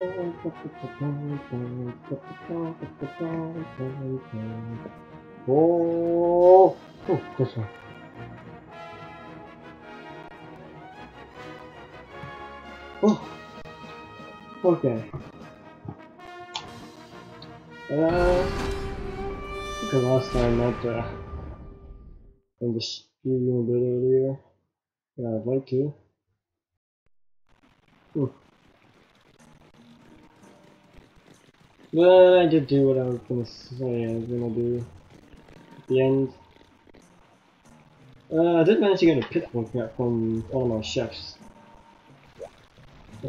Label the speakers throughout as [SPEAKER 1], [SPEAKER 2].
[SPEAKER 1] Oh, oh, this one. Oh, okay. Uh, the last time that uh, in the stream a bit earlier. Yeah, I'd like to. Hmm. But I did do what I was gonna say I was gonna do at the end. Uh, I did manage to get a pit point back from all my chefs.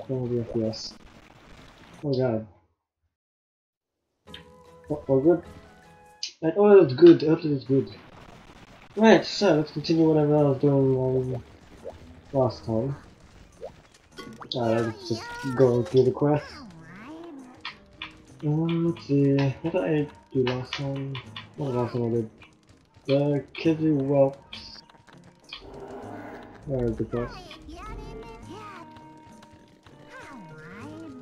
[SPEAKER 1] One of the FPS. Oh god. Oh, all good? Right, oh, it's good. I hope it's good. Right, so let's continue whatever I was doing um, last time. Uh, let's just go through the quest. Um, let's see, what did I do last time? What last thing I did? The Kizzy Whelps. Where is the quest?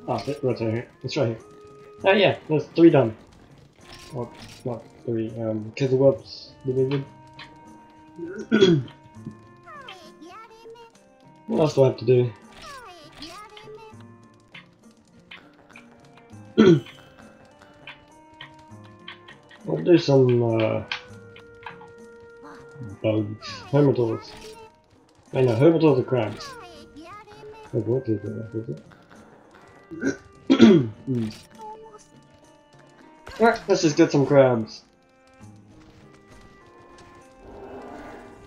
[SPEAKER 1] Ah, it- right here. It's right here. Oh yeah, there's three done. What? Not three. Um, Kizzy Whelps division. what else do I have to do? Do some uh, bugs. Hermitaurs. I know, hermitaurs are is it? Hmm. Alright, let's just get some crabs.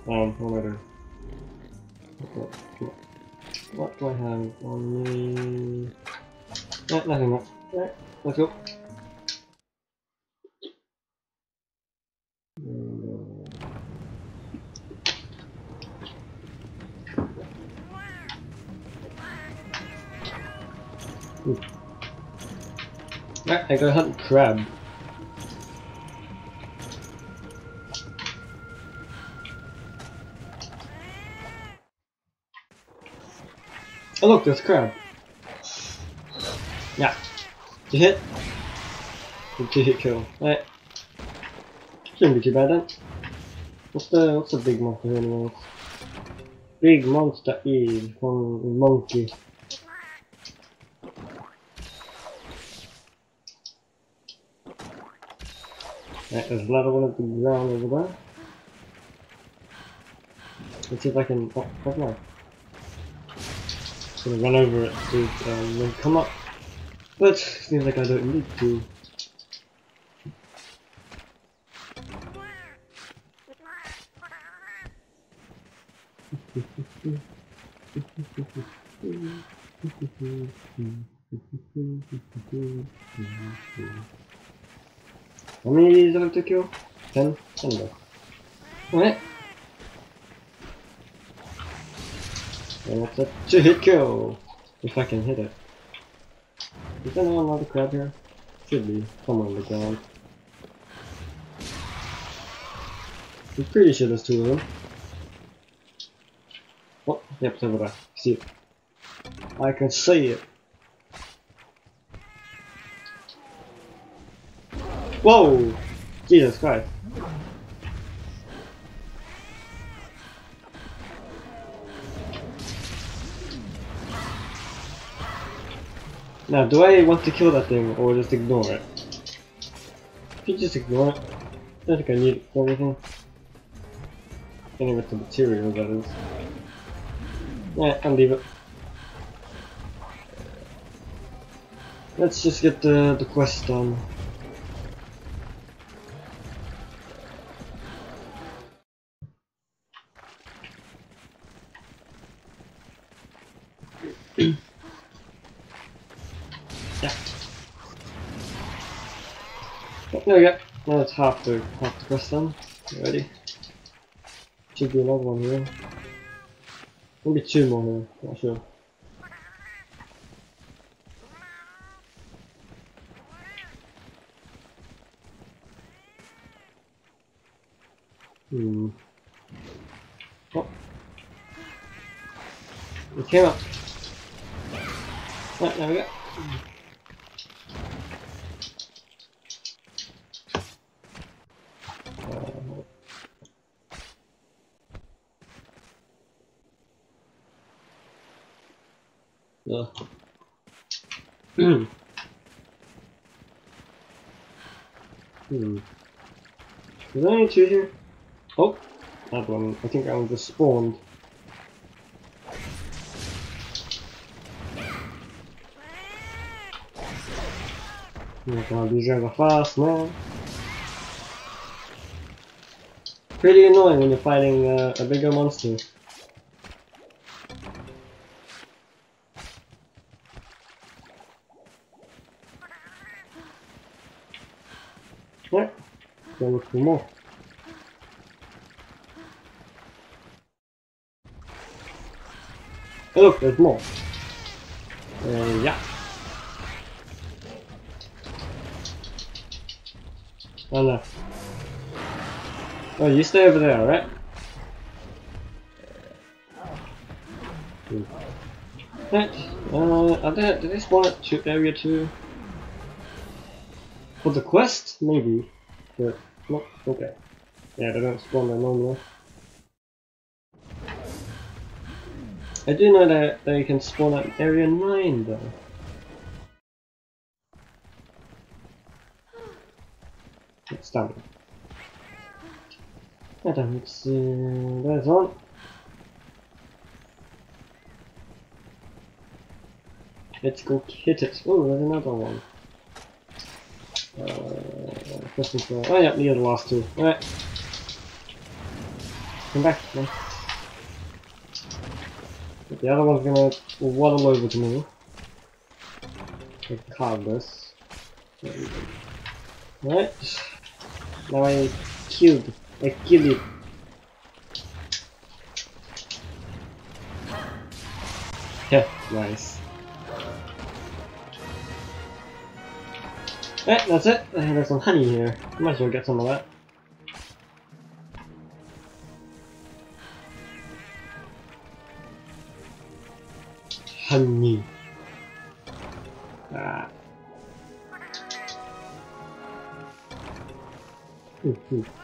[SPEAKER 1] Um, what am I? What, what, what do I have on me? Yeah, nothing. Alright, let's go. Alright, I go hunt crab. Oh look, there's crab. Yeah. Did you hit? Did you hit kill? Right. Shouldn't be too bad then. What's the what's the big monster here anyways? Big monster is from monkey. There's another one at the ground over there. Let's see if I can. Oh, never mind. Just gonna run over it to um, come up. But seems like I don't need to. How many do I have to kill? Ten? Ten go. Alright. And it's a two hit kill! If I can hit it. Is there another crab here? Should be. Somewhere on the ground. I'm pretty sure there's two of them. Oh, yep, it's over there. See it. I can see it. Whoa! Jesus Christ. Now, do I want to kill that thing or just ignore it? If you just ignore it, I don't think I need it for anything. Any with the material, that is. Yeah, I'll leave it. Let's just get the, the quest done. It's half the half the quest done. Ready? Should be another one here. Maybe two more here, not sure. Hmm. Oh. It came up. Right, there we go. Ugh. hmm. Is there only two here? Oh, that one. I think I was just spawned. Oh god, these guys are fast, man. Pretty annoying when you're fighting uh, a bigger monster. For more. Oh, look, there's more. Yeah. Oh. Oh, you stay over there, alright? Hmm. Right. Uh, they, did they spawn at area 2? For the quest? Maybe. But, nope, okay. Yeah, they don't spawn there normally. I do know that they can spawn at area 9 though. Stamina. Attends, let's see. There's one. Let's go hit it. Oh, there's another one. Uh, and four. Oh, yeah, the other last two. Alright. Come back, man. The other one's gonna waddle over to me. Regardless. Right. Now I killed. I killed it. Yeah, nice. Eh, that's it. There's some honey here. Might as well get some of that. Honey. Ah. Mm -hmm.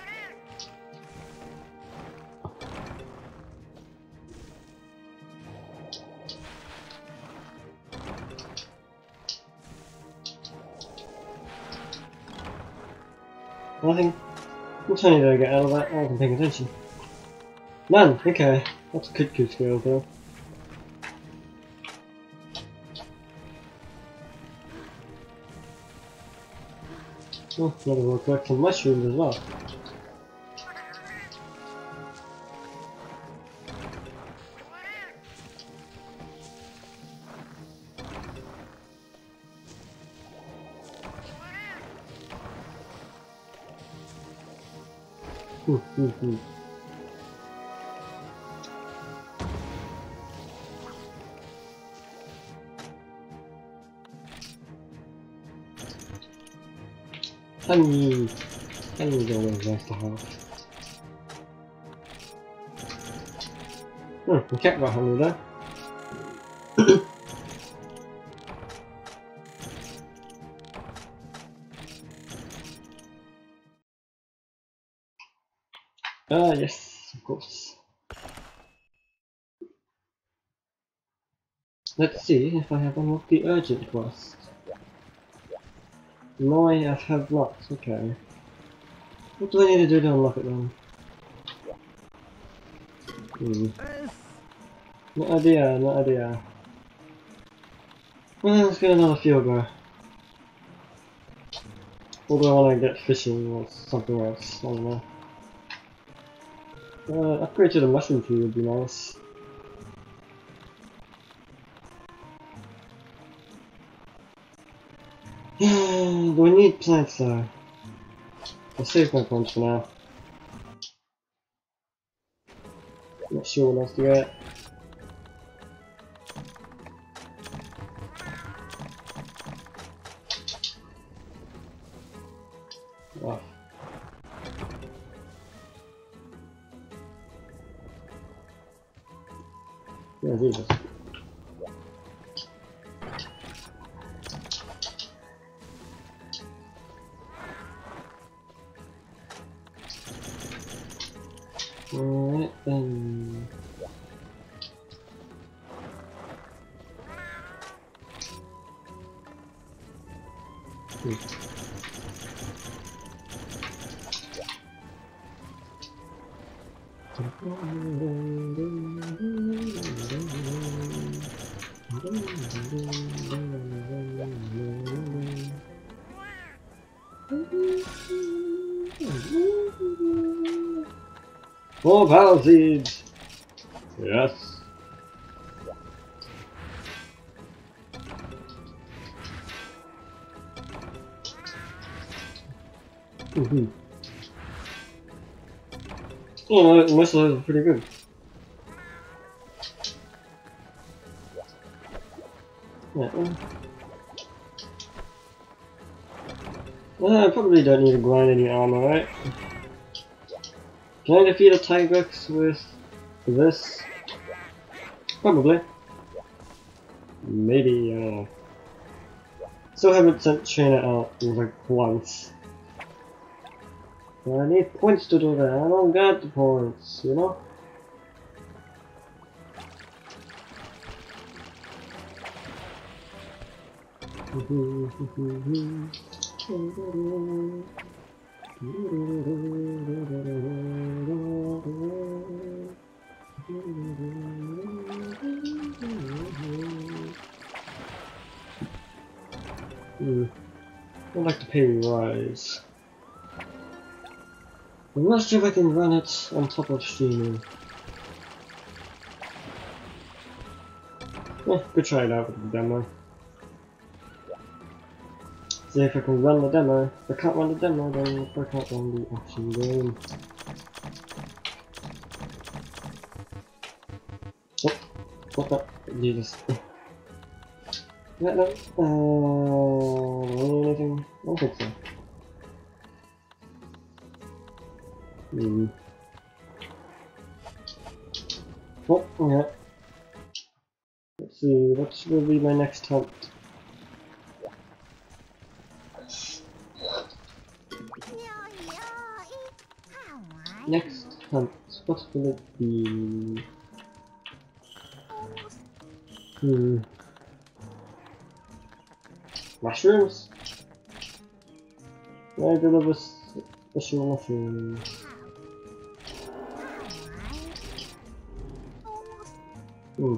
[SPEAKER 1] Nothing. What honey did I get out of that? I wasn't paying attention. None! Okay. That's a good goose girl though. Oh, another collect some mushrooms as well. Hmm, hmm, hmm. Honey! Honey is always nice to have. Hmm, we check about honey there. Ah, see if I have unlocked the urgent quest. No, I have not. Okay. What do I need to do to unlock it then? Hmm. No idea, no idea. Well, let's get another field guy. Or do I want to get fishing or something else? I don't know. Uh, upgrade to the mushroom tree would be nice. Plants though? I'll save my plants for now. Not sure what else to get. More battle seeds! Yes. Mm-hmm. Oh, my those are pretty good. Yeah. Well, I probably don't need to grind any armor, right? Can I defeat a Tigrex with this? Probably. Maybe, I don't know. Still haven't sent Trainer out like once. I need points to do that. I don't got the points, you know? Hmm. I'd like to pay rise. I'm not sure if I can run it on top of streaming. Eh, could try it out with the demo. See if I can run the demo. If I can't run the demo, then I can't run the action game. Oh, what the? Jesus. No, no. Uh, anything? I don't think so. Hmm. Oh, yeah. Let's see, what will be my next hunt? Next hunt, what will it be? Hmm. Mushrooms? I deliver special mushrooms. Hmm.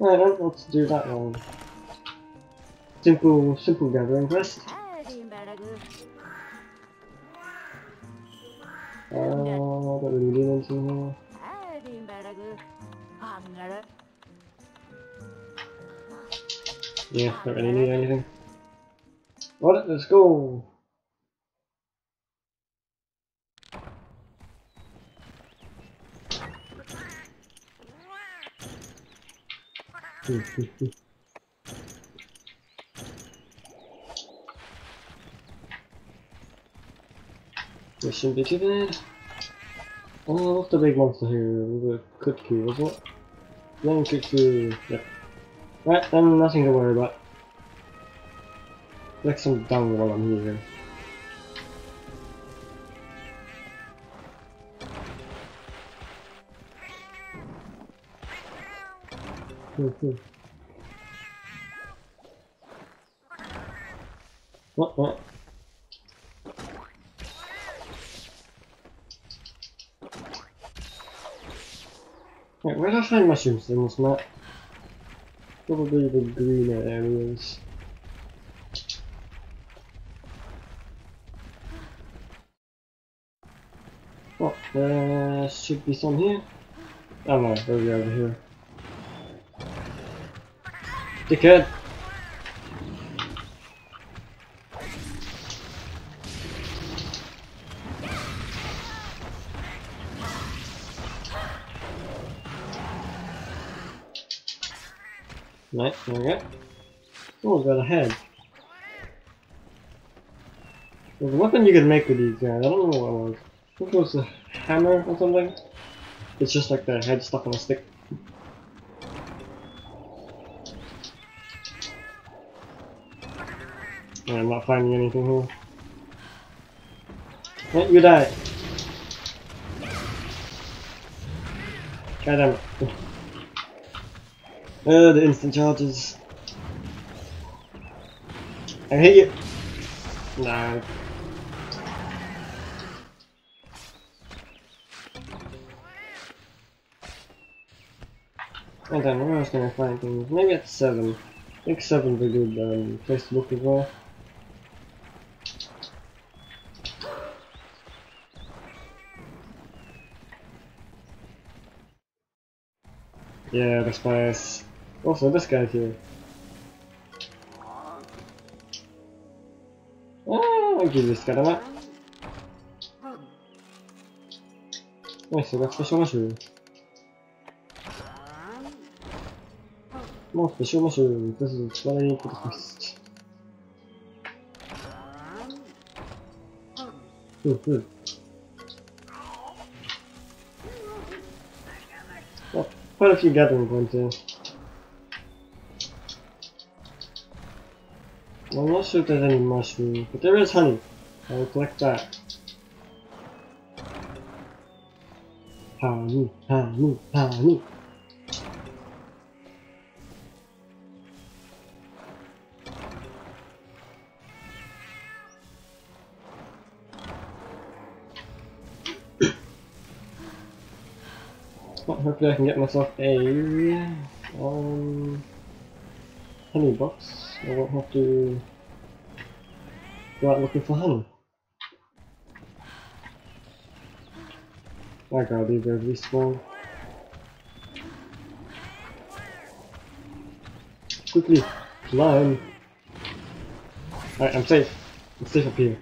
[SPEAKER 1] Alright, let's do that one. Simple, simple gathering quest. Uh, need. Yeah, don't really need anything. Alright, let's go! this shouldn't be too bad. Oh, what's the big monster here? The Kutku, was it? Young Kutku, yep. Right, then nothing to worry about. Like some dung while I'm here. Hmm, hmm. what, what? I find mushrooms in this map? Probably the greener areas. Oh, there should be some here. Oh no, they'll be over here. Dickhead! Right, there we go. Oh, got a head. There's a weapon you can make with these guys. I don't know what it was. I think it was a hammer or something. It's just like the head stuck on a stick. I'm not finding anything here. Yeah, you die. God damn it. Uh, the instant charges. I hate you. Nah. I don't know where I was gonna find things. Maybe at 7. I think seven 7's a good um, place to look as well. Yeah, the spice. Also, this guy's here. Ah, I'll give this guy special mushroom. More special mushroom. This is what I need for the quest. Good. Well, quite a few gathering points here. I'm not sure if there's any mushroom, but there is honey. I'll collect that. Honey, honey, honey. Hopefully I can get myself a um, honey box. I won't have to go out looking for honey. My god, these are really small. Quickly, climb! Alright, I'm safe. I'm safe up here.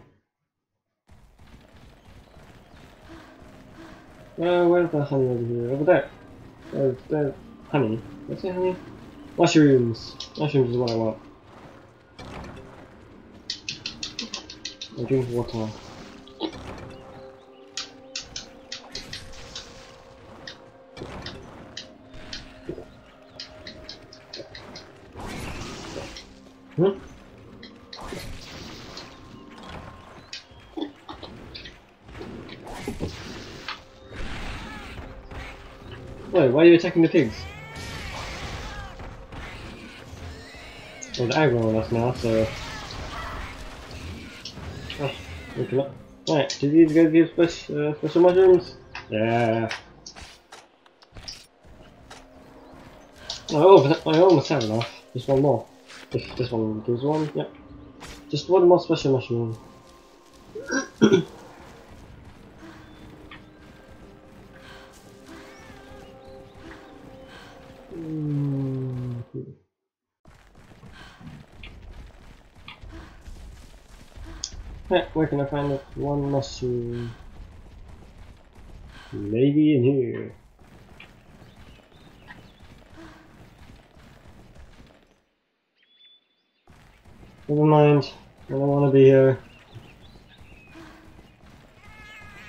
[SPEAKER 1] Uh, where's the honey over here? Over there. There's, there's honey. Did I say honey? Mushrooms. Mushrooms is what I want. I drink water. Hmm? Wait, why are you attacking the pigs? Well, the aggro on us now, so... It up. Right, do these guys give special, mushrooms? Yeah. Oh, I almost have enough. Just one more. If this one gives one, yep. Just one more special mushroom. Where can I find one mushroom? Maybe in here. Never mind. I don't want to be here.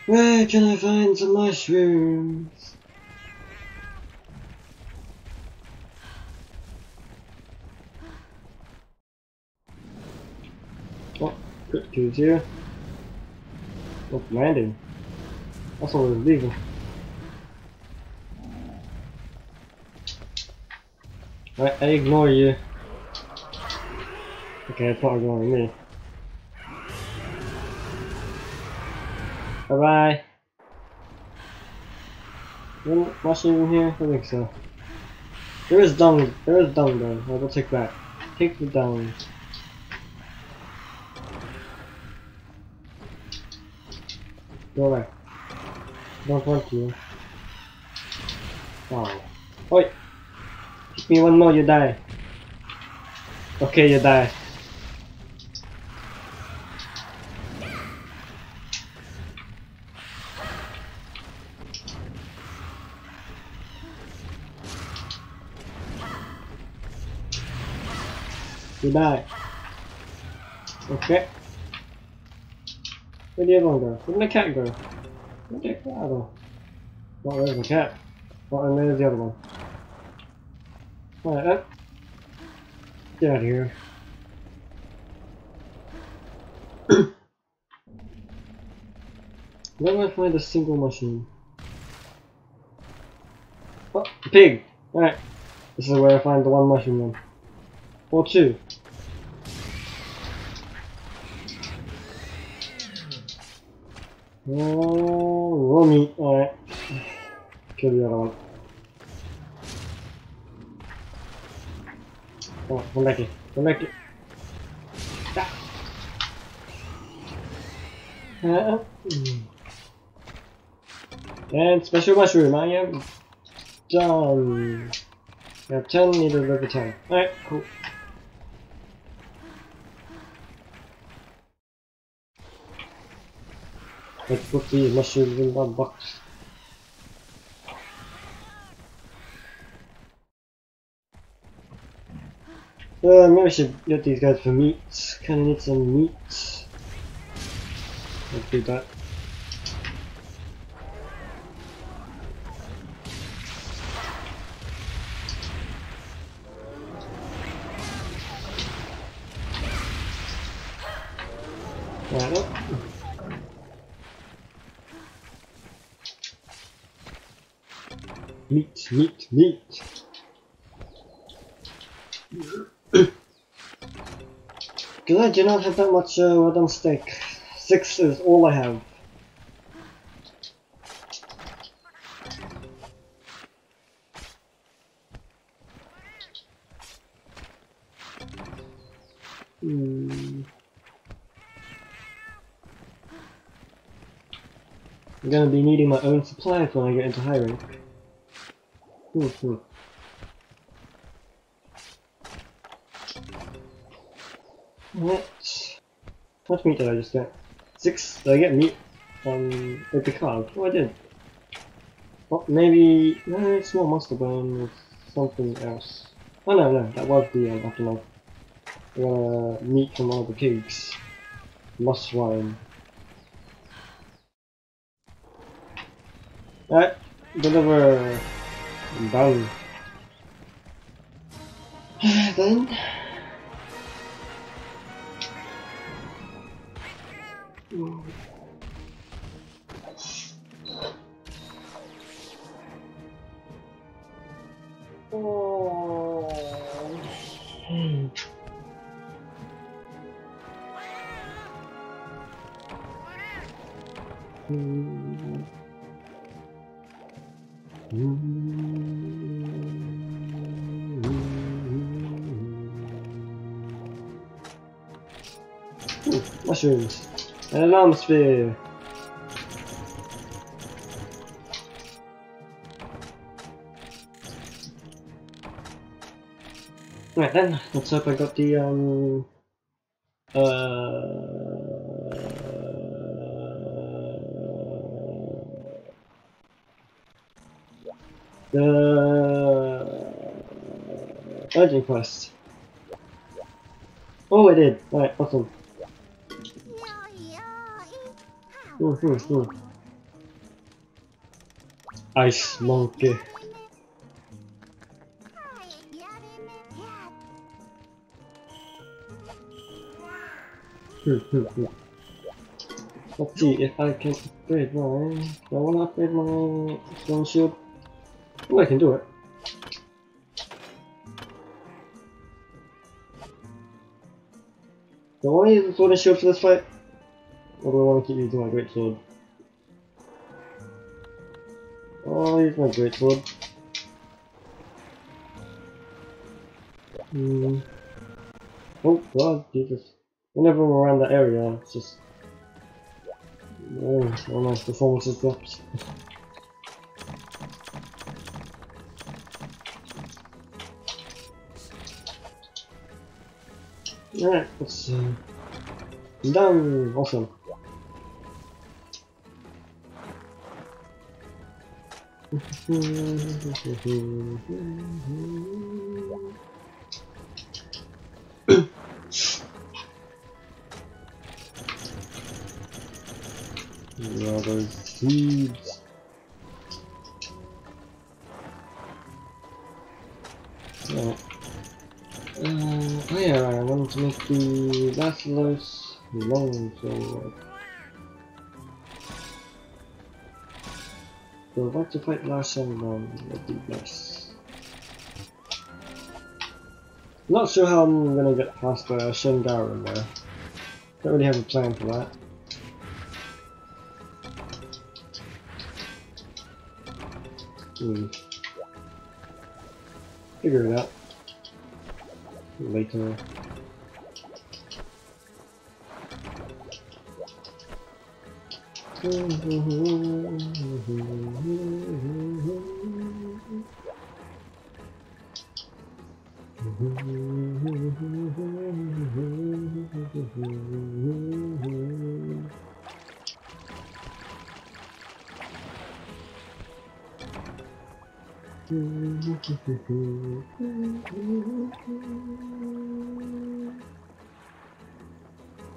[SPEAKER 1] Where can I find some mushrooms? Oh, quick tubes here. Oh, landing. That's I was leaving. I, I ignore you. Okay, it's not ignoring me. Bye bye. Any mushroom in here? I think so. There is dung. There is dung though. I will take that. Take the dung. Go away. Don't want you. Oh. Oi! Hit me one more, you die. Okay, you die. You die. Okay. Where did everyone go? Where did the cat go? Where did the cat go? Oh, there's the cat. Oh, and there's the other one. Alright, uh, get out of here. Where do I find a single mushroom? Oh, pig! Alright. This is where I find the one mushroom then. Or two. Oh, raw. Alright. Kill the other one. Oh, come back here. Come back. Ah. Uh, mm. And special mushroom, I am done. I have 10 needed over 10. Alright, cool. Let's put the mushrooms in one box. Uh, maybe I should get these guys for meat. Kinda need some meat. Let's do that. Up. Meat, meat, meat. Because I do not have that much uh, red on steak. Six is all I have. Hmm. I'm gonna be needing my own supplies when I get into high rank. Hmm, hmm. What? What meat did I just get? Six? Did I get meat on with the card? Oh, I did. Well, maybe no, small monster bone with something else. Oh no, no, that was the um, afterlife. I got uh, meat from one of the pigs. Moss swine. Alright, deliver. Done. then. Oh. Ooh, mushrooms. And An alarm sphere. Right then, let's hope I got the um uh the urgent quest. Oh, I did. Right, awesome. Hmm, hmm, hmm. Ice monkey. Hmm, hmm, hmm. Let's see if I can upgrade. Do I want to upgrade my stone shield? Oh, I can do it. Do I want to use the sword shield for this fight? Do I want to keep using my great sword? Oh, use my great sword. Hmm. Oh god, Jesus. Whenever I'm around that area, it's just... Oh, oh no, performance has dropped. Alright, let's uh, done! Awesome. Yeah, those seeds. Right. Uh, oh yeah, I wanted to make the Basarios long sword. So I want to fight Lao-Shan Lung um, the be nice. Not sure how I'm gonna get past the Shen Gaoren though. Don't really have a plan for that. Hmm. Figure it out. Later. Mm-hmm.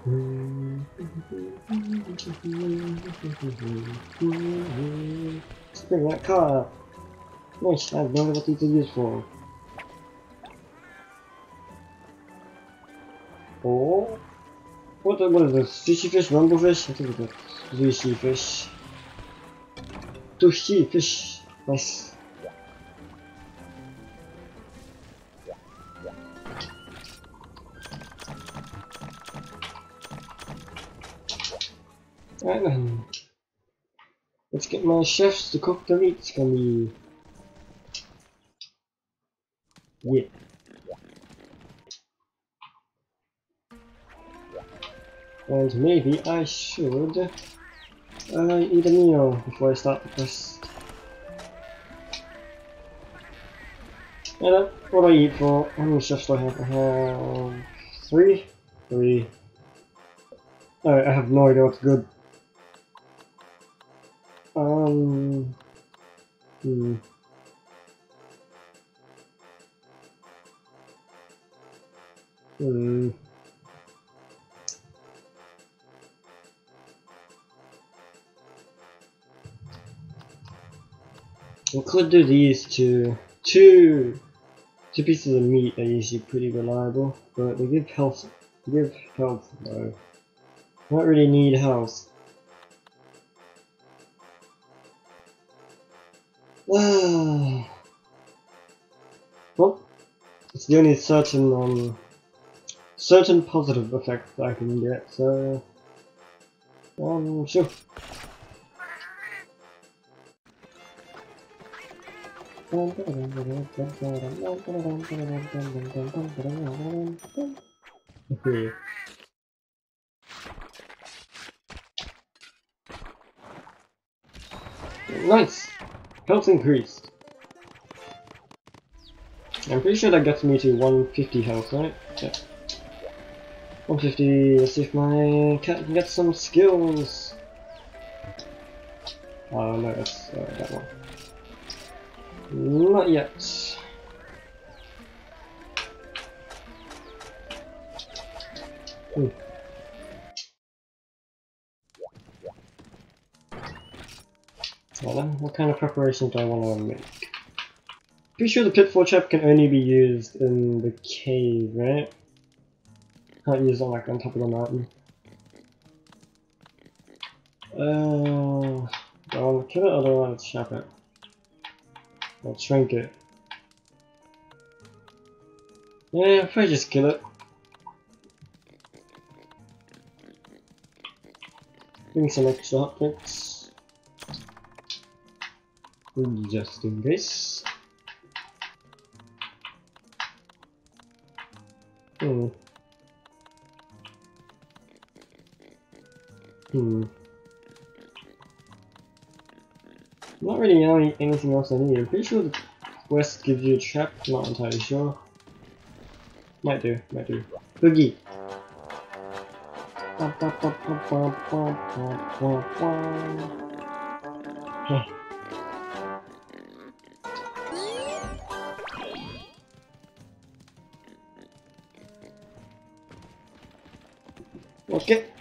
[SPEAKER 1] Let's bring that car up. Nice, I have no idea what these are used for. Oh? What, the, what is this? Sushi fish, rumble fish? I Right then. Let's get my chefs to cook the meat, Scummy. Yeah. And maybe I should uh, eat a meal before I start the quest. And what do I eat for? How many chefs do I have? I have three? Three. I have no idea what's good. Um. Hmm. Hmm. We could do these two. Two. Two pieces of meat are usually pretty reliable, but they give health. They give health though. Not really need health. well, it's the only certain um, certain positive effect I can get, so um, sure. Okay. Nice! Health increased. I'm pretty sure that gets me to 150 health, right? Yeah. 150, let's see if my cat can get some skills. Oh no, that's uh, that one. Not yet. Well then, what kind of preparation do I want to make? Pretty sure the pitfall trap can only be used in the cave, right? Can't use it like on top of the mountain. Uh, I want to kill it or do I want to trap it? I'll shrink it. Yeah, I just kill it. Bring some extra hotfix just in case. Hmm. Hmm. Not really knowing anything else I need. I'm pretty sure the quest gives you a trap, not entirely sure. Might do, might do. Boogie!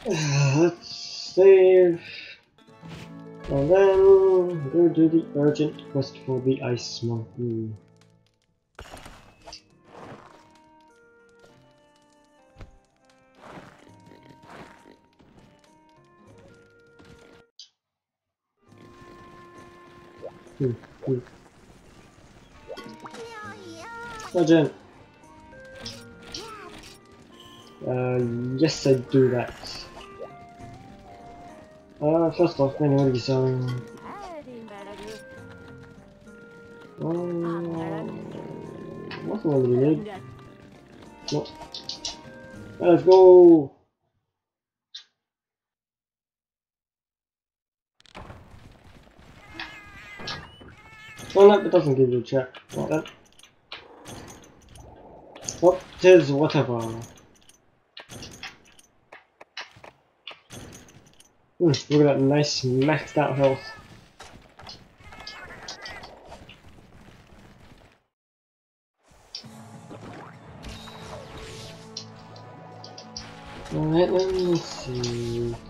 [SPEAKER 1] let's save. And then go do the urgent quest for the ice monkey. Hmm, hmm. Urgent. Uh, yes, I do that. Uh, first off, um, uh, what the one that we need? Nope. Uh, let's go! Oh no, it doesn't give you a check. Not that. Oh, it is whatever. Ooh, look at that nice maxed out health. Alright, let me see.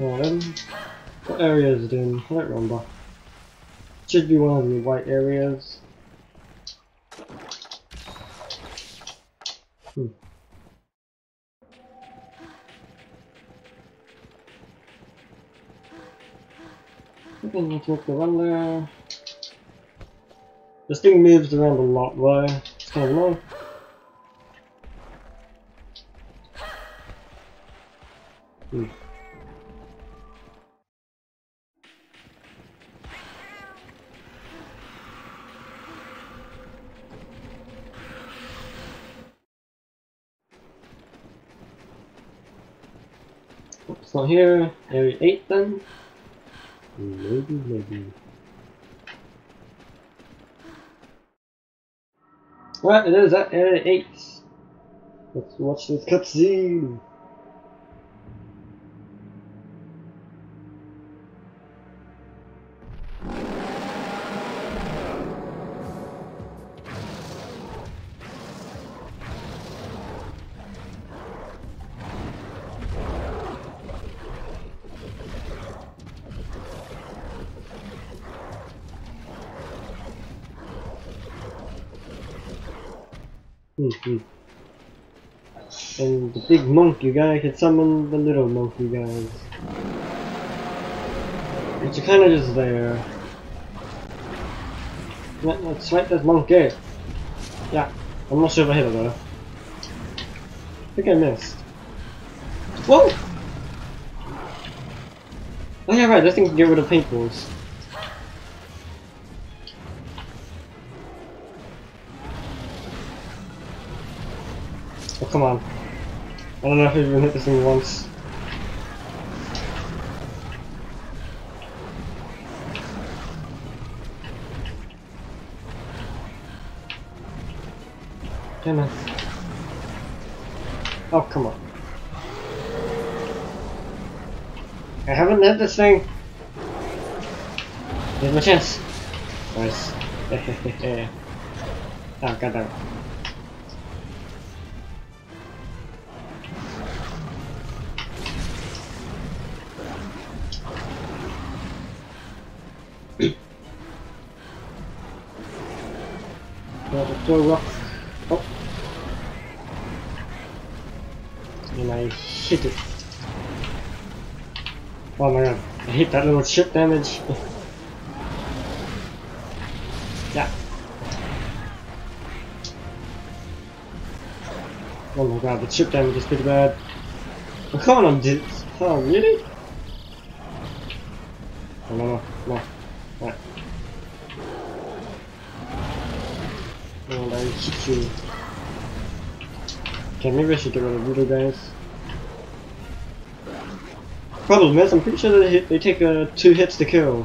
[SPEAKER 1] Alright, what area is it in? I don't. Should be one of the white areas. I think run there. This thing moves around a lot though. It's kind of annoying. Not here. Area 8 then? Maybe, maybe. Right, it is at area 8. Let's watch this cutscene. Monkey guy can summon the little monkey guys. Are kind of just there. Let, let's fight this monkey. Yeah, I'm not sure if I hit it though. I think I missed. Whoa! Oh yeah, right, this thing can get rid of paintballs. Oh, come on. I don't know if I've even hit this thing once. Damn it. Oh, come on. I haven't hit this thing. Here's my chance. Nice. oh, goddamn. throw hit that little chip damage. yeah. Oh my god, the chip damage is pretty bad. Oh, come on, did Oh, really? Oh, no, no, no. Right. Oh, I hit you. Okay, maybe I should get rid of little guys. Problem is, I'm pretty sure they, they take uh, two hits to kill.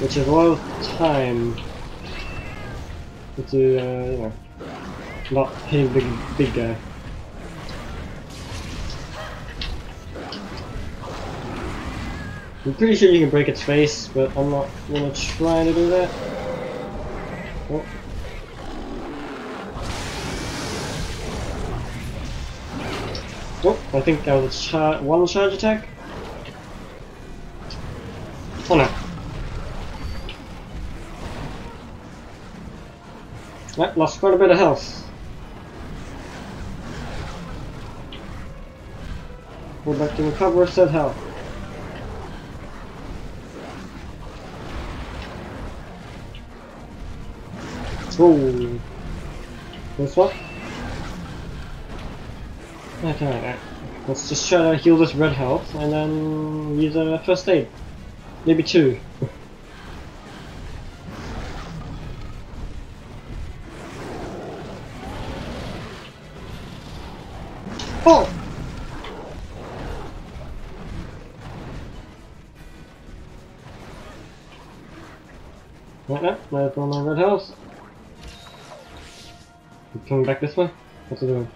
[SPEAKER 1] Which is a lot of time. To, uh, you know, not hitting big, big guy. I'm pretty sure you can break its face, but I'm not gonna try to do that. Oh. Oh, I think that was a char one charge attack. Right, lost quite a bit of health. We're back to recover said health. Oh. This one? Alright. Let's just try to heal this red health and then use a first aid. Maybe two. Coming back this way? What's it doing?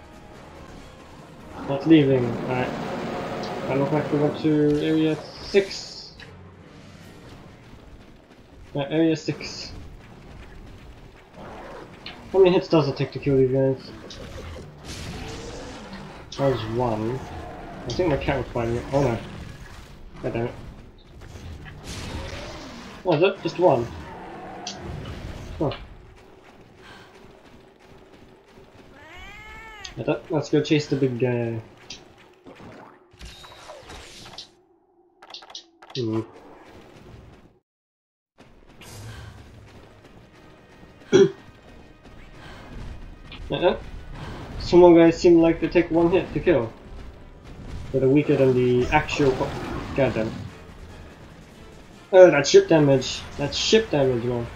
[SPEAKER 1] Not leaving. Alright. I look like we went to area 6. Yeah, area 6. How many hits does it take to kill these guys? That was one. I think my cat was fighting it. Oh no. I don't. Oh, is it? Just one? Huh. Let's go chase the big guy. Hmm. uh -uh. Some guys seem like they take one hit to kill. But they're weaker than the actual... Goddamn. Oh, that ship damage. That's ship damage, man.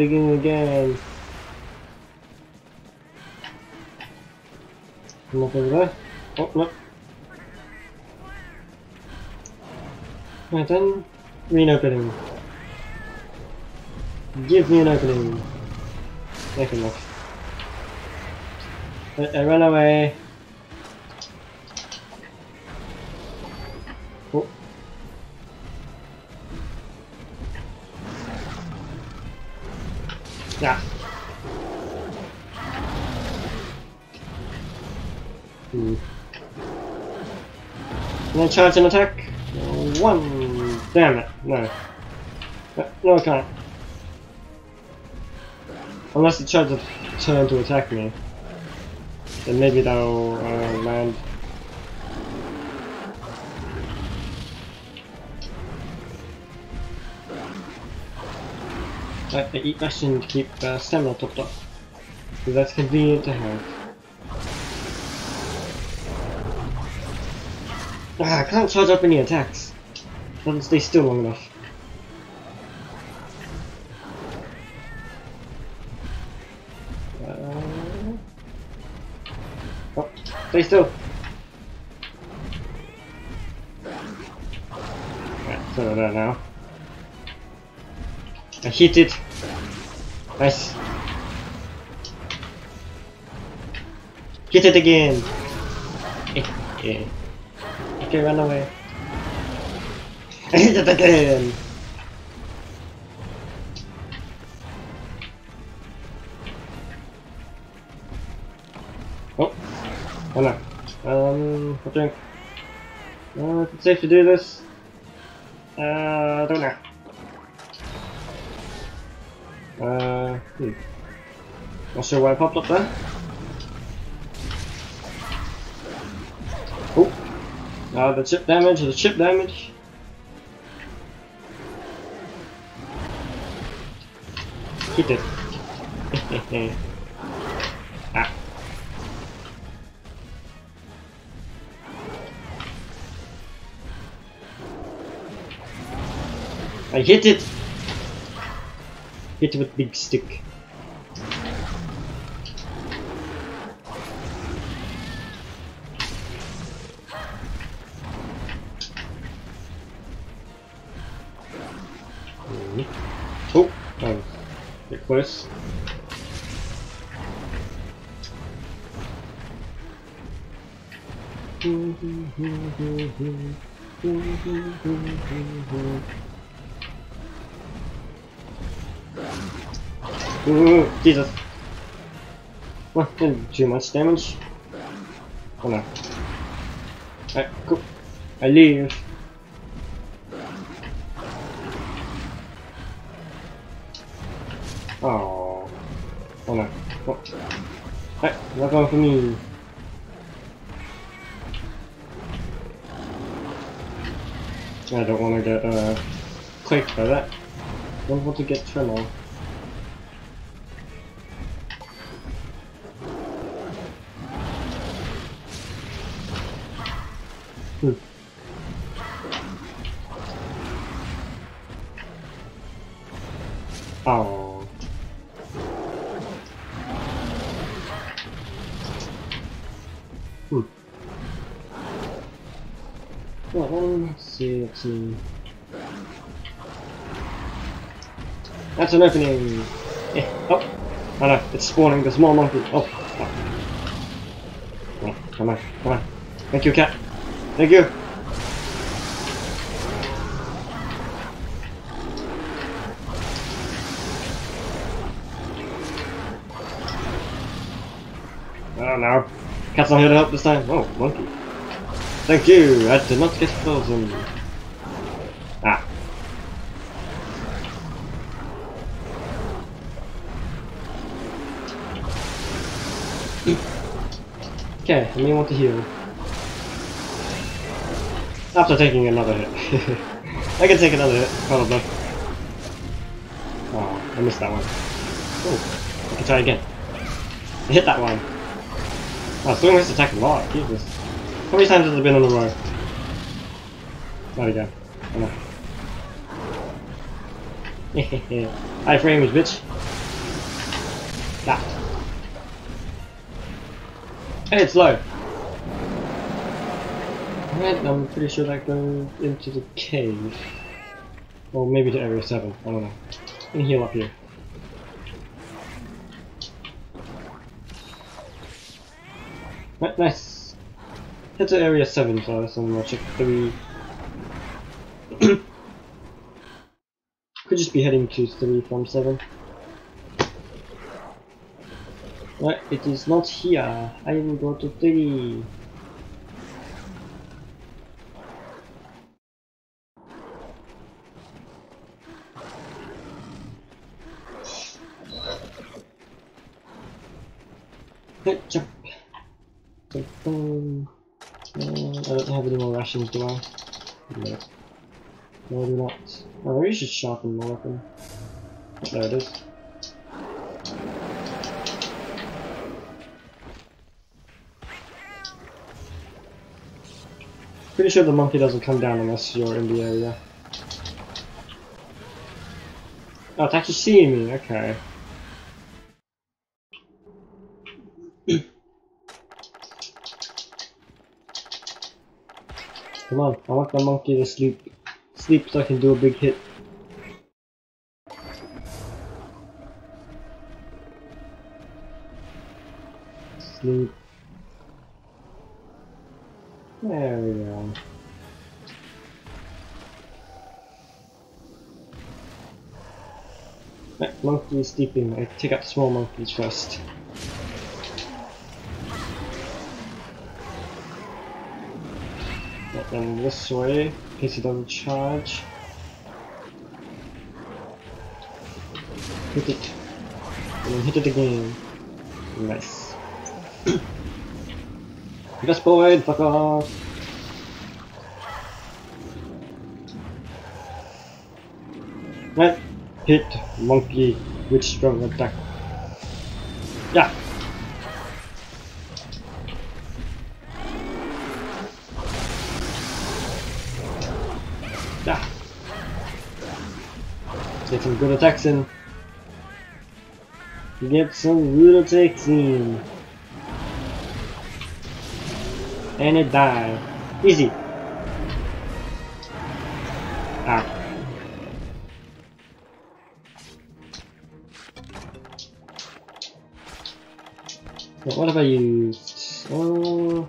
[SPEAKER 1] Digging again. Nothing there. Oh, no. Right then, green opening. Give me an opening. Make enough. I, I run away. Can charge an attack? One! Damn it, no. No, I can't. Unless it tries to turn to attack me. Then maybe that'll uh, land. I, I ration to keep uh, stamina topped up. Because that's convenient to have. Ah, I can't charge up any attacks. Doesn't stay still long enough. Uh... Oh, stay still. Right, so there now. I hit it. Nice. Hit it again. Eh, eh. Okay, run away. It again. Oh, oh no. Um, I think. Uh, it's safe to do this. Uh, I don't know. Uh, hmm. Not sure why I popped up there. Uh, the chip damage, the chip damage. Hit it. ah. I hit it! Hit with big stick. Close. Ooh, Jesus. Didn't do much damage? Oh no. Alright, cool. I leave. Me. I don't want to get uh, clicked by that. I Don't want to get tremor. That's an opening! Eh, oh! Oh no, it's spawning the small monkey. Oh, fuck. Oh, come on, come on. Thank you, cat. Thank you. Oh no. Cat's not here to help this time. Oh, monkey. Thank you. I did not get frozen. Ah. Okay, I may want to heal. After taking another hit. I can take another hit, probably. Oh, I missed that one. Oh, I can try again. I hit that one. Oh, Swing has attack a lot, Jesus. How many times has it been in a row? There we go. No. High frames, bitch. That. Hey, it's low. Right, I'm pretty sure that goes into the cave. Or maybe to area 7, I don't know. Can heal up here. Right, nice. Head to area 7 first and we'll check 3. Could just be heading to 3 from 7. Right, it is not here. I will go to 3. Right, jump. Jump on. Uh, I don't rations, do I? No. No, do not. Oh, I should sharpen my weapon. There it is. Pretty sure the monkey doesn't come down unless you're in the area. Oh, it's actually seeing me, okay. Come on, I want the monkey to sleep. Sleep so I can do a big hit. Sleep. There we go. Monkey is sleeping. I take out small monkeys first. Then this way, in case he doesn't charge. Hit it. And then hit it again. Nice. Best boy, fuck off! Right. Hit monkey with strong attack. Yeah! Good attacks in. Get some attacks in. And it died. Easy. Ah. What have I used? Uh,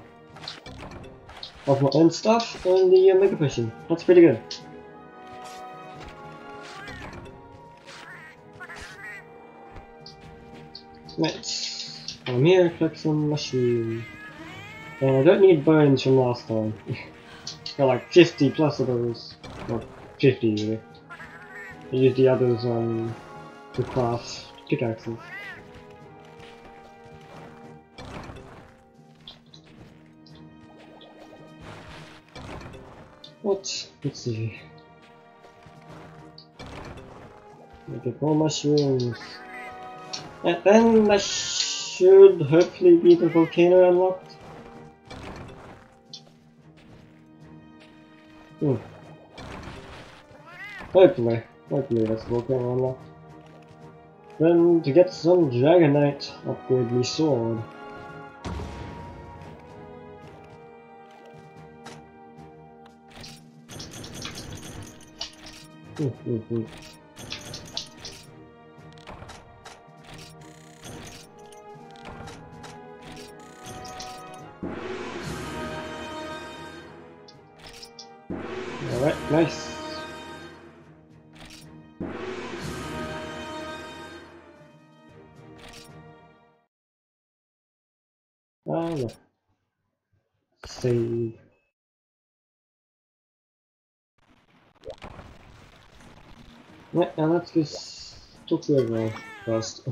[SPEAKER 1] of my own stuff and the uh, Mega Potion. That's pretty good. Here, collect some mushroom. And I don't need bones from last time. Got like 50 plus of those. Well, 50 really. I used the others on to craft pickaxes. What? Let's see. Get more mushrooms. And then that should hopefully be the volcano unlocked. Hmm. Hopefully. Hopefully that's the volcano unlocked. Then to get some Dragonite, upgrade me sword. Mm-hmm. Alright, And let's just talk to everyone first.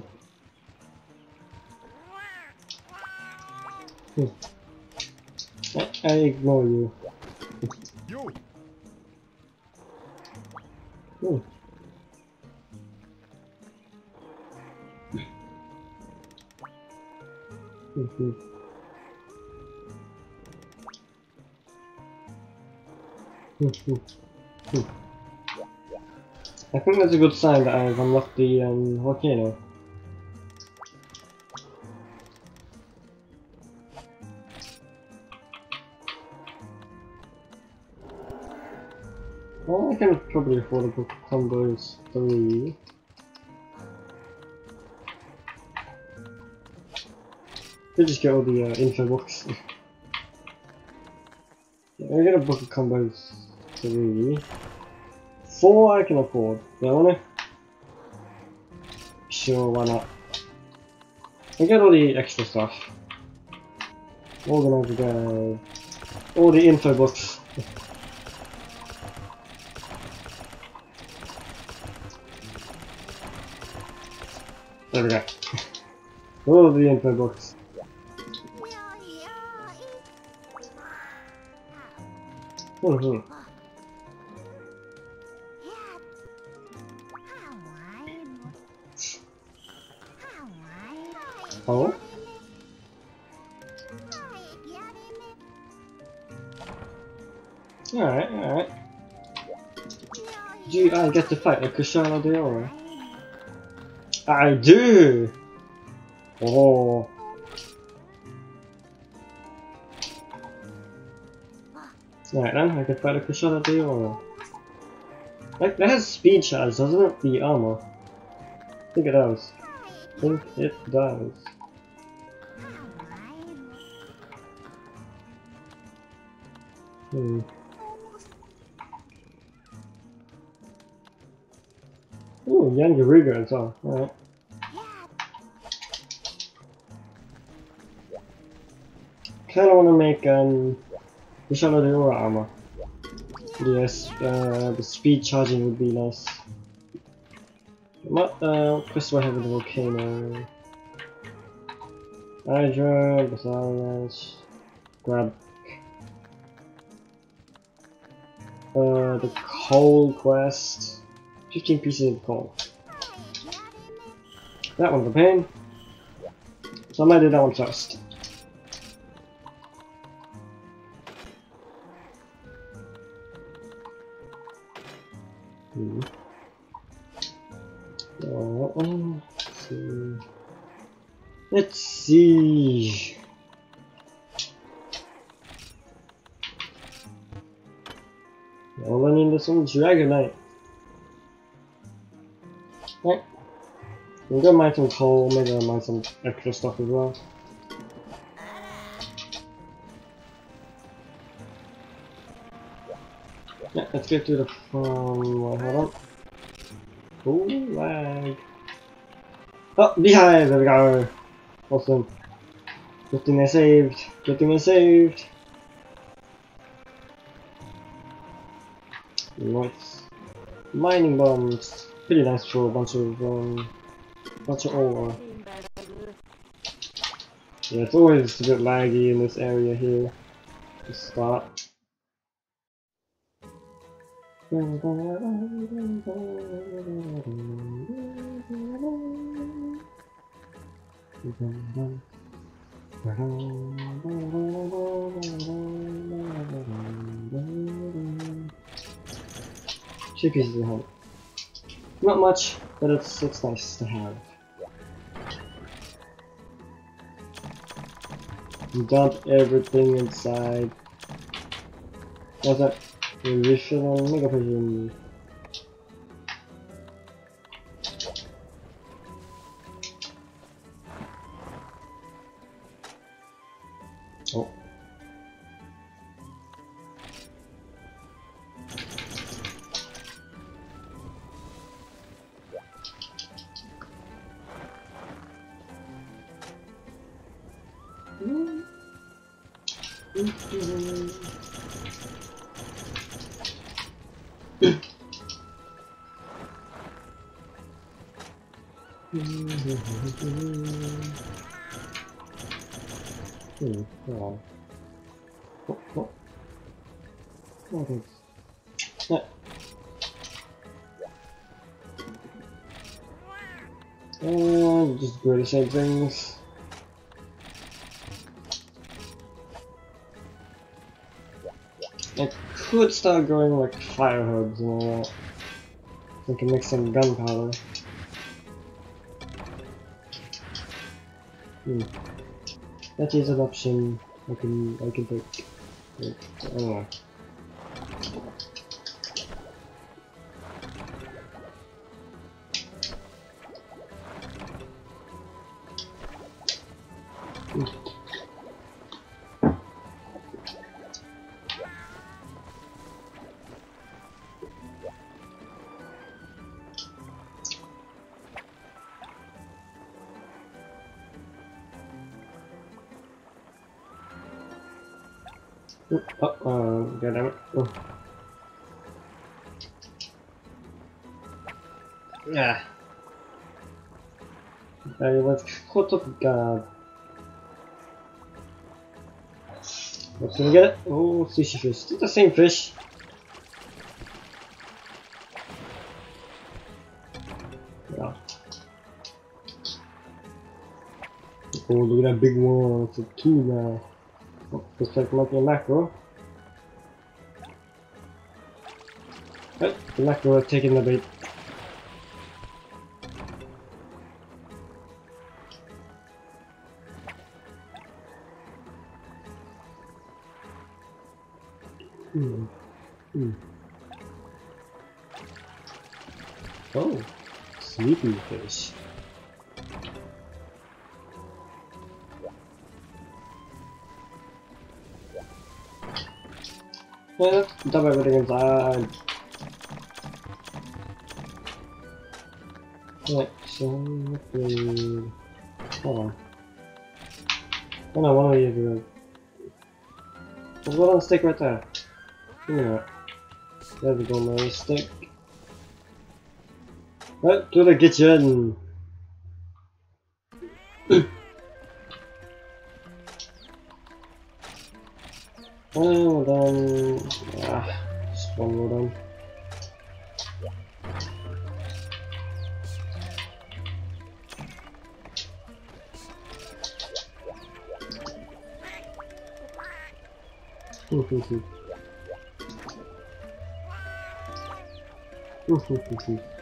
[SPEAKER 1] Hmm. I, I ignore you.
[SPEAKER 2] You!
[SPEAKER 1] Hmm. Mhm. Mhm. Hmm. I think that's a good sign that I've unlocked the um, volcano. Well, I can probably afford a book combos 3. Could just get all the uh, info books. yeah, I get a book of combos 3. 4 I can afford, don't I? Sure, why not? I get all the extra stuff. Organizer guide. All the info books. There we go. All of the info books. Mhm. Oh? Fight like Kushala Daora? I do! Oh. Right then, I can fight a Kushala Daora. Like, that has speed charge, doesn't it? The armor. I think it does. I think it does. Hmm. Ooh, Yian Garuga so well. Alright. Kinda wanna make um the Shadow de Aura armor. Yes, uh, the speed charging would be nice. What uh quest do I have with the volcano? Hydra, Basarios, grab uh the coal quest. 15 pieces of coal. That one's a pain. So I might do that one first. Hmm. Uh, let's see. Let's see. All I need some Dragonite. I'm gonna mine some coal, maybe I'll mine some extra stuff as well. Yeah, let's get to the farm. Wait, hold on. Ooh, lag. Oh, beehive! There we go! Awesome. Good thing I saved. Good thing I saved. Nice. Mining bombs. Pretty nice for a bunch of um, bunch of ore. Uh, yeah, it's always a bit laggy in this area here to start. Two pieces of helmet. Not much, but it's it's nice to have. Dump everything inside. What's that? Refill on Mega Potion. Same things. I could start growing like fire herbs and all that. We can make some gunpowder. Hmm. That is an option I can I can take. I What's gonna get it? Oh, sushi fish. It's the same fish. Yeah. Oh, look at that big one. It's a two now. Looks like lucky mackerel. Oh, the mackerel has taken the bait. Sleeping fish. Yeah, dump everything inside. Right, so food. Hold on. Oh no, one of you do There's one on the stick right there. Yeah. There we go, my stick. Right, to the kitchen! Oh, then... Ah, just one more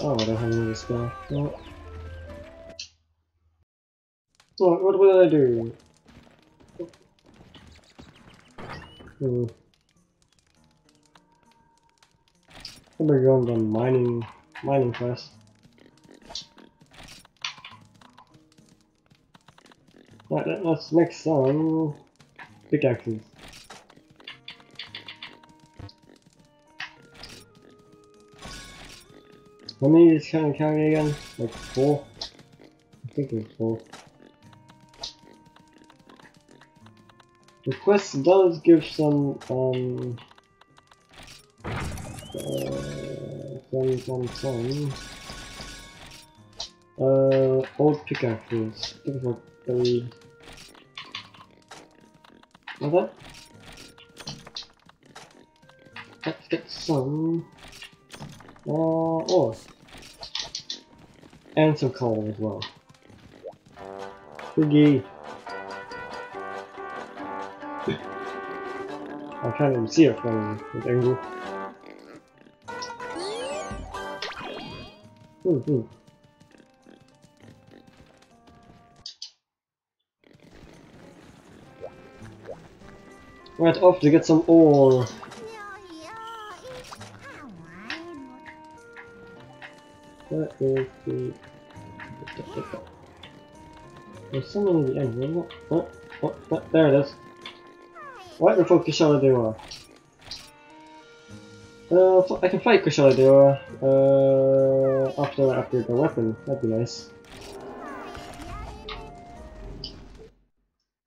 [SPEAKER 1] oh, I don't have any spare. No. What, what would I do? Hmm. I'm gonna go on the mining, mining quest. Right, let- let's make some pickaxes. How many is can I carry again? Like four? I think it's four. The quest does give some, um, uh, some, some, some, uh, old pickaxes. I think it's like three. Okay. Let's get some uh, ore. And some coal as well. Piggy. I can't even see it from this angle. Hmm, hmm. Right, off to get some ore. There's someone in the end, it? Oh, oh, oh, there it is. What the fuck shall I do? Uh, I can fight shall I do? Uh, after I upgrade the weapon, that'd be nice.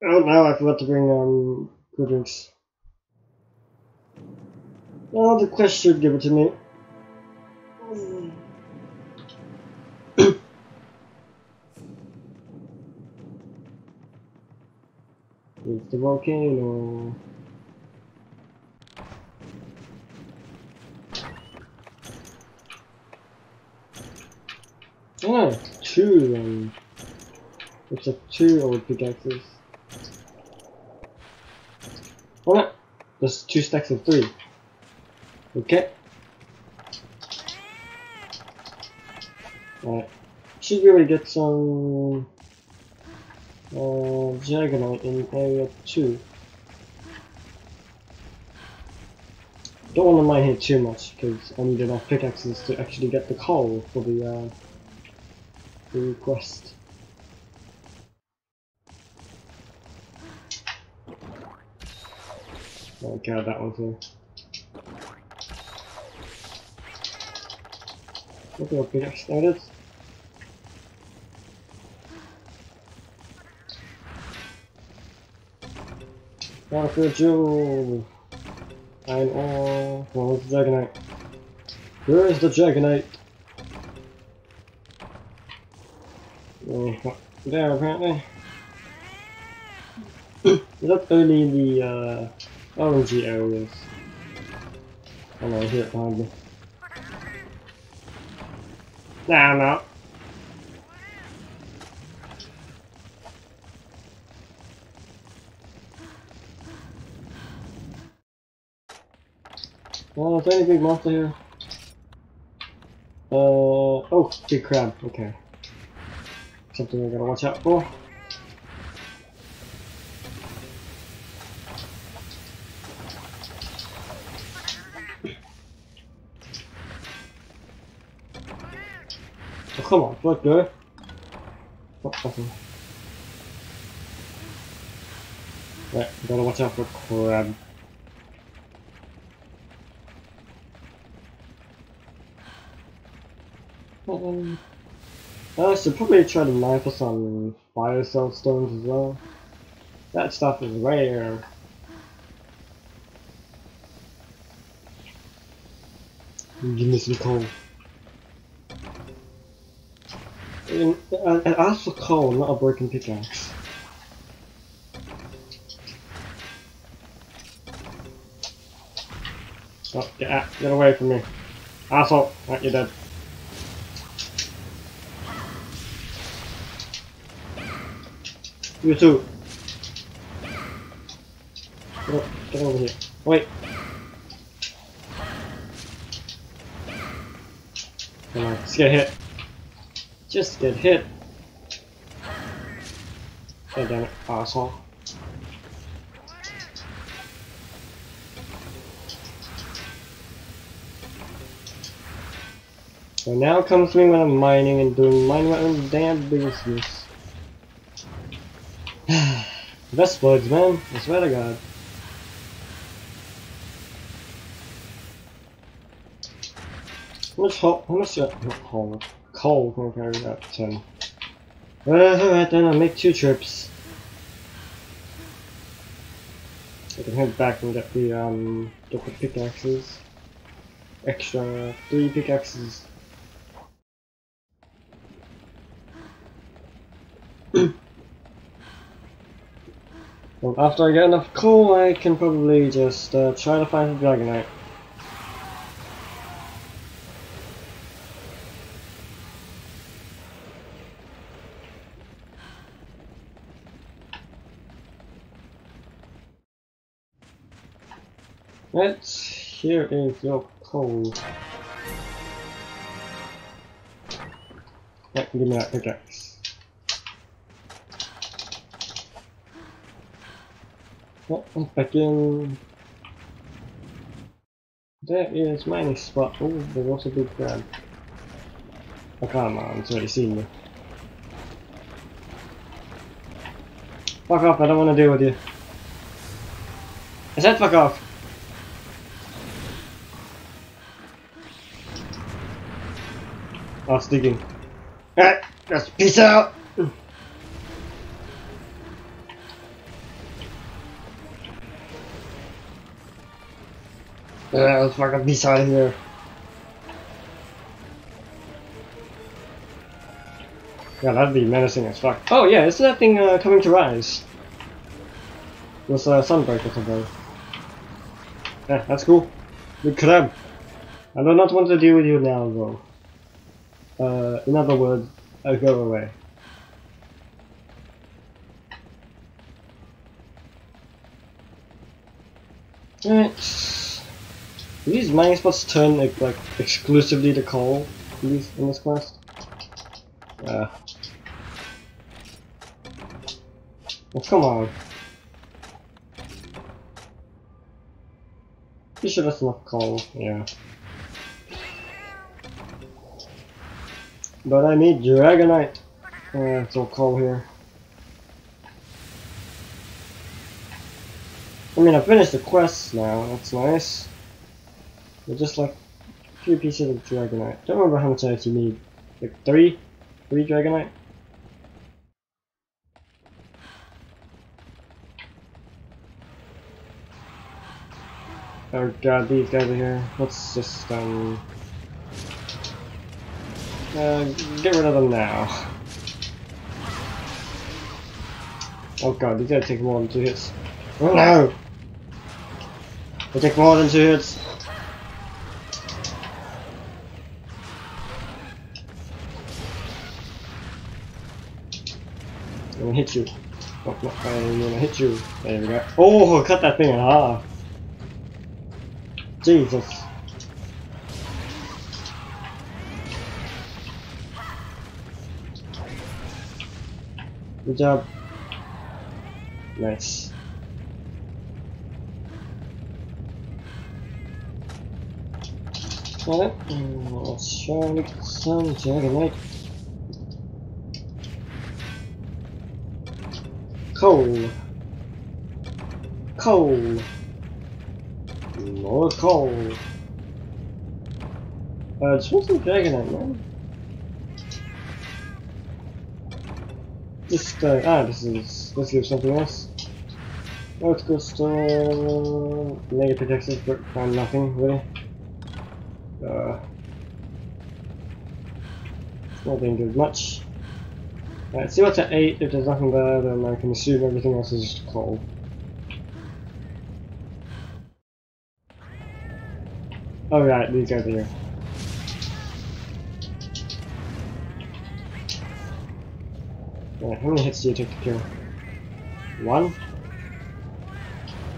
[SPEAKER 1] Oh no, I forgot to bring um drinks. Oh, the quest should give it to me. Volcano. Ah, two then. It's a two old pickaxes. Oh no! There's two stacks of three. Okay. Alright. Should to get some uh, in area 2. Don't want to mine here too much because I need enough pickaxes to actually get the coal for the, uh, the request. Oh god, that one's here. Look at pickaxe started. Dr. Joe! I'm all. Where's the Dragonite? Where is the Dragonite? Oh, there apparently. is that only in the uh, orangey areas? Oh no, I hear it behind me. Nah, no. Oh, is there any big monster here? Uh, oh, big crab, okay. Something I gotta watch out for. Oh, come on, let's go. Oh, nothing. Right, gotta watch out for crab. Um, I should probably try to mine for some Firecell stones as well. That stuff is rare. Give me some coal. And, I asked for coal, not a broken pickaxe. Oh, get out, get away from me. Asshole, right, you're dead. You too. Oh, get, get over here. Wait. Come on, just get hit. Just get hit. God damn it, asshole. So now comes me when I'm mining and doing mining my own damn business. Best bugs, man. I swear to God. How much hole? How much uh, hole? Coal can I carry up to? Well, alright then. I'll make two trips. I can head back and get the um, the pickaxes. Extra three pickaxes. Well, after I get enough coal, I can probably just uh, try to find a Dragonite. Right, here is your coal. Yeah, give me that pickaxe. Back in. There is mining spot. Oh, there's also a big crab. Oh, come on, it's already seen you. Fuck off, I don't want to deal with you. I said fuck off! Oh, it's digging. Eh, Alright, just peace out! Yeah, let's fucking peace out of here. Yeah, that'd be menacing as fuck. Oh yeah, isn't that thing uh, coming to rise? With uh, Sunbreak or something. Yeah, that's cool. Good crab. I do not want to deal with you now though. Uh, in other words, I go away. Alright. Do these mining spots turn like, like exclusively to coal in this, in this quest? Uh. Well, come on. You should have enough coal, yeah. But I need Dragonite. Uh, it's all coal here. I mean, I finished the quest now, that's nice. Just like a few pieces of Dragonite. Don't remember how much I actually need. Like three? Three Dragonite? Oh god, these guys are here. Let's just, um... Uh, get rid of them now. Oh god, these guys take more than two hits. Oh no! They take more than two hits. Gonna hit you. Oh, no, I'm gonna hit you. There we go. Oh, cut that thing in half. Jesus. Good job. Nice. Alright, let's try get some. Coal. Coal. More coal. Uh, just want some Dragonite, man. This guy, ah, this is, let's give something else. Let's go store negative protections, but find nothing, really. Uh, not doing good much. Alright, see what's at 8, if there's nothing there, then I can assume everything else is just coal. Oh right, these guys are here. Alright, how many hits do you take to kill? One?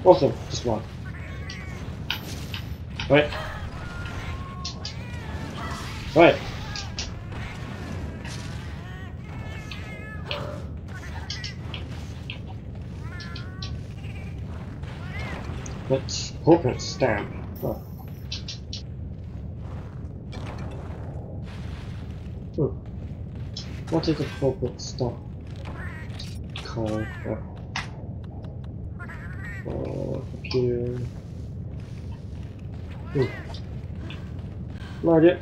[SPEAKER 1] Awesome, just one. Wait. Wait. Corporate stamp. Oh. Hmm. What is a corporate stamp? Call. Oh. Uh, computer. Hmm. No idea.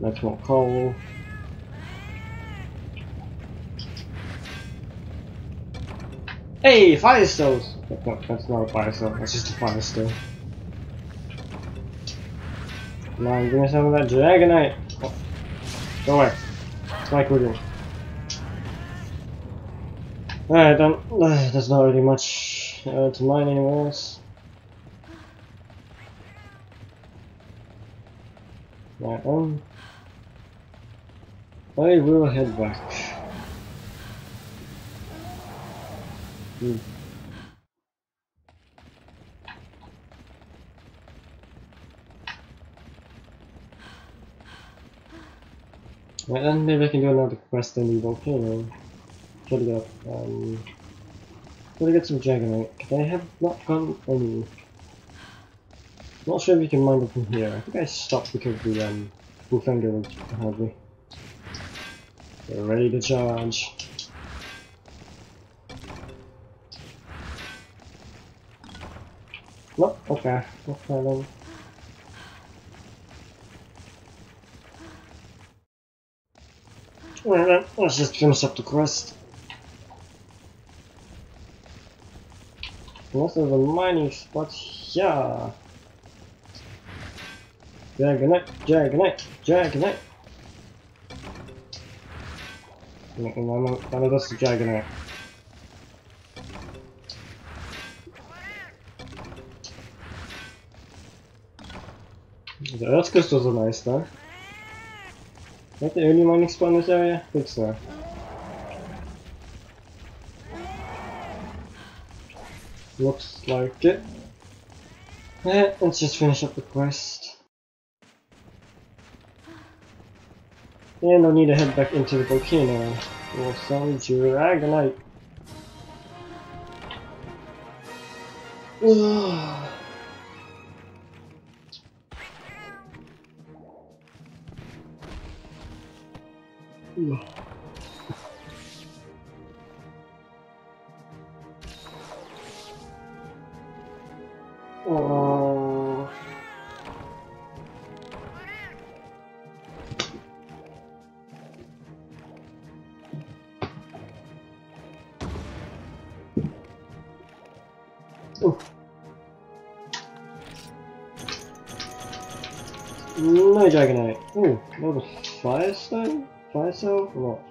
[SPEAKER 1] That's more coal. Hey, fire! No, that's not a fire stone, that's just a fire stone. Come on, give me some of that dragonite! Oh. Go away. It's my cooking. Alright then, uh, there's not really much uh, to mine anymore. Right, um, I will head back. Hmm. Right then, maybe I can do another quest in the volcano. Try to get up, um... Try to get some Dragonite, I have not gotten any. Not sure if you can mine it from here. I think I stopped because the, um, Bullfango was behind me. They're ready to charge. Nope, okay, okay then. Well, let's just finish up the quest. Most of the mining spots here. Dragonite, Dragonite, Dragonite. No, no, no, none of this is Dragonite. The earth crystals are nice though. Is that the only mining spot in this area? I think so. Looks like it. Eh, let's just finish up the quest. And I'll need to head back into the volcano for some Dragonite. Ooh.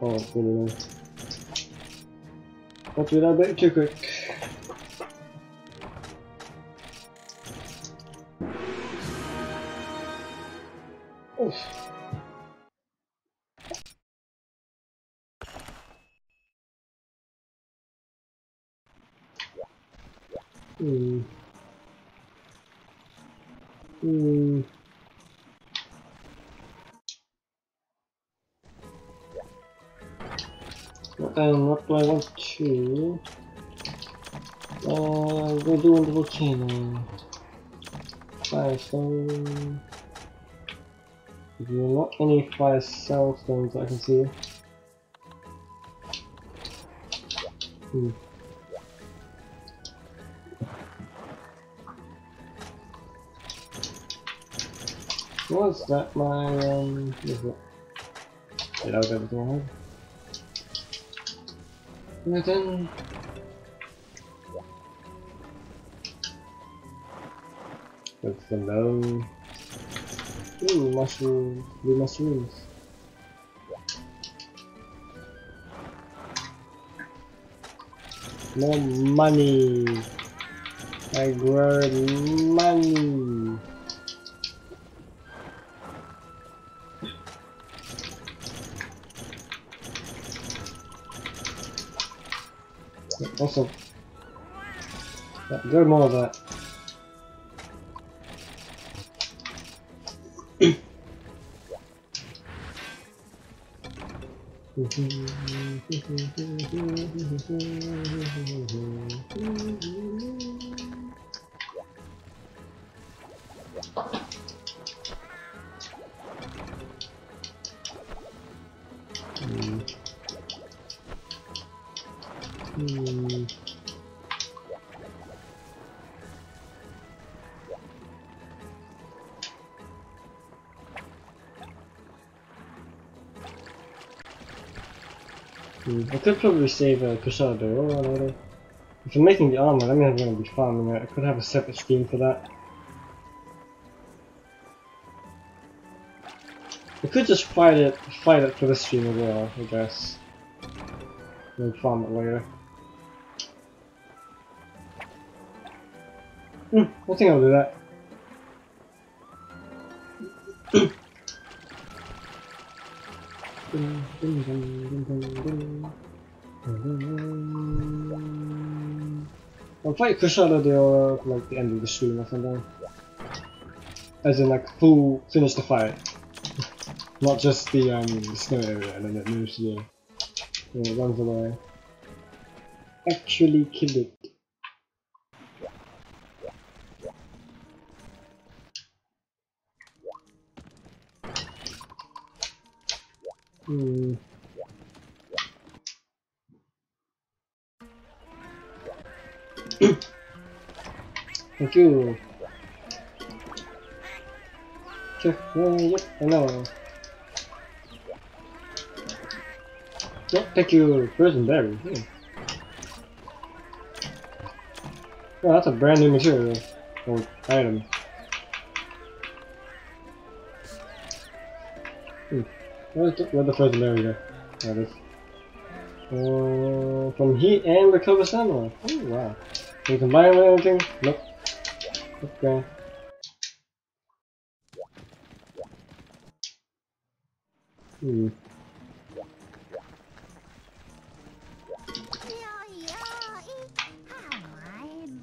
[SPEAKER 1] Or not? Oh, it's really low. Got do I want to? Uh, we're doing the volcano. Firestone. There are not any Firecell stones I can see. Hmm. Was that my um? Is it? Did I I had? And then That's the low. Ooh, mushroom, blue mushrooms. More money. I got money. Also, yeah, more of that. could probably save a uh, Crusader Barrel or. If I'm making the armor, I'm gonna be farming it. I could have a separate scheme for that. I could just fight it, fight it for this stream as well, I guess. We'll farm it later. Hmm, I think I'll do that. I'll fight Kushala the like the end of the stream or something. As in like full finish the fight. Not just the um the snow area and then it moves to the it runs away. Actually kill it. Sure. Yeah, yep, I know. Yep, thank you, Frozen Berry. Hmm. Oh, that's a brand new material. Or item. Hmm. Where's the, where's the Frozen Berry go? There it is. Uh, from heat and recover stamina. Oh, wow. Can you combine with anything? Nope. Okay. Hmm.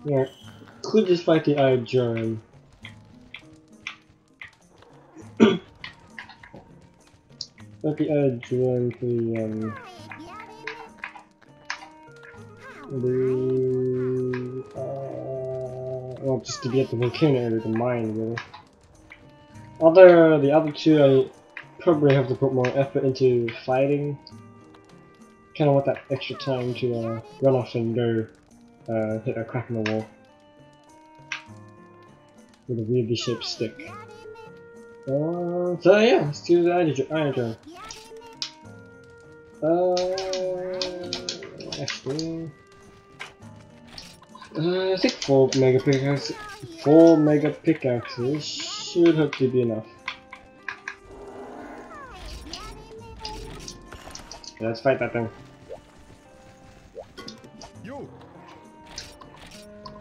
[SPEAKER 1] Yeah. Could just fight the Eye Germ. But the Eye Germ the um the uh well just to be at the volcano area to mine really. Other the other two probably have to put more effort into fighting. Kinda want that extra time to uh, run off and go uh, hit a crack in the wall. With a weirdly shaped stick. Uh, so yeah, let's do the Iron Uh, actually, uh, I think four mega pickaxes, four mega pickaxes should hopefully be enough. Let's fight that thing.
[SPEAKER 2] You.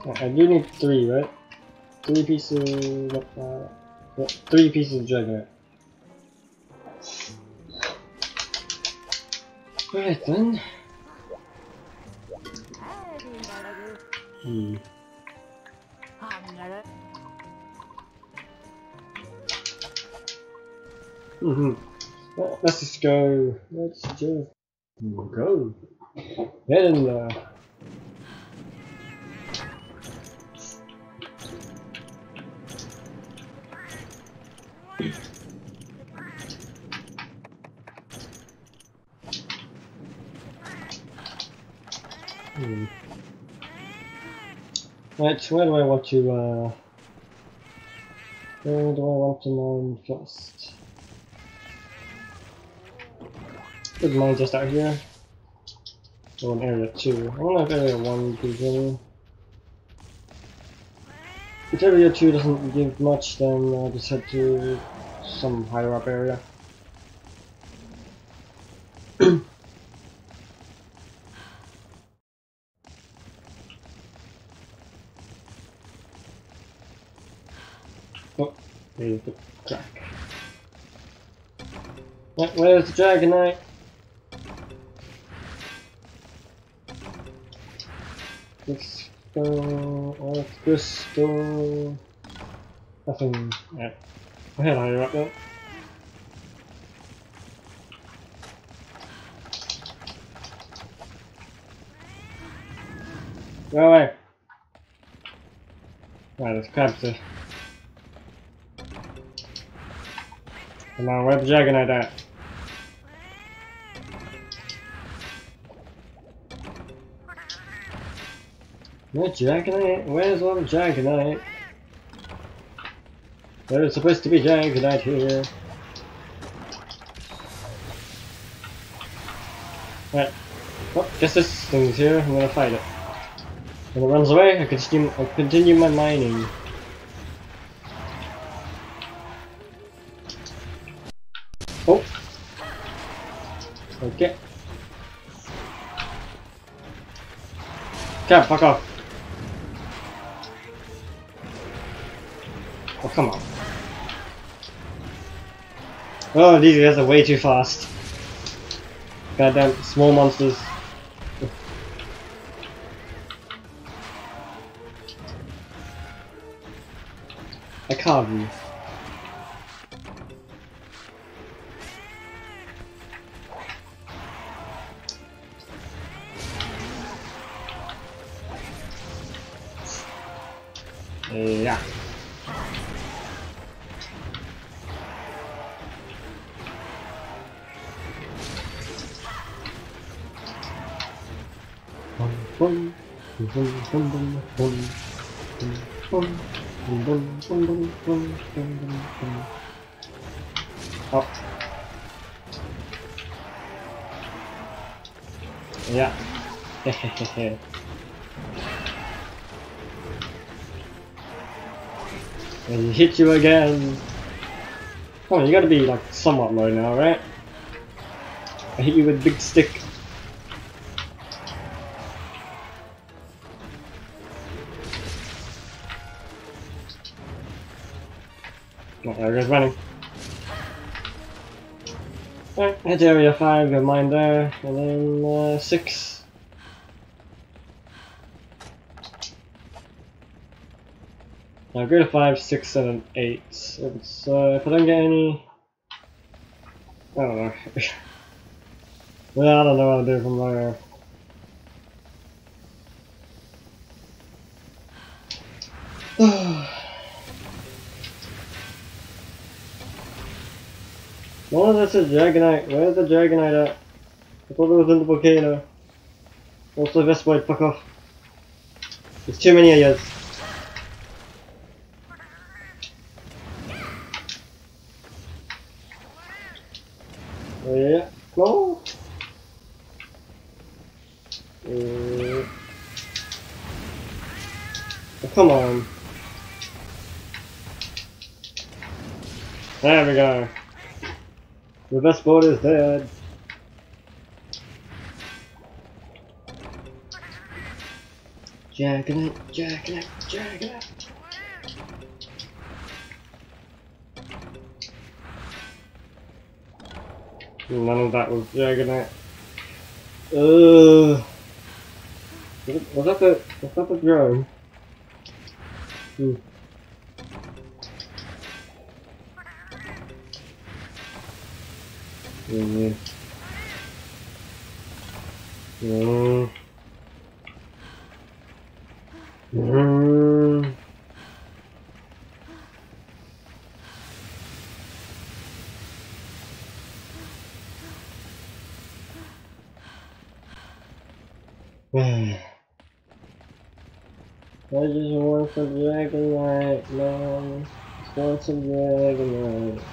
[SPEAKER 1] I do need three, right? Three pieces of, uh, three pieces of dragonite. Alright then. Hmm. Mm-hmm. Let's just go. Let's just go. In there. Hmm. Right, where do I want to, uh... Where do I want to mine first? Good mine just out here. Oh, or in area 2. I know if area 1 gives any. If area 2 doesn't give much, then I'll just head to some higher up area. oh, there's the crack. Where's the Dragonite? Let's go, let's crystal. Nothing, yeah. I had higher up though. Go away. Right, let's crabs there. Come on, where the Dragonite at? No Dragonite? Where's all the Dragonite? There's supposed to be Dragonite here. Right. Oh, guess this thing's here. I'm gonna fight it. When it runs away, I continue, I'll continue my mining. Oh! Okay. Okay, fuck off. Come on. Oh, these guys are way too fast. Goddamn small monsters. I can't you. Hit you again. Come on, you gotta be like somewhat low now, right? I hit you with big stick. Oh, there goes running. Alright, head to area 5, got mine there, and then uh, 6. Now go to 5, 6, 7, 8. It's, uh, if I don't get any... I don't know. well, I don't know what to do from there. Oh, that's a Dragonite. Where's the Dragonite at? I thought it was in the volcano. Also, Vespoid, fuck off. There's too many of yous. Oh, yeah. No. Uh, oh, come on. There we go. The Vespoid is dead. Jacking it, jacking it, jacking it. None of that was jacking it. Uh, was that the was that the drone? Hmm. Mm. Mm. Mm. I just want some Dragonite, man. Just want some Dragonite.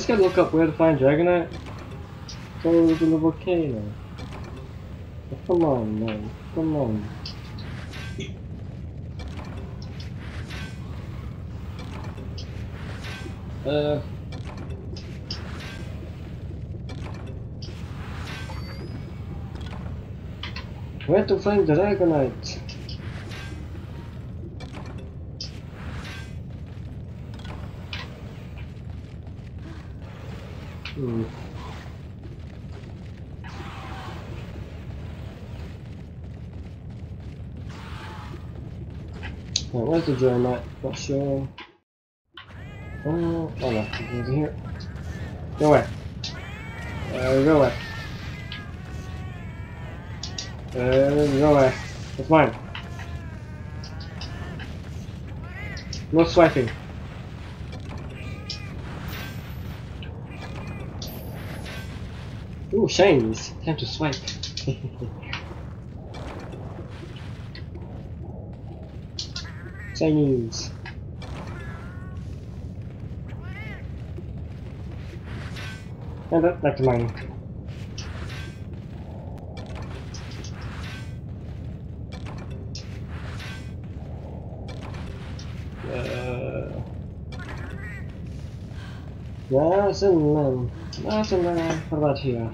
[SPEAKER 1] Just gotta look up where to find Dragonite. Was in the volcano. Come on, man. Come on. Uh. Where to find Dragonite? Hmm. Where's the Dragonite? Not sure. Oh, oh no, in here. Go away. Uh, go away. Uh, go away. It's mine. No swiping. Ooh, shinies. Time to swipe. Chinese. And that, that's mine. Uh, that's a man. Ah, that's a man. What about here?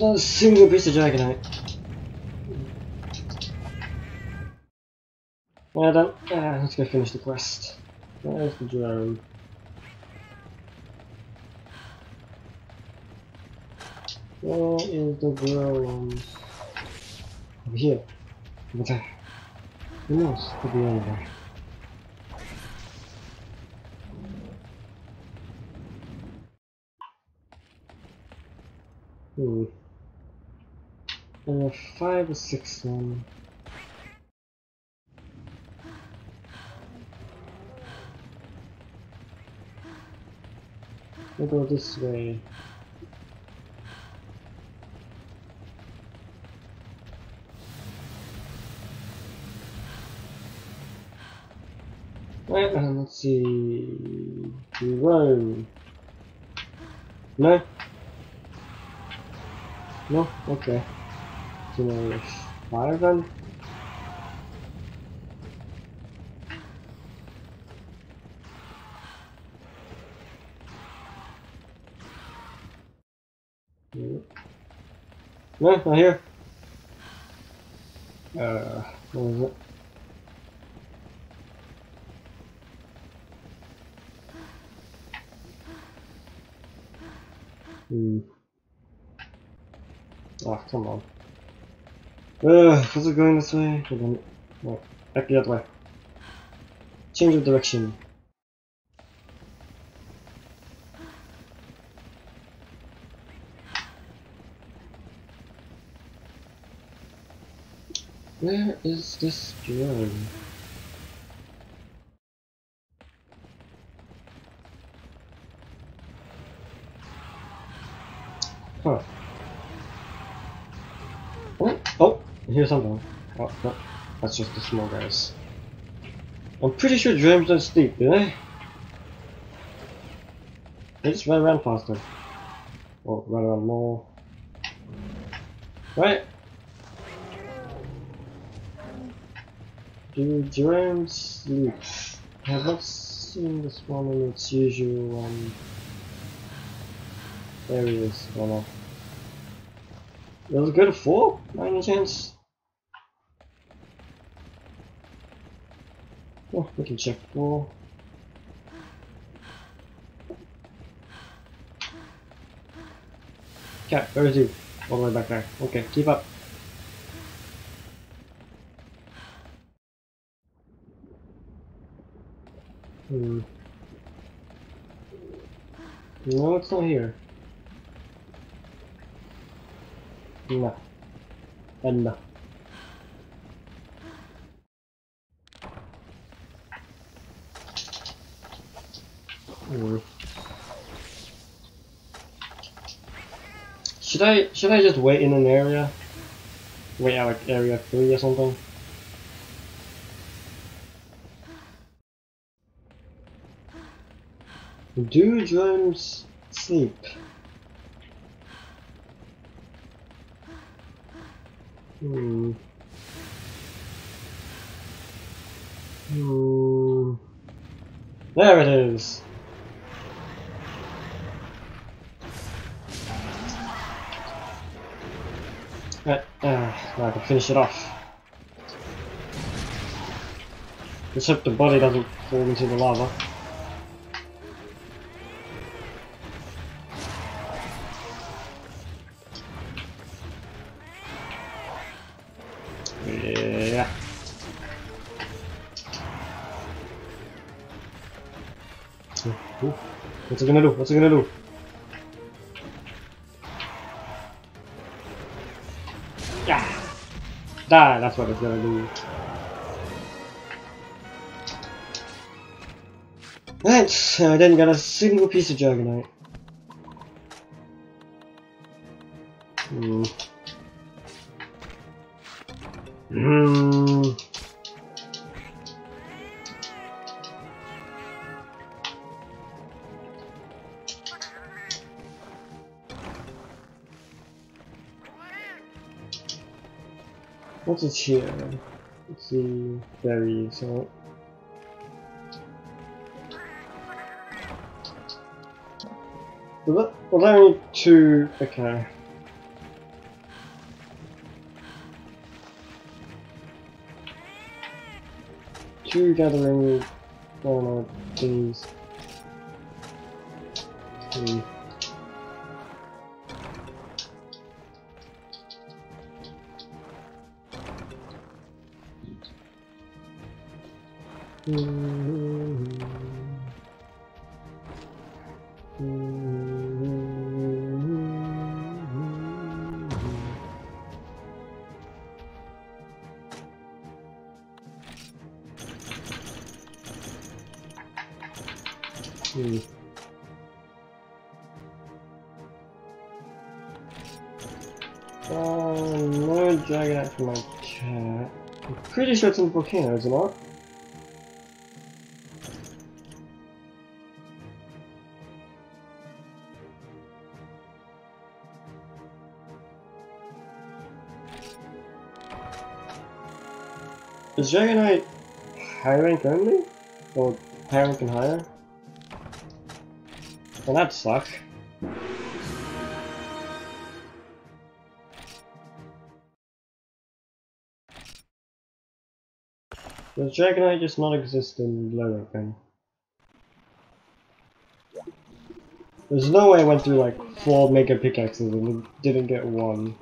[SPEAKER 1] Uh, a single piece of Dragonite. Well done. Uh, let's go finish the quest. Where's the drone? Where is the drone? Over here. Over there. Who knows? Could be anywhere. Hmm. Uh, five or six one. We'll go this way. Right, uh, let's see. Whoa. No? No? Okay. Five then? No, not here. Uh, what was it? Hmm. Oh, come on. Ugh, was it going this way? Hold on. No, back the other way. Change of direction. Where is this drone? Huh. Oh, oh, here's something. Oh, no, that's just the small guys. I'm pretty sure drones don't sleep, do they? They just run around faster. Or run around more. Right? Do drones sleep? I have not seen this one in its usual um, areas or not. Does it go to four by any chance? Can check four. Cat, where is he? All the way back there. Okay, keep up. Hmm. No, it's not here. No. And no. Hmm. Should I should I just wait in an area? Wait out like area three or something? Do drones sleep? Hmm. Hmm. There it is. Right, uh, now I can finish it off. Hope the body doesn't fall into the lava. Yeah. Ooh, What's it gonna do? What's it gonna do? Die, that's what it's gonna do. Right, I didn't get a single piece of Dragonite. What's here? Let's see berries. So was there only two? Okay. Two gathering one of these. Three. Oh, no dragonite for my cat. I'm pretty sure it's in volcano, is it Is Dragonite high rank only? Or high rank and higher? Well, that sucks. Does Dragonite just not exist in low rank then? There's no way I went through like four mega pickaxes and didn't get one.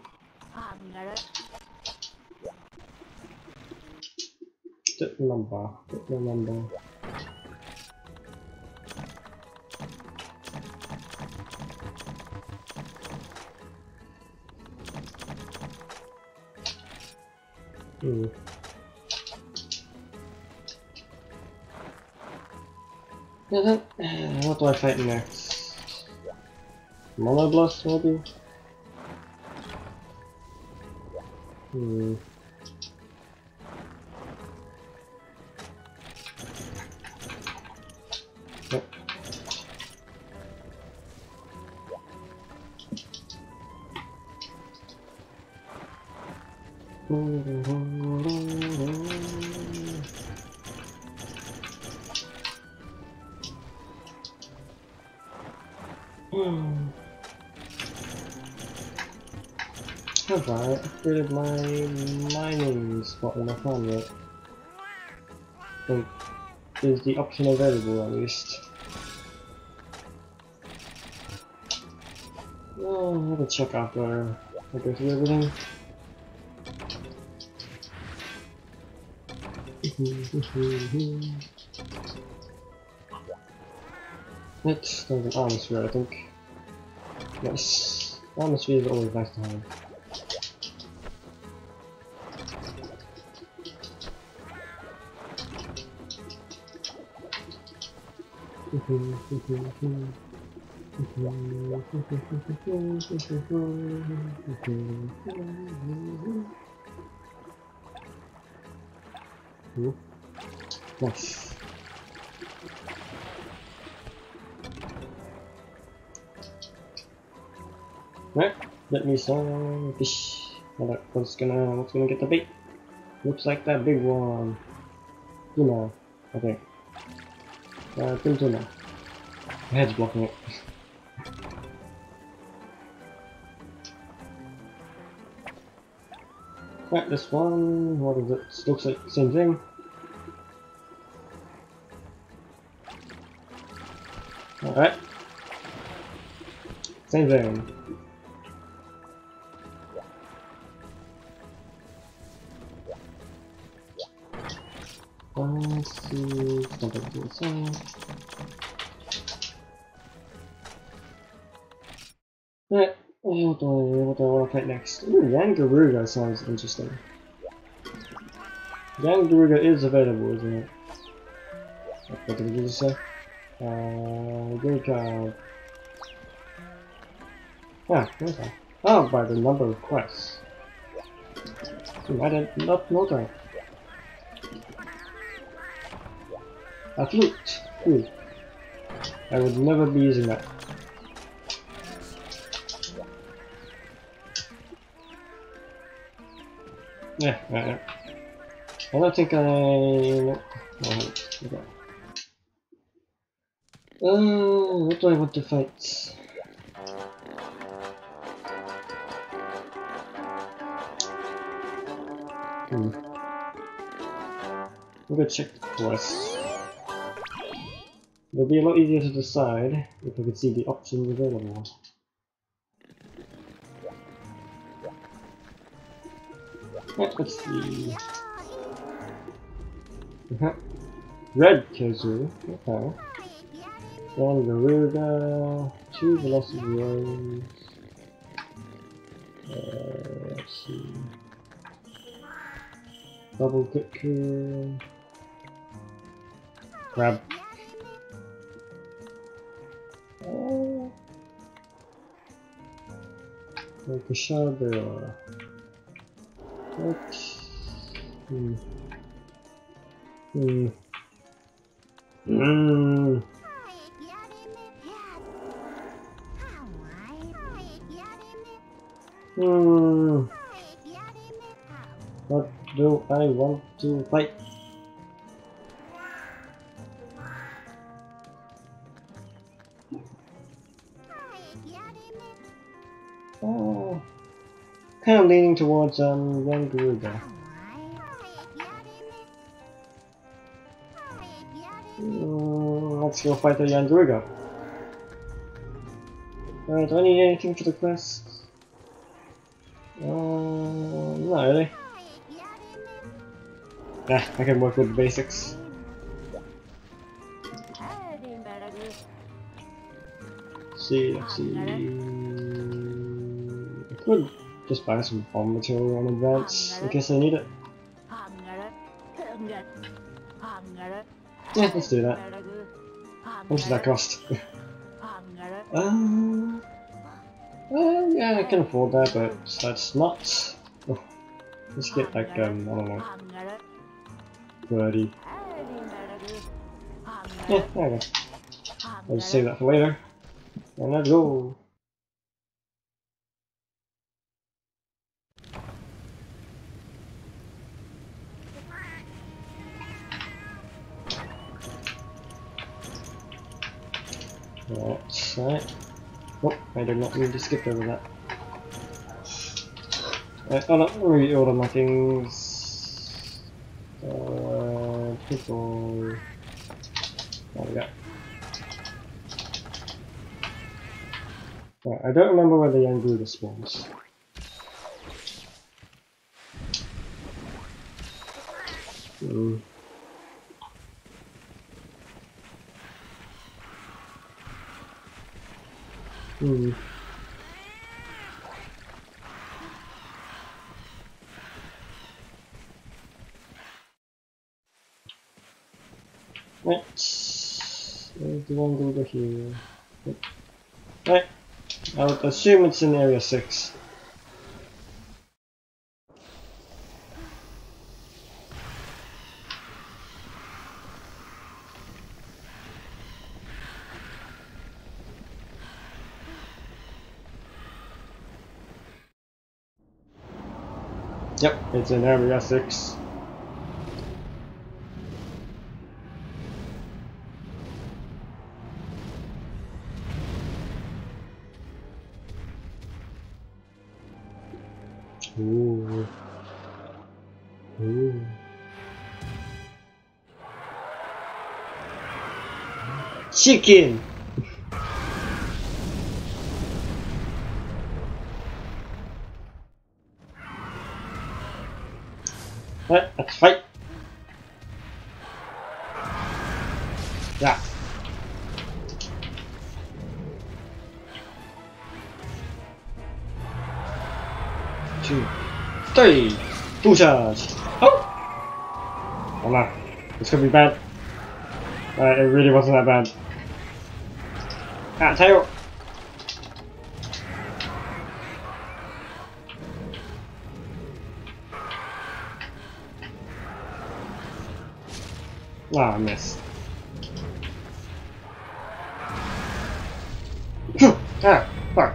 [SPEAKER 1] Then, uh, what do I fight next? Monoblos, maybe? Hmm. The option available at least? Oh, I'll have to check after I go through everything. It's there's an atmosphere, I think. Yes, atmosphere is always nice to have. Nice. Right, let me some fish. Hold what's gonna what's gonna get the bait? Looks like that big one. Know, I think. Uh, tuna. My head's blocking it. right, this one, what is it? Looks like the same thing. Alright. Same thing. Next? Ooh, Yian Garuga sounds interesting. Yian Garuga is available, isn't it? What did you just say? Uh, good job. Ah, okay. Oh, by the number of quests. Ooh, I did not not know that. A flute! Ooh. I would never be using that. Yeah, yeah, yeah. I don't think I... Oh, okay. Uh, what do I want to fight? Hmm. I'm gonna check the quest. It'll be a lot easier to decide if I could see the options available. Right, let's see. Uh. Red Khezu, okay. One Garuda, two Velocity. Uh, let's see. Double Kicker. Grab. Oh. Like a shadow. What? Hmm. Hmm. Hmm. Hmm. What do I want to fight? Kind of leaning towards um. Mm, let's go fight the Yian Garuga. Alright, do I need anything for the quest? Uh, not really. Yeah, I can work with the basics. see, let's see. Could just buy some bomb material in advance in case I need it. Yeah, let's do that. How much does that cost? uh, uh, yeah, I can afford that, but that's not. Oh, let's get like um, I don't know, thirty. Yeah, there we go. I'll just save that for later. And let's go. Right. Oh, I did not mean to skip over that. Right, oh no, reorder my things. Uh, people. There we go. Right, I don't remember where the Yian Garuga spawns. Hmm. Hmm. Right. There's the one over here. Right. I would assume it's in area 6. Yep, it's in area 6. Ooh. Ooh. Chicken! Let's fight. Yeah. Two, three, full charge. Oh! Oh no, this could be bad. Uh, it really wasn't that bad. Ah, tail! Ah, I missed. ah, fuck.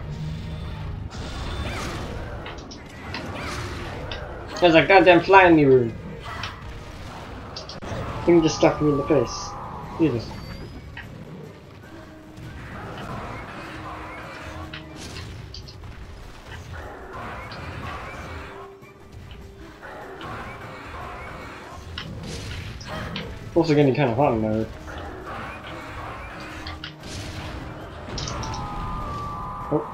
[SPEAKER 1] There's a goddamn fly in the room. Thing just stuck me in the face. Jesus. Also getting kind of hot in there. Oh.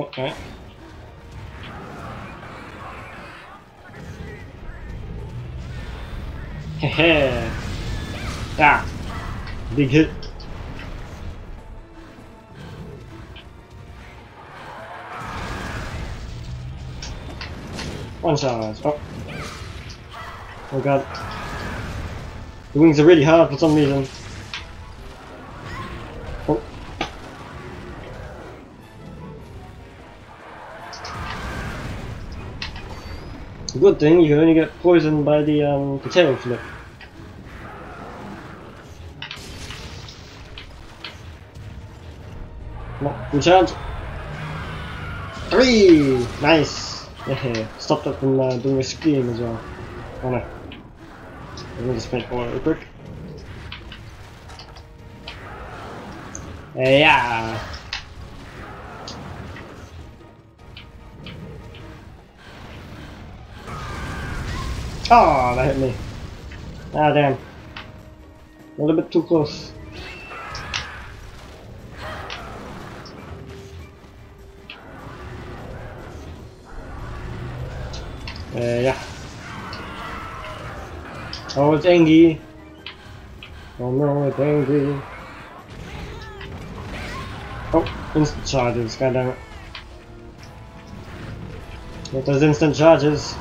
[SPEAKER 1] Okay. Hehe. ah. Big hit. Oh. Oh god. The wings are really hard for some reason. Oh. Good thing you only get poisoned by the um tail flip. No, good chance. Three! Nice! Stopped up from uh, doing a scream as well. Oh no. I'm gonna paint real quick. Yeah! Oh, that hit me. Ah, damn. A little bit too close. Uh, yeah. Oh, it's Angie. Oh no, it's angry. Oh, instant charges, goddammit. Get those instant charges.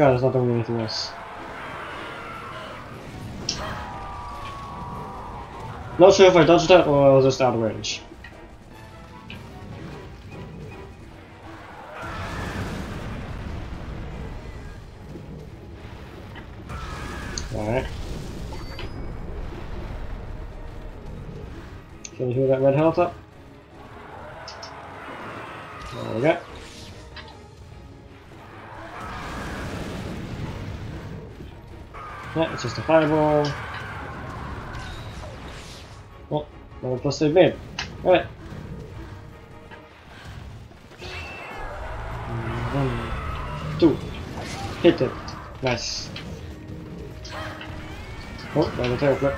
[SPEAKER 1] God it's not doing anything else. Not sure if I dodged that or I was just out of range. Alright. Can you hear that red health up? Just a fireball. Oh, no plus save made. Alright. One, two. Hit it. Nice. Oh, another tail flip.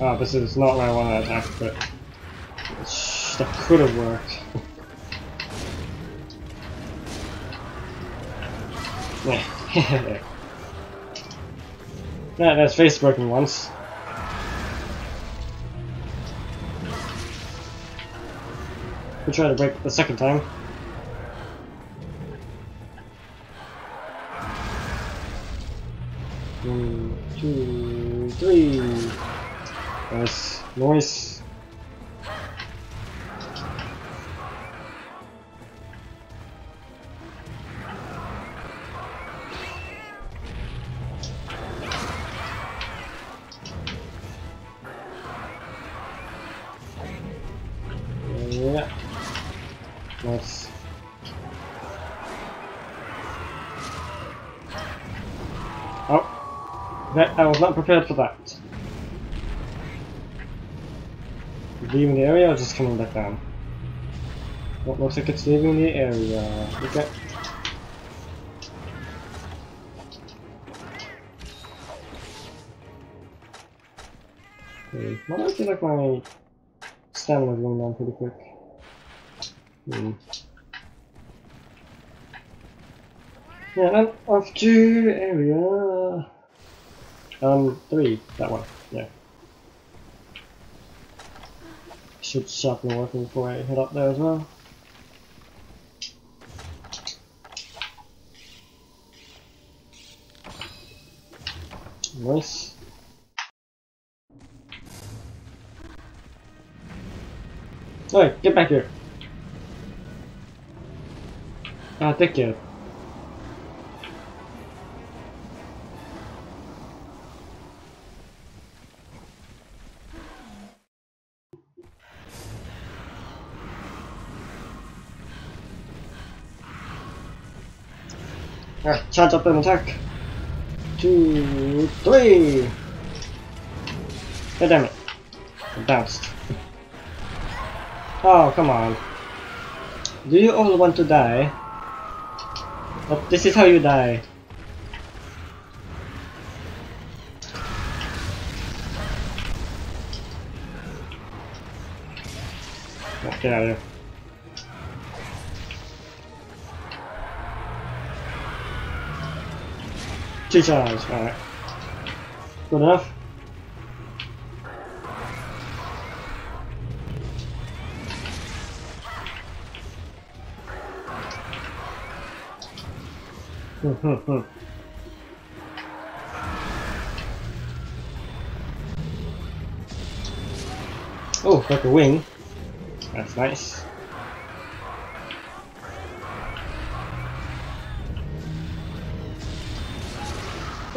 [SPEAKER 1] Ah, this is not where I want to attack, but that could have worked. yeah, that's face broken once. We try to break the second time. One, two, three. Nice. Nice. I was not prepared for that. Leaving the area or just coming back down? What looks like it's leaving the area. Okay. Okay. Well, I feel like my stamina is going down pretty quick. Hmm. Yeah, I'm off to area. Um, three, that one, yeah. Should sharpen working before I head up there as well. Nice. Alright, get back here. Uh, ah, thank you. Ah, charge up and attack. Two, three. God damn it. I bounced. Oh, come on. Do you all want to die? But this is how you die. Get out of here. Two times, alright. Good enough. Oh, like a wing. That's nice.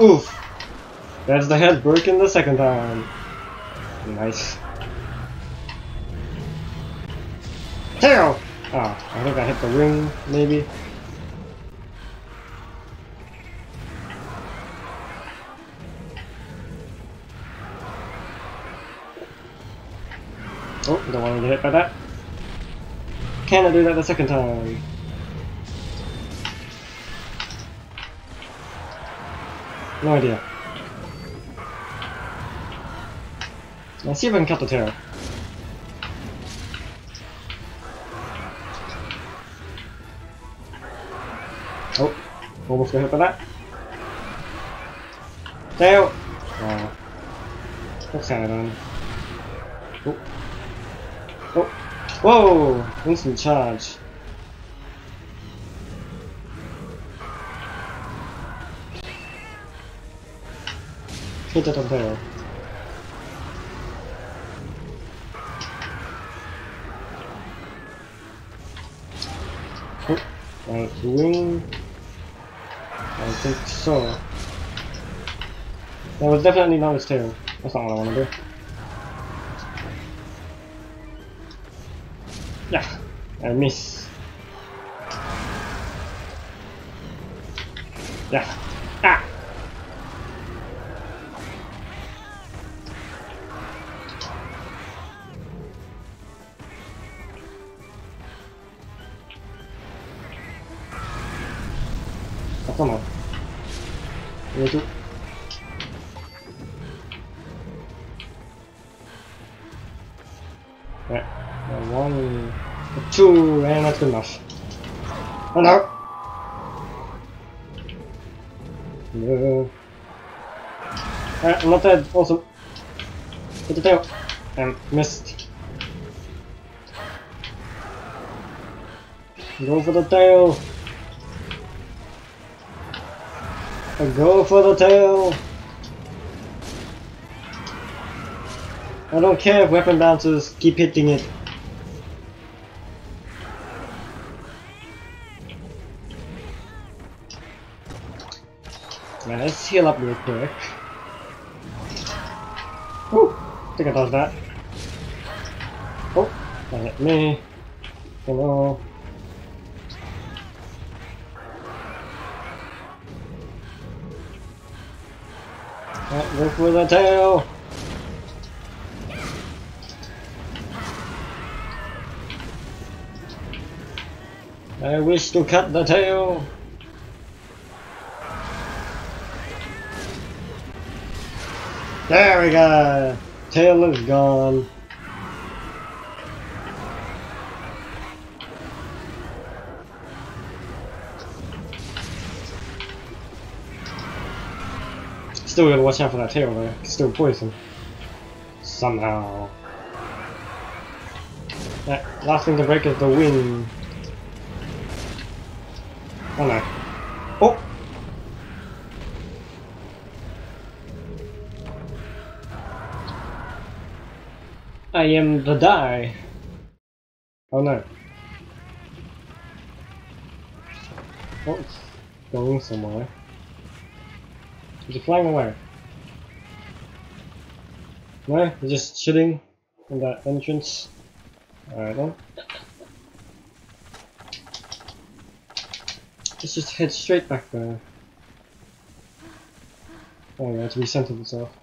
[SPEAKER 1] Oof! That's the head broken the second time. Nice. Tail! Ah, I think I hit the ring, maybe. Oh, don't want to get hit by that. Can I do that the second time? No idea. Let's see if I can cut the tail. Oh, almost got hit by that. Tail! Oh. That's kind of done. Oh. Oh. Whoa! Instant charge. Hit it on tail. Oh, right, wing. I think so. That was definitely not his tail. That's not what I want to do. Yeah, I miss. Yeah. Dead, also. Hit the tail. And missed. Go for the tail! Go for the tail! I don't care if weapon bouncers keep hitting it. Let's heal up real quick. I think I dodged that. Oh, that hit me. Hello. Right, go for the tail! I wish to cut the tail. There we go. Tail is gone. Still gotta watch out for that tail though. Still poison. Somehow. That last thing to break is the wing. Oh no. I am the die. Oh no. Oh, it's going somewhere. Is he flying away? No, he's just chilling in that entrance. Alright then. Let's just head straight back there. Oh yeah, to recenter itself.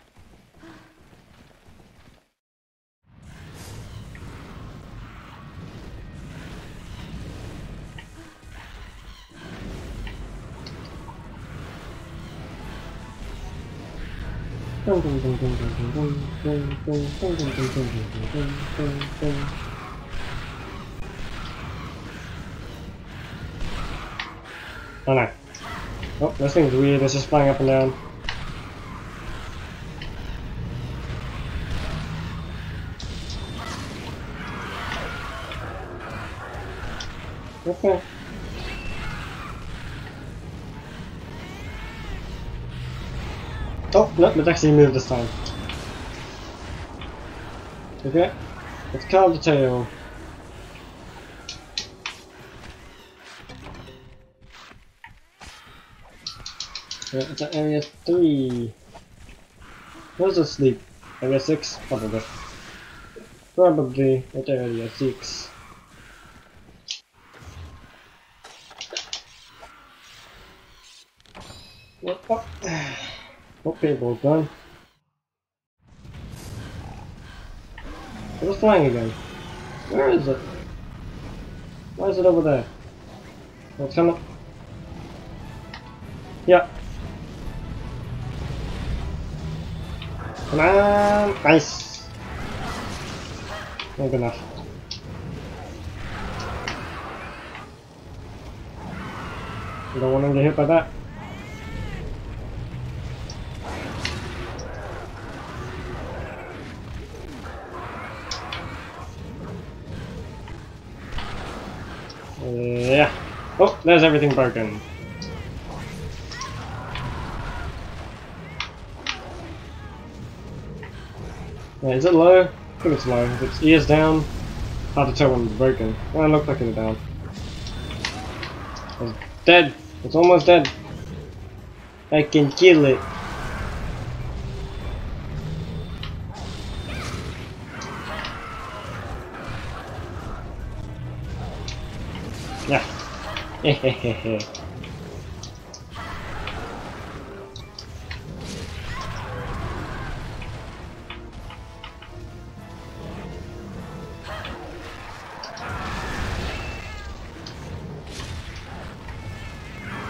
[SPEAKER 1] Oh no. Oh, this thing's weird, it's just flying up and down. Okay. Oh, no, it actually moved this time. Okay. Let's carve the tail. It's at area 3. Where's the sleep? Area 6? Probably. Probably at area 6. What? Oh, paintball's gone. It's flying again. Where is it? Why is it over there? It's coming. Yeah. Come on! Nice! Not good enough. You don't want to get hit by that. There's everything broken. Is it low? I think it's low. If its ears down, hard to tell when it's broken. Oh, it looks like it's down. It's dead. It's almost dead. I can kill it. Hehehehe.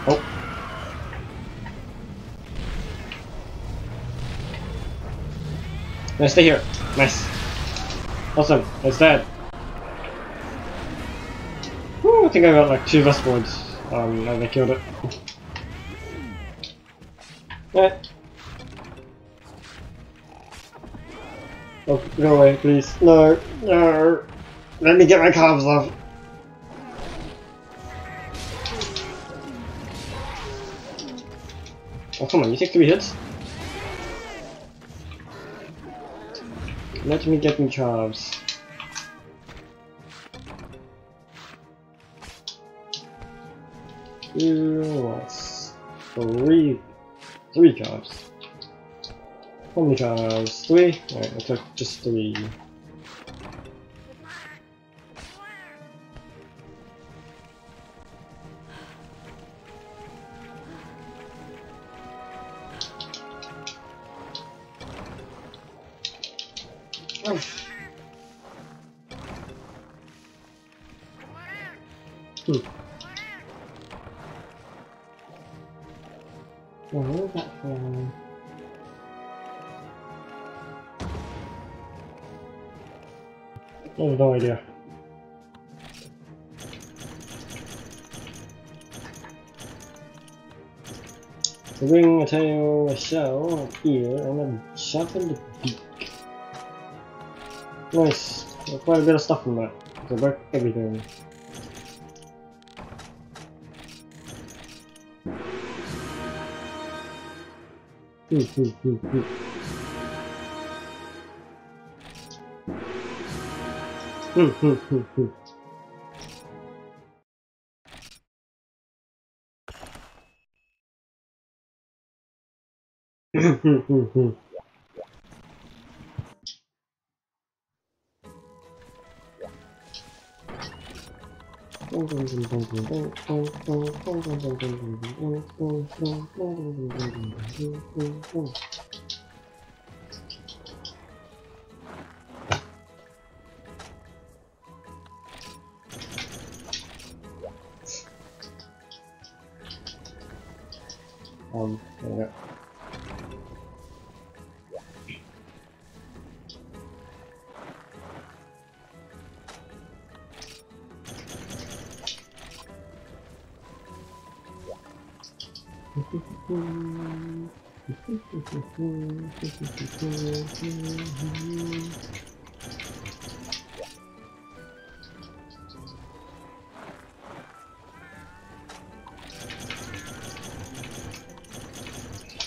[SPEAKER 1] Oh. Stay here. Nice. Awesome. It's dead. I think I got like two Vespoids. Um, and they killed it. Yeah. Oh, go away, please. No, no. Let me get my calves off. Oh, come on, you take three hits? Let me get my calves. Two, what's three, three calves. How many calves? Three? Alright, I took just three. Sharpened beak. Nice. Quite a bit of stuff from that. So back everything. Hmm, hmm, hmm, hmm. Hmm, hmm, hmm, hmm. Hmm, hmm, hmm, Um, yeah.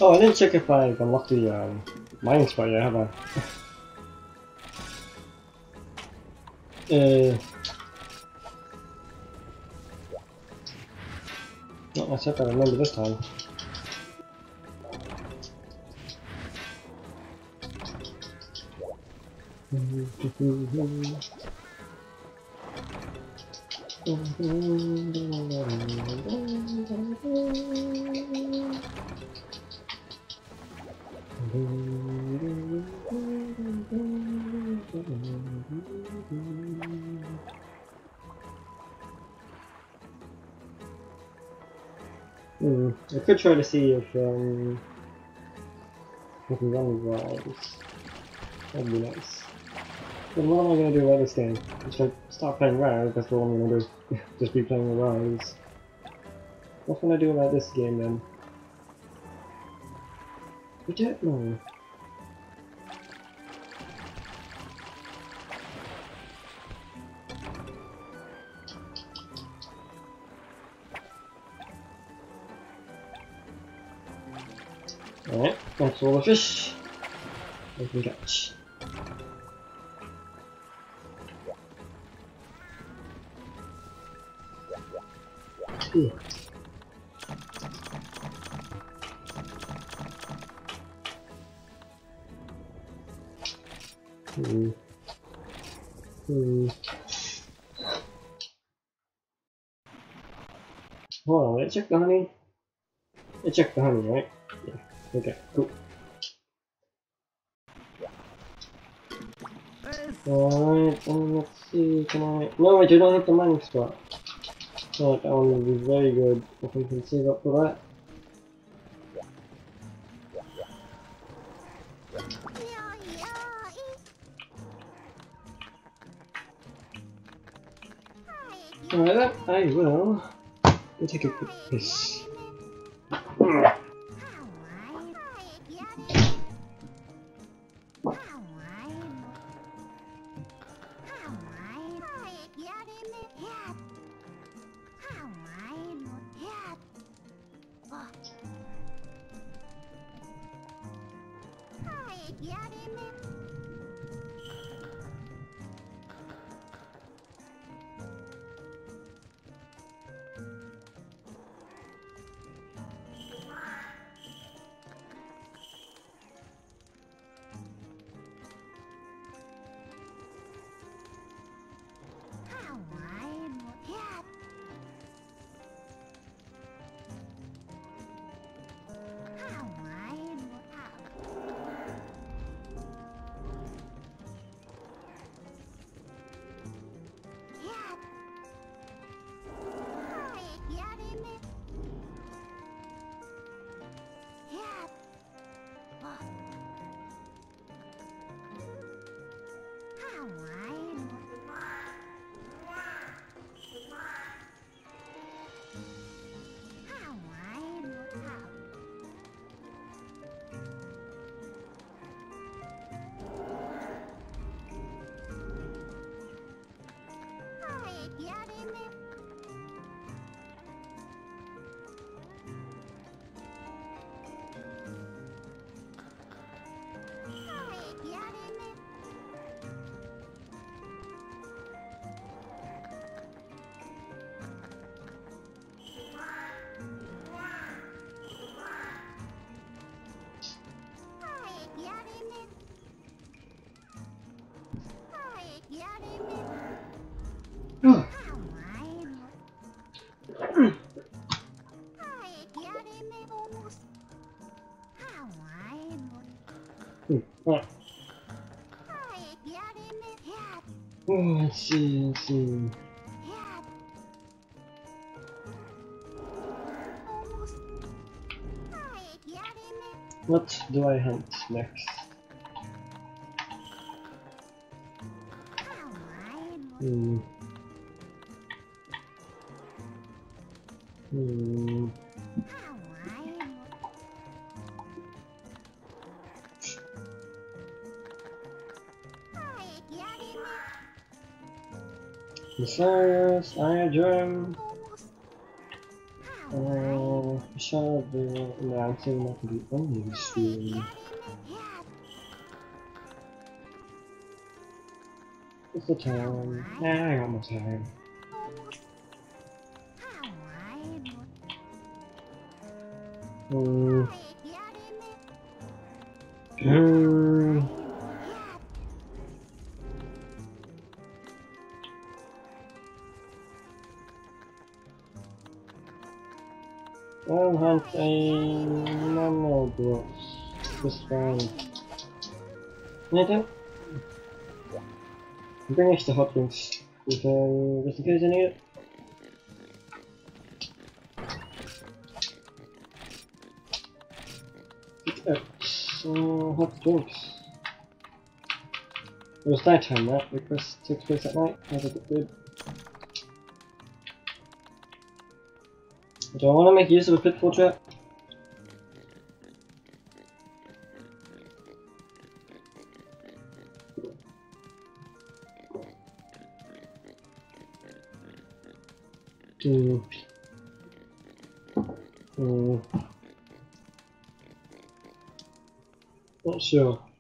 [SPEAKER 1] Oh, I didn't check if I unlocked the um, mining spot yet, have I? uh, not myself, I remember this time. Hmm, I could try to see if um, I can run rides. That'd be nice. But what am I gonna do about this game? Like start playing rides, that's all I'm gonna do. Just be playing rides. What can I do about this game then? I don't know. Alright, thanks all the fish. We can catch. Ooh. Hmm. Hmm. Hold on, let's check the honey. Let's check the honey, right? Yeah. Okay, cool. Alright, um, let's see, can I... No, I don't have the mining spot. Alright, that one will be very good if we can save up for that. Alright, I will go take a quick piss. What do I hunt next? Hmm. Hmm. Messiahs, I dream. I'm saying that to be only stream. What's the time? Nah, I got time. Hmm. Hmm. Fine. Anything? Bring extra hot drinks. If, um, just in case I need it. Uh, hot drinks. It was night time? Because it takes place at night. Think it did. Do I want to make use of a pitfall trap? Hmm. Hmm. Not sure.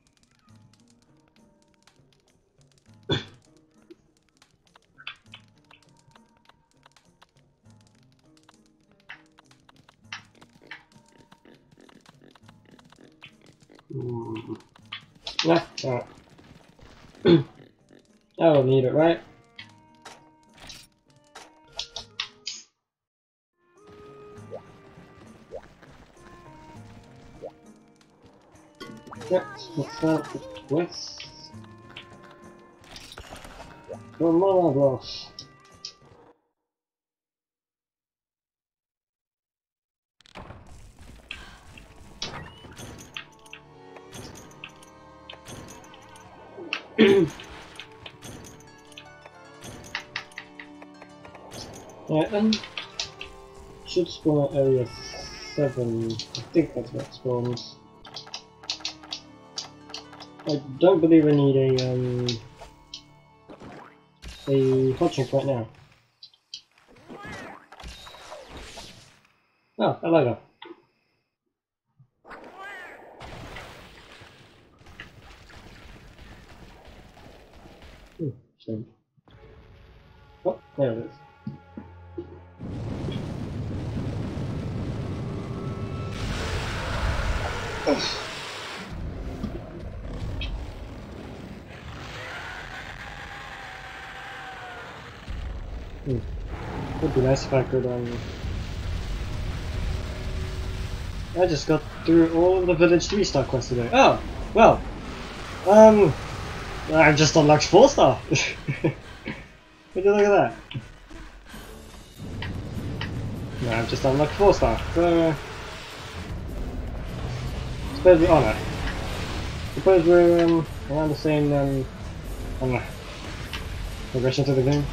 [SPEAKER 1] Area 7. I think that's it spawns. I don't believe I need a um a hot right now. Oh, hello there. I. I just got through all of the village 3 star quests today. Oh! Well! Um... I've just unlocked 4 star! Would you look at that? No, I've just unlocked 4 star. So... Suppose we... Oh no. Suppose we're, um, around the same, um... I. Progression to the game.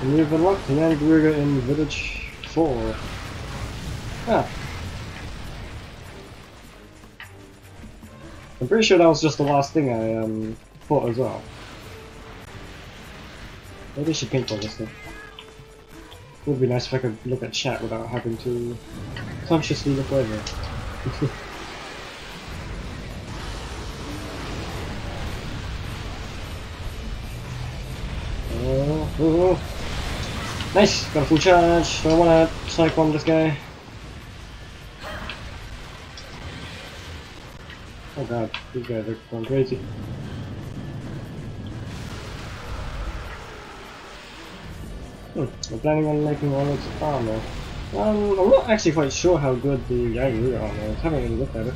[SPEAKER 1] And we've unlocked the Landruger in Village 4. Ah. I'm pretty sure that was just the last thing I um, fought as well. Maybe I should paintball this thing. Would be nice if I could look at chat without having to consciously look over. Nice, got a full charge, so I wanna snipe on this guy. Oh god, these guys are going crazy. Hmm, I'm planning on making all its armor. Um, I'm not actually quite sure how good the Yagyu armor is, I haven't really looked at it.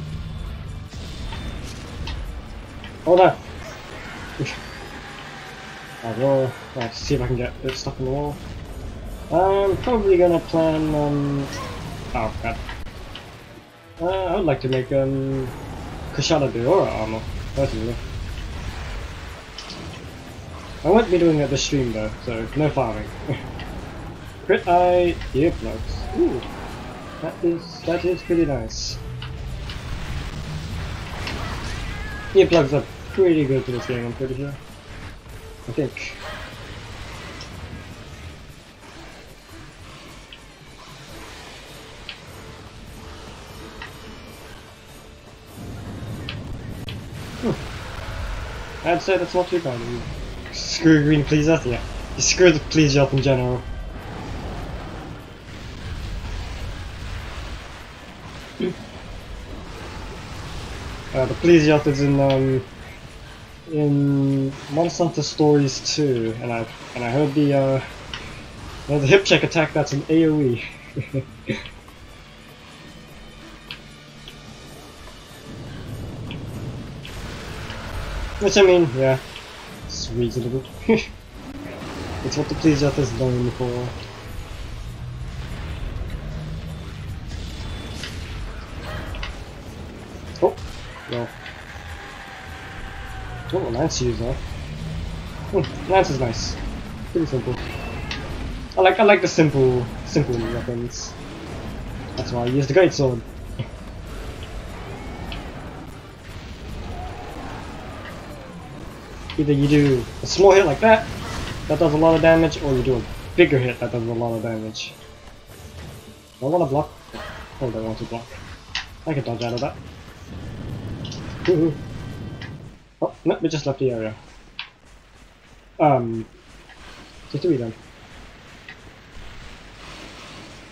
[SPEAKER 1] Hold on! I'll roll, I'll see if I can get this stuff in the wall. I'm probably gonna plan on... Oh god. Uh, I would like to make um, Kushala Daora armor, personally. I won't be doing it this stream though, so no farming. Crit eye earplugs. Ooh, that is that is pretty nice. Earplugs are pretty good for this game, I'm pretty sure. I think. I'd say that's not too bad. Screw green Plesioth? Yeah. You screw the Plesioth in general. Uh, the Plesioth is in um, in Monster Hunter Stories 2, and I and I heard the uh, the hip check attack that's an AOE. Which I mean, yeah, it's reasonable. it's what the Plesioth is known for. Oh, well. Oh, Lance use that. Hmm, Lance is nice. Pretty simple. I like I like the simple simple weapons. That's why I use the great sword. Either you do a small hit like that, that does a lot of damage, or you do a bigger hit that does a lot of damage. I want to block. Oh, I want to block. I can dodge out of that. Oh, no, we just left the area. Um, just do we then.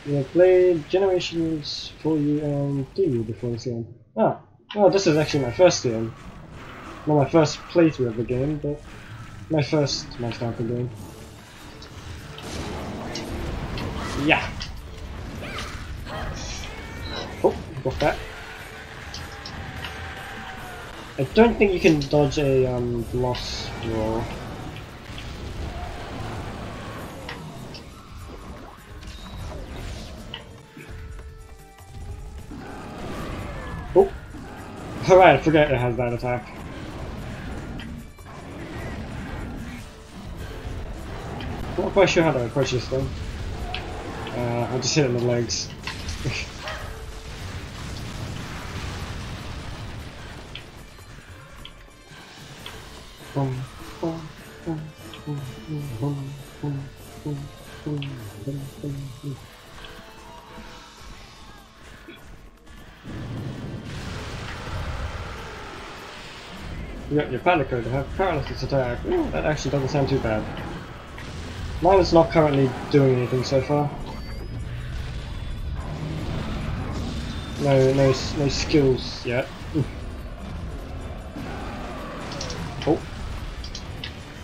[SPEAKER 1] We have played Generations for you and do before this game. Ah, well, this is actually my first game. Not my first playthrough of the game, but my first Monster Hunter game. Yeah. Oh, got that. I don't think you can dodge a um, loss roll. Oh! Alright, I forget it has that attack. Not quite sure how to approach this thing. Uh, I'll just hit it in the legs. You got your Palico to have paralysis attack. Ooh, that actually doesn't sound too bad. Mine is not currently doing anything so far. No, no, no skills yet. oh.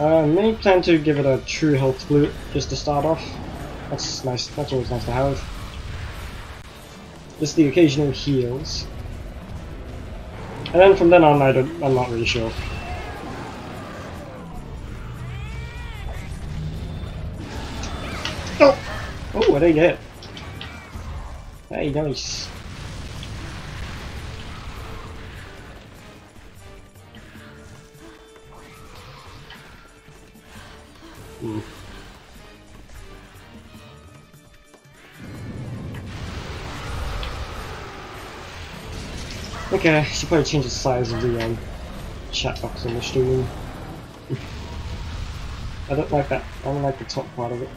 [SPEAKER 1] Uh, may plan to give it a true health flute just to start off. That's nice. That's always nice to have. Just the occasional heals. And then from then on, I I'm not really sure. I get? Hey, nice. Hmm. Okay, should probably change the size of the um, chat box on the stream. I don't like that. I don't like the top part of it.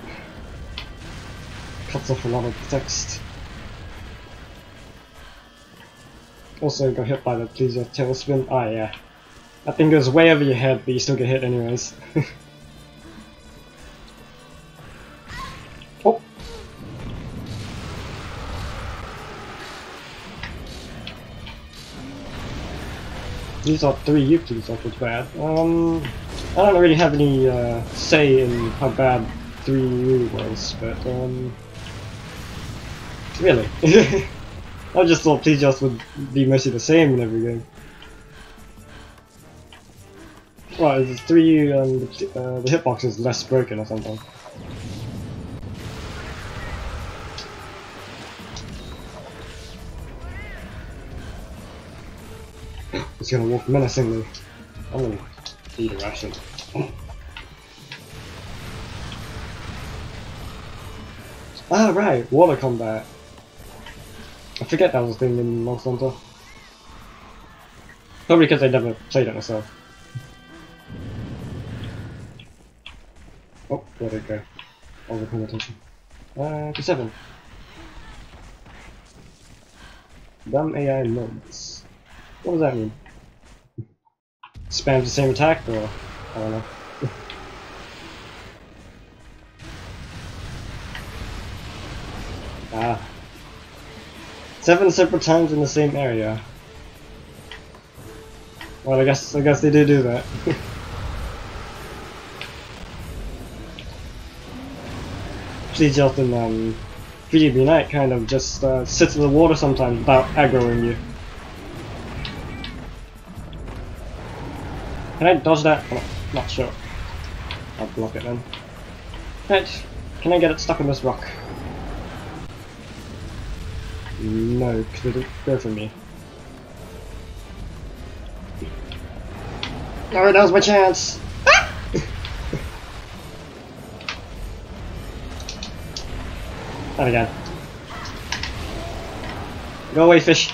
[SPEAKER 1] Cuts off a lot of text. Also you got hit by the Plesioth Tailspin. Ah yeah. That thing goes way over your head, but you still get hit anyways. oh! These are three Yukis, that was bad. Um, I don't really have any uh, say in how bad 3 U was, but um, really, I just thought Pidgeot would be mostly the same in every game. Well, is it 3 U and uh, the hitbox is less broken or something? He's gonna walk menacingly. I'm gonna eat a ration. Ah, right, water combat. I forget that was a thing in Monster Hunter. Probably because I never played it myself. Oh, where'd it go? Paying attention. Uh, to 7. Dumb AI mods. What does that mean? Spam the same attack, or I don't know. ah. Seven separate times in the same area. Well, I guess I guess they did do that. Just in um, PGB Knight kind of just uh, sits in the water sometimes without aggroing you. Can I dodge that? I'm not sure. I'll block it then. Right, can I get it stuck in this rock? No, because it'll go for me. Alright, that was my chance! Ah! Not again. Go away, fish.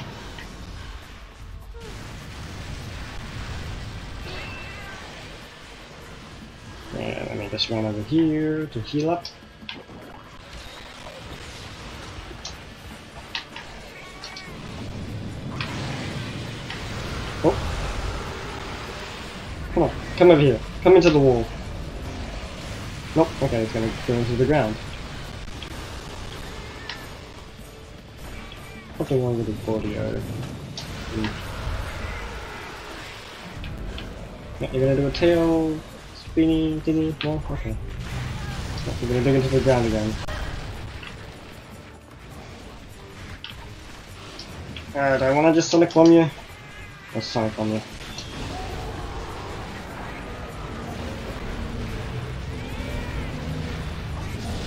[SPEAKER 1] And let me just run over here to heal up. Come over here. Come into the wall. Nope, okay, it's gonna go into the ground. Something wrong with the body. Hmm. Yeah, you're gonna do a tail spinny thingy? No? Okay. You're gonna dig into the ground again. Alright, I wanna just Sonic Bomb you. Let's Sonic Bomb you.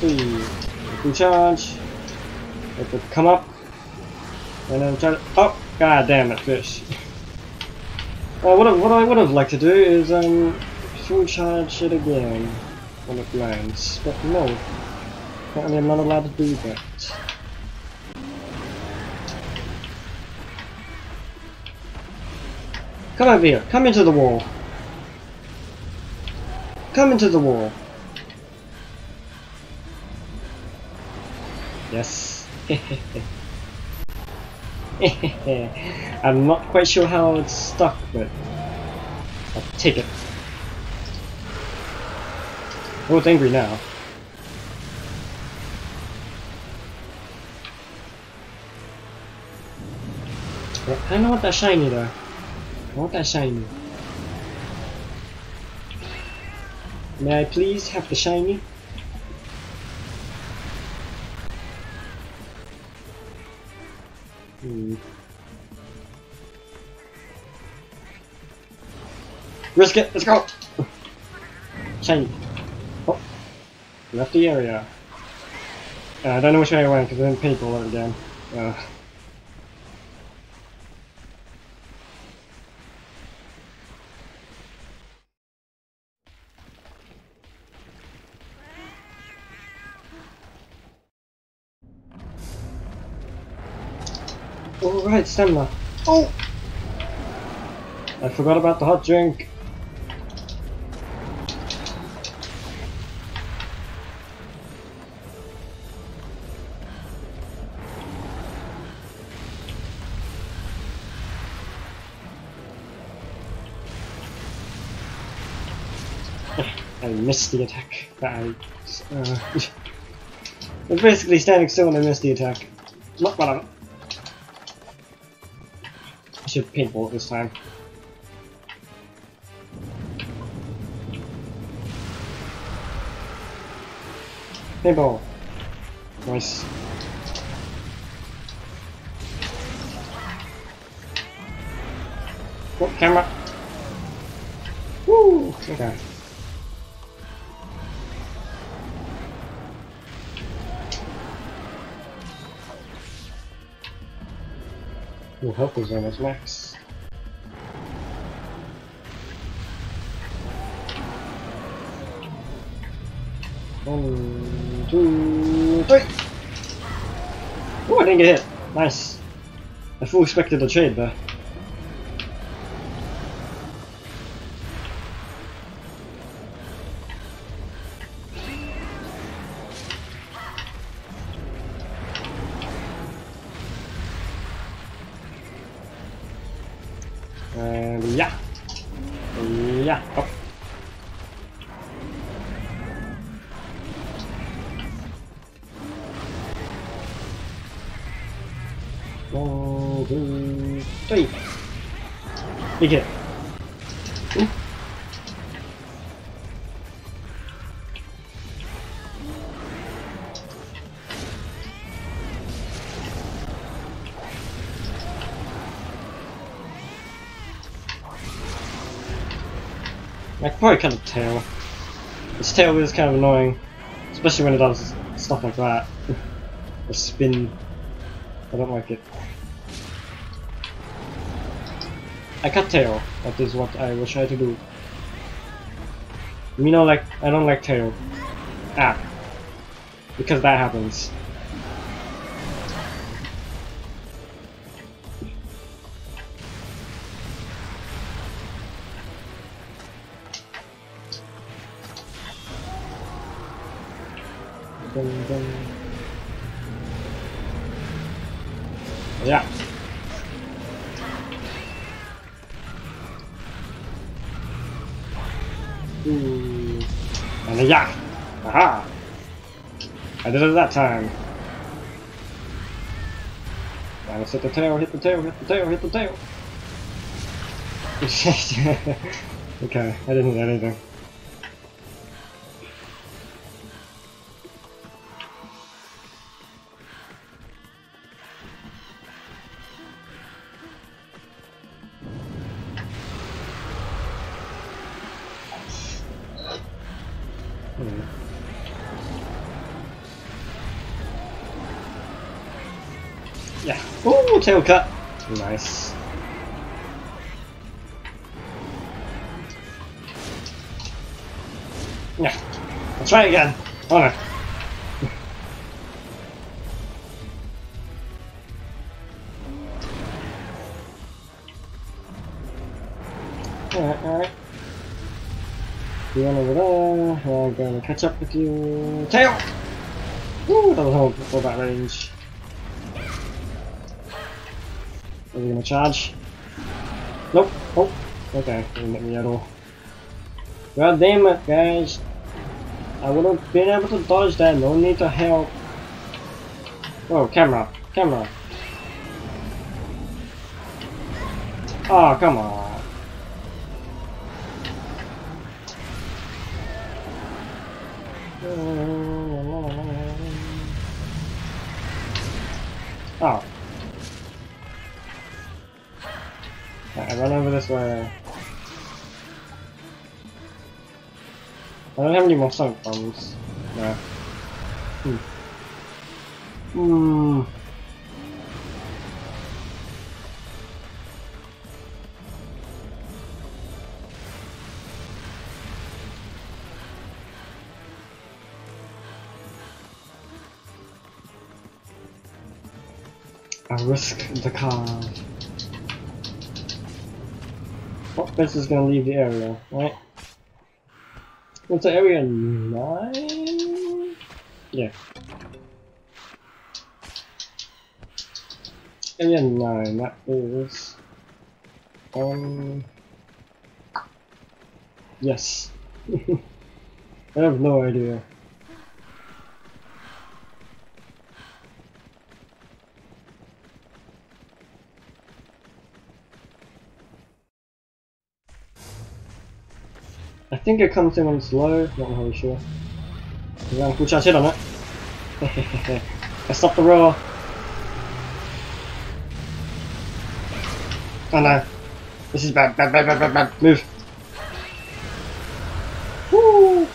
[SPEAKER 1] Three. Quick charge. Let it come up. And then try to. Oh! God damn it, fish. Uh, what, I, what I would have liked to do is um, full charge it again when it lands, but no, apparently I'm not allowed to do that. Come over here, come into the wall. Come into the wall. Yes. I'm not quite sure how it's stuck, but I'll take it. Oh, it's angry now. I don't want that shiny though. I want that shiny. May I please have the shiny? Risk it, let's go! Shiny. Oh. Left the area. Uh, I don't know which way I went because I didn't paint all over again. Uh. Alright, stamina. Oh! I forgot about the hot drink. Missed the attack. I, uh, I'm basically standing still and I missed the attack. Not whatever. I should paintball it this time. Paintball. Nice. Oh, camera. Woo! Okay. Your health is. One, two, three! Oh, I didn't get hit. Nice. I fully expected a trade there. Probably cut its tail. Its tail is kind of annoying, especially when it does stuff like that. the spin. I don't like it. I cut tail. That is what I will try to do. You know, like I don't like tail. Ah, because that happens. I did it that time. Now let's hit the tail, hit the tail, hit the tail, hit the tail. okay, I didn't hit anything. Try again. Alright, alright. You run over there, I'm gonna catch up with you. Tail! Woo, that was hold for that range. Are we gonna charge? Nope. Oh, okay, didn't hit me at all. God damn it, guys. I would have been able to dodge that, no need to help. Oh, camera, camera. Oh, come on. Don't have any more Sonic Bombs. No. Hmm. Hmm. I risk the car. This is gonna leave the area, right? What's the area? Nine? Yeah. Area nine, that is... Um... Yes. I have no idea. think it comes in when it's low, not really sure. Yeah, good chance hit on it. I stopped the roar. Oh no. This is bad, bad, bad, bad, bad, bad. Move. Woo!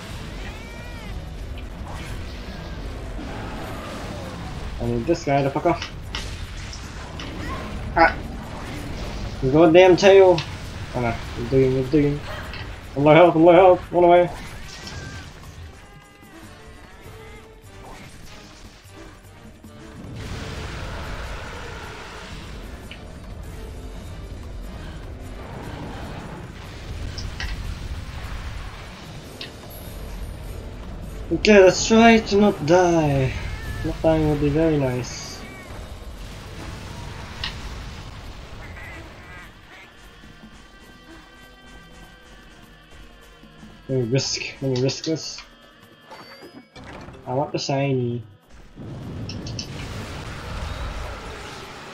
[SPEAKER 1] I need this guy to fuck off. Ah! Goddamn tail! Oh no, you're digging, you're digging. I'm low health, I'm low health, run away. Okay, let's try to not die. Not dying would be very nice. Let me risk, let me risk this. I want the shiny.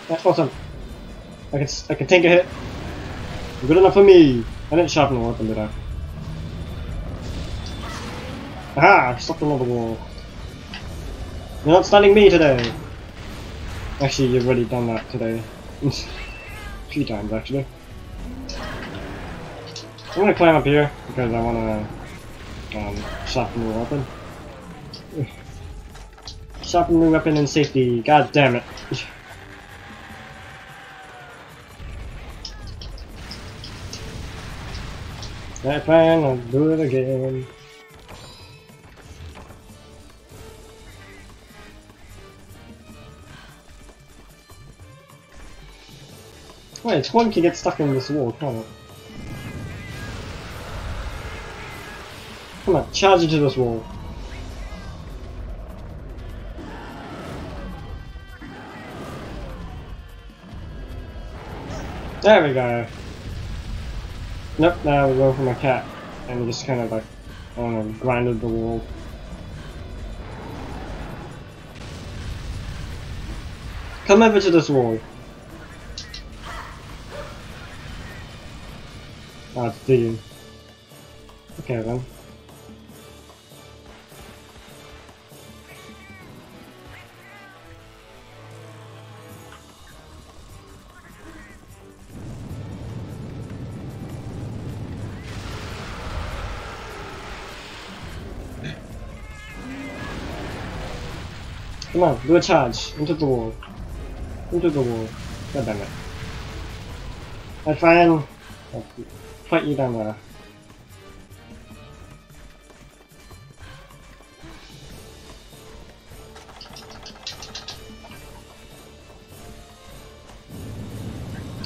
[SPEAKER 1] That's awesome. I can, I can take a hit. Good enough for me. I didn't sharpen the weapon, did I? Aha! Stopped another wall. You're not stunning me today! Actually, you've already done that today. A few times, actually. I'm gonna climb up here, because I wanna um, sharpen the weapon. Sharpen the weapon in safety, god damn it. That fine, I'll do it again. Wait, one can get stuck in this wall, can't it? Come on, charge into this wall. There we go. Nope, now we go for my cat. And just kind of like, I don't know, grinded the wall. Come over to this wall. Ah, it's digging. Okay then. Come on, do a charge. Into the wall. Into the wall. God damn it. I fine. I'll fight you down there.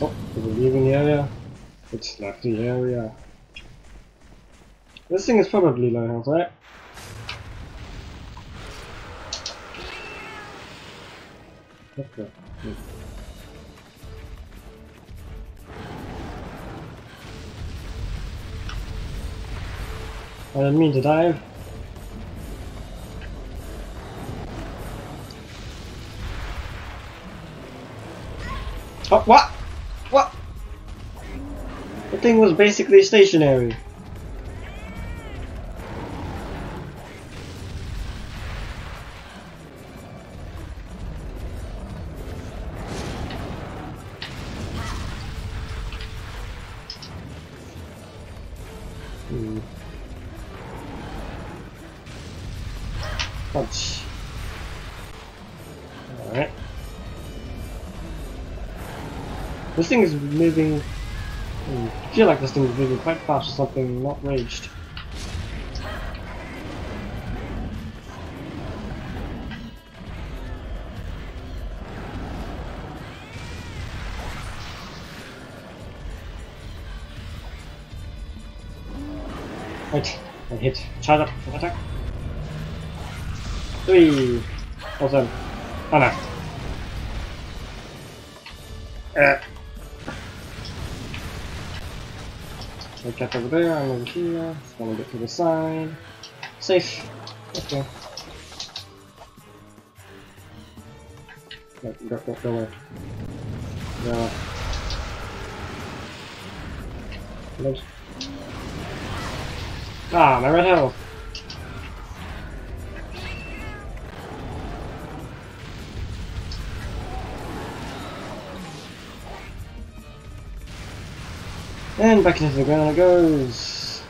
[SPEAKER 1] Oh, it leaving the area? It's left the area. This thing is probably low health, right? I didn't mean to dive. Oh, what? What? The thing was basically stationary. This thing is moving. I feel like this thing is moving quite fast or something not raged. Right, I hit. Charge up, attack. Three. Awesome. Oh no. Got over there, I'm over here. It's gonna get to the side. Safe. Okay. Go, go, go, go away. No. Nope. Ah, my red health. And back into the ground it goes.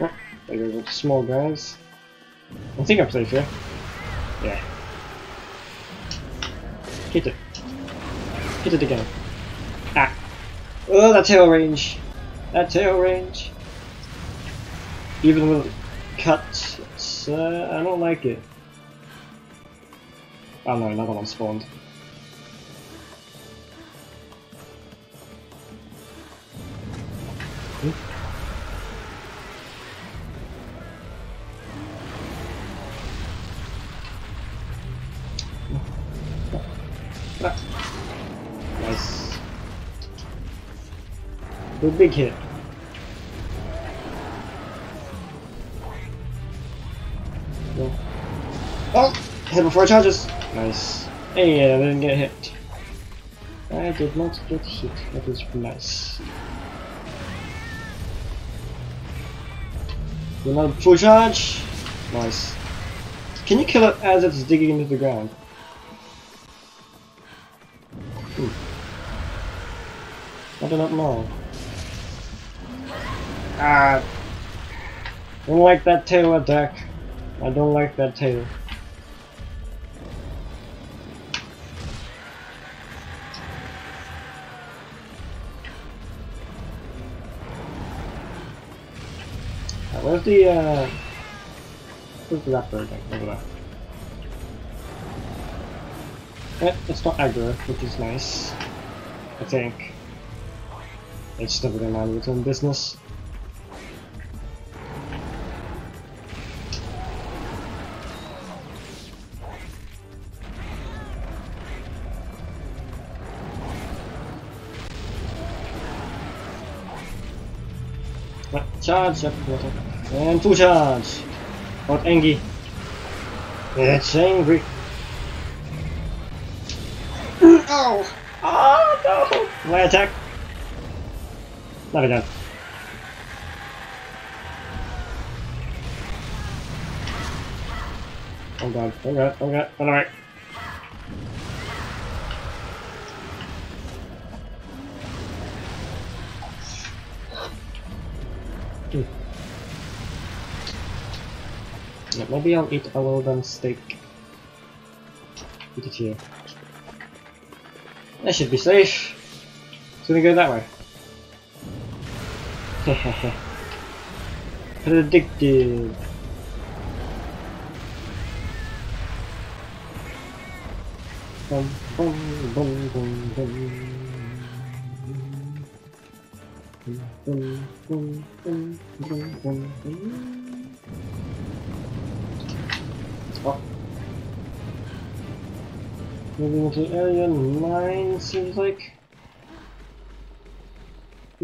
[SPEAKER 1] Oh, there goes the small guys. I think I'm safe here. Yeah. Hit it. Hit it again. Ah. Oh, that tail range. That tail range. Even with uh, I don't like it. Oh no, another one spawned. Hmm? Nice. Good big hit. Hit before it charges! Nice. Hey, I didn't get hit. I did not get hit. That is nice. You're not full charge? Nice. Can you kill it as it's digging into the ground? Hmm. I do not know. Ah! Don't like that tail attack. I don't like that tail. Where's the uh where's the? Over there. It's not aggro, which is nice. I think. It's never gonna mind its own business. Charge, yep, water. And full charge! Not angry. It's angry. oh! Oh no! My attack! Not again. Oh god, oh god, oh god, alright. Maybe I'll eat a well done steak. Eat it here. That should be safe. It's gonna go that way. Hehehe. Predictive. Bum, bum, bum, bum, bum. Bum, bum, bum, bum, bum, bum. Moving into area 9 seems like.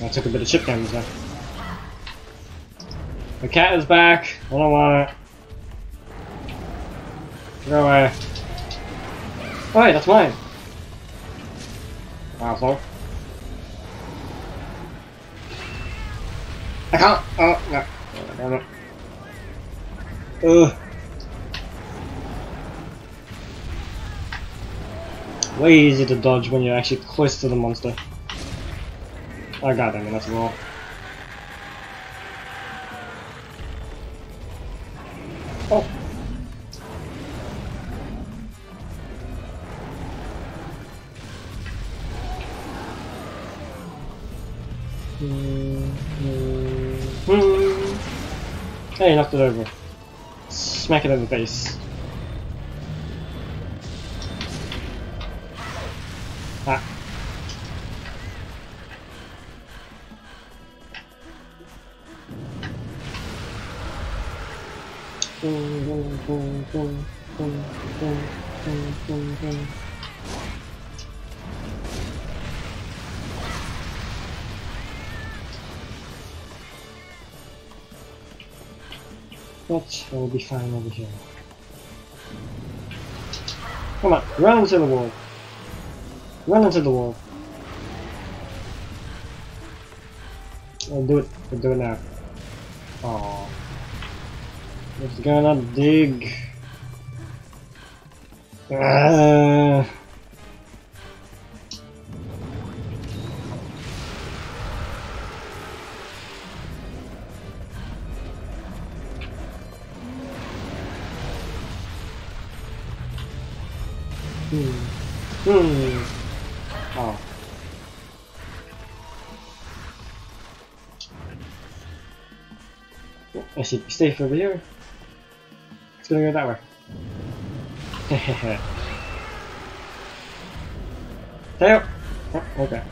[SPEAKER 1] I took a bit of chip damage there. The cat is back. I don't want it. Go away. Oh, wait, that's mine. Asshole. I can't. Oh, no. Oh, damn it. Ugh. Way easy to dodge when you're actually close to the monster. Oh god damn it, that's a it over. Smack it in the face. Be fine over here. Come on, run into the wall. Run into the wall. I'll do it. I'll do it now. Aww. It's gonna dig. Ah. Should safe over here. It's gonna go that way. Tail! Oh, okay.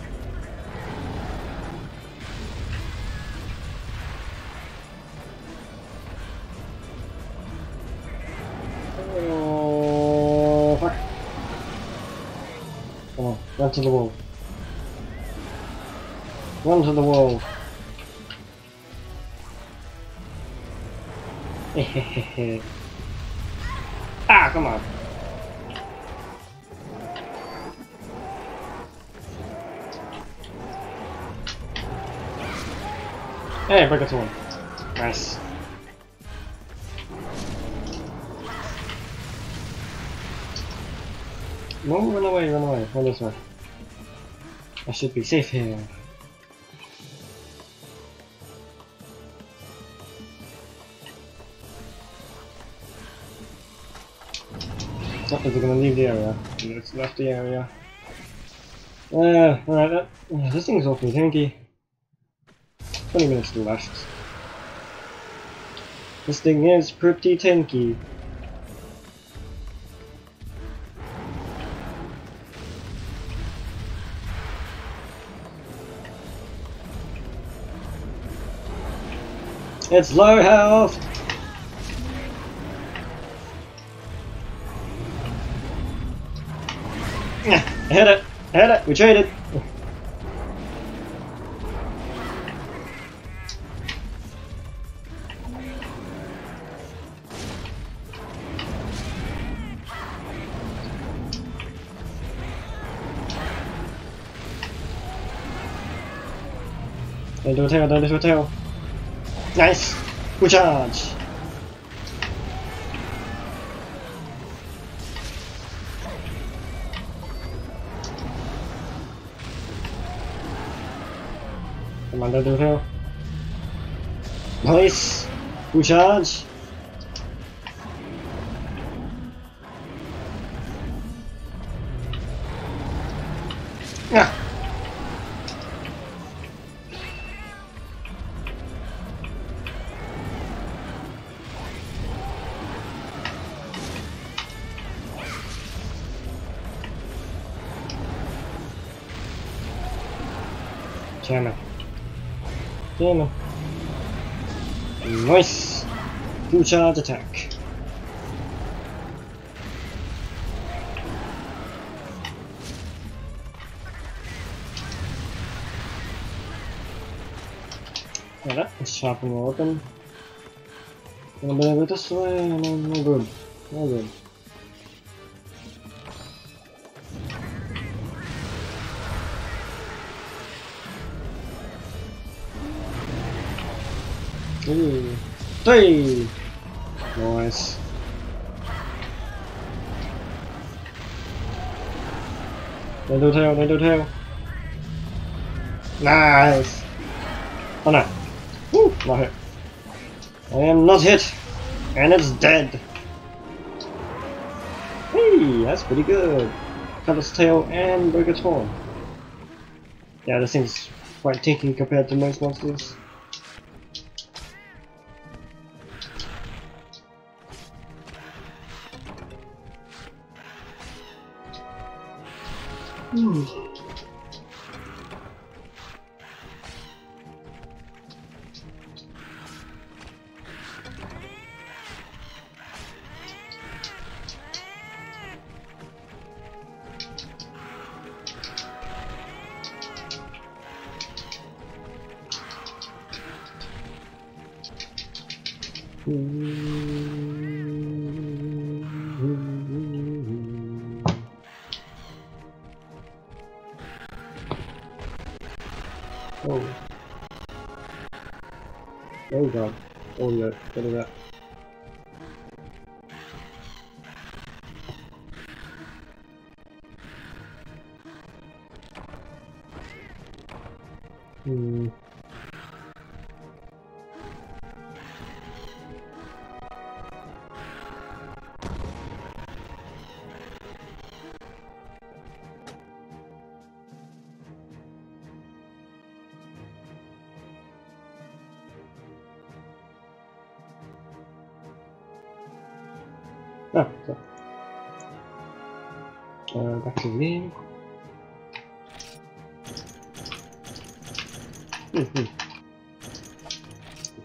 [SPEAKER 1] Oh, fuck. Come on, run to the wall. Run to the wall. ah, come on. Hey, break it to one. Nice. No, run away, run away. Run this way. I should be safe here. It gonna leave the area? It's left the area. Uh, alright, that, uh, this thing's awfully tanky. 20 minutes left. This thing is pretty tanky. It's low health! Hit it! Hit it! We traded! Don't tail, don't do a tail. Nice! Full charge! Nice! Full charge! Charge attack. Alright, let's sharpen the weapon. Gonna be this way, no, good. No good. Ooh. Three! They do tail, they do tail. Nice! Oh no. Woo! Not hit. I am not hit! And it's dead! Hey, that's pretty good. Cut its tail and break its horn. Yeah, this thing's quite tanky compared to most monsters.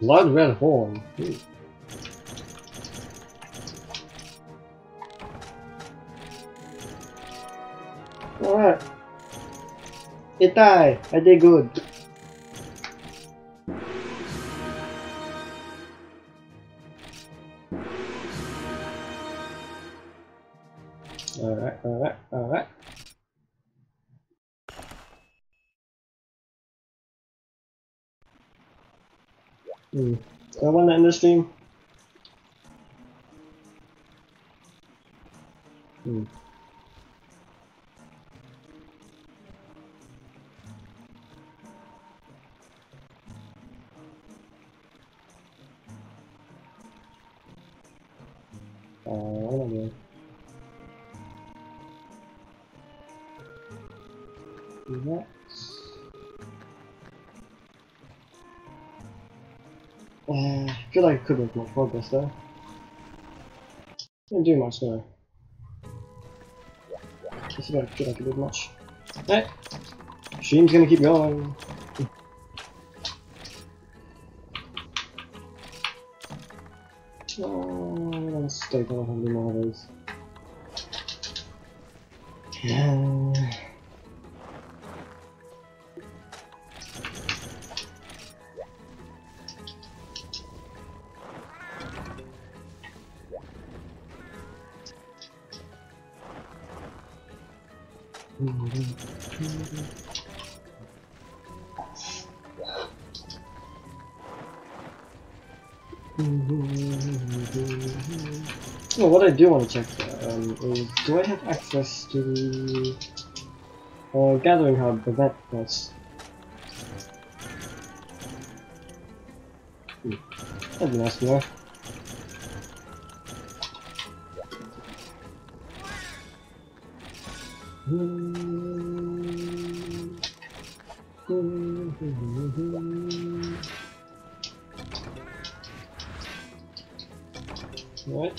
[SPEAKER 1] Blood red horn. Hmm. Alright. It died. I did good. Feel like I could make more progress though. Didn't do much though. I feel like I did much. Hey! Stream's gonna keep going. Oh, I don't stay on having more of those. Yeah. Do want to check um, is do I have access to the uh, gathering hub event quest? Hmm. That'd be nice to know.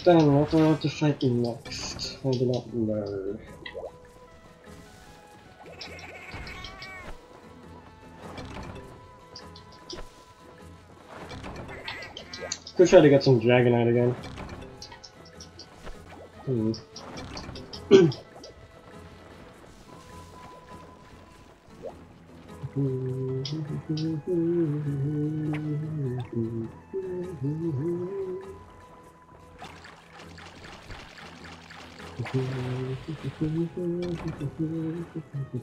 [SPEAKER 1] Then, what I want to fight next? I do not know. Could try to get some Dragonite again. Hmm. King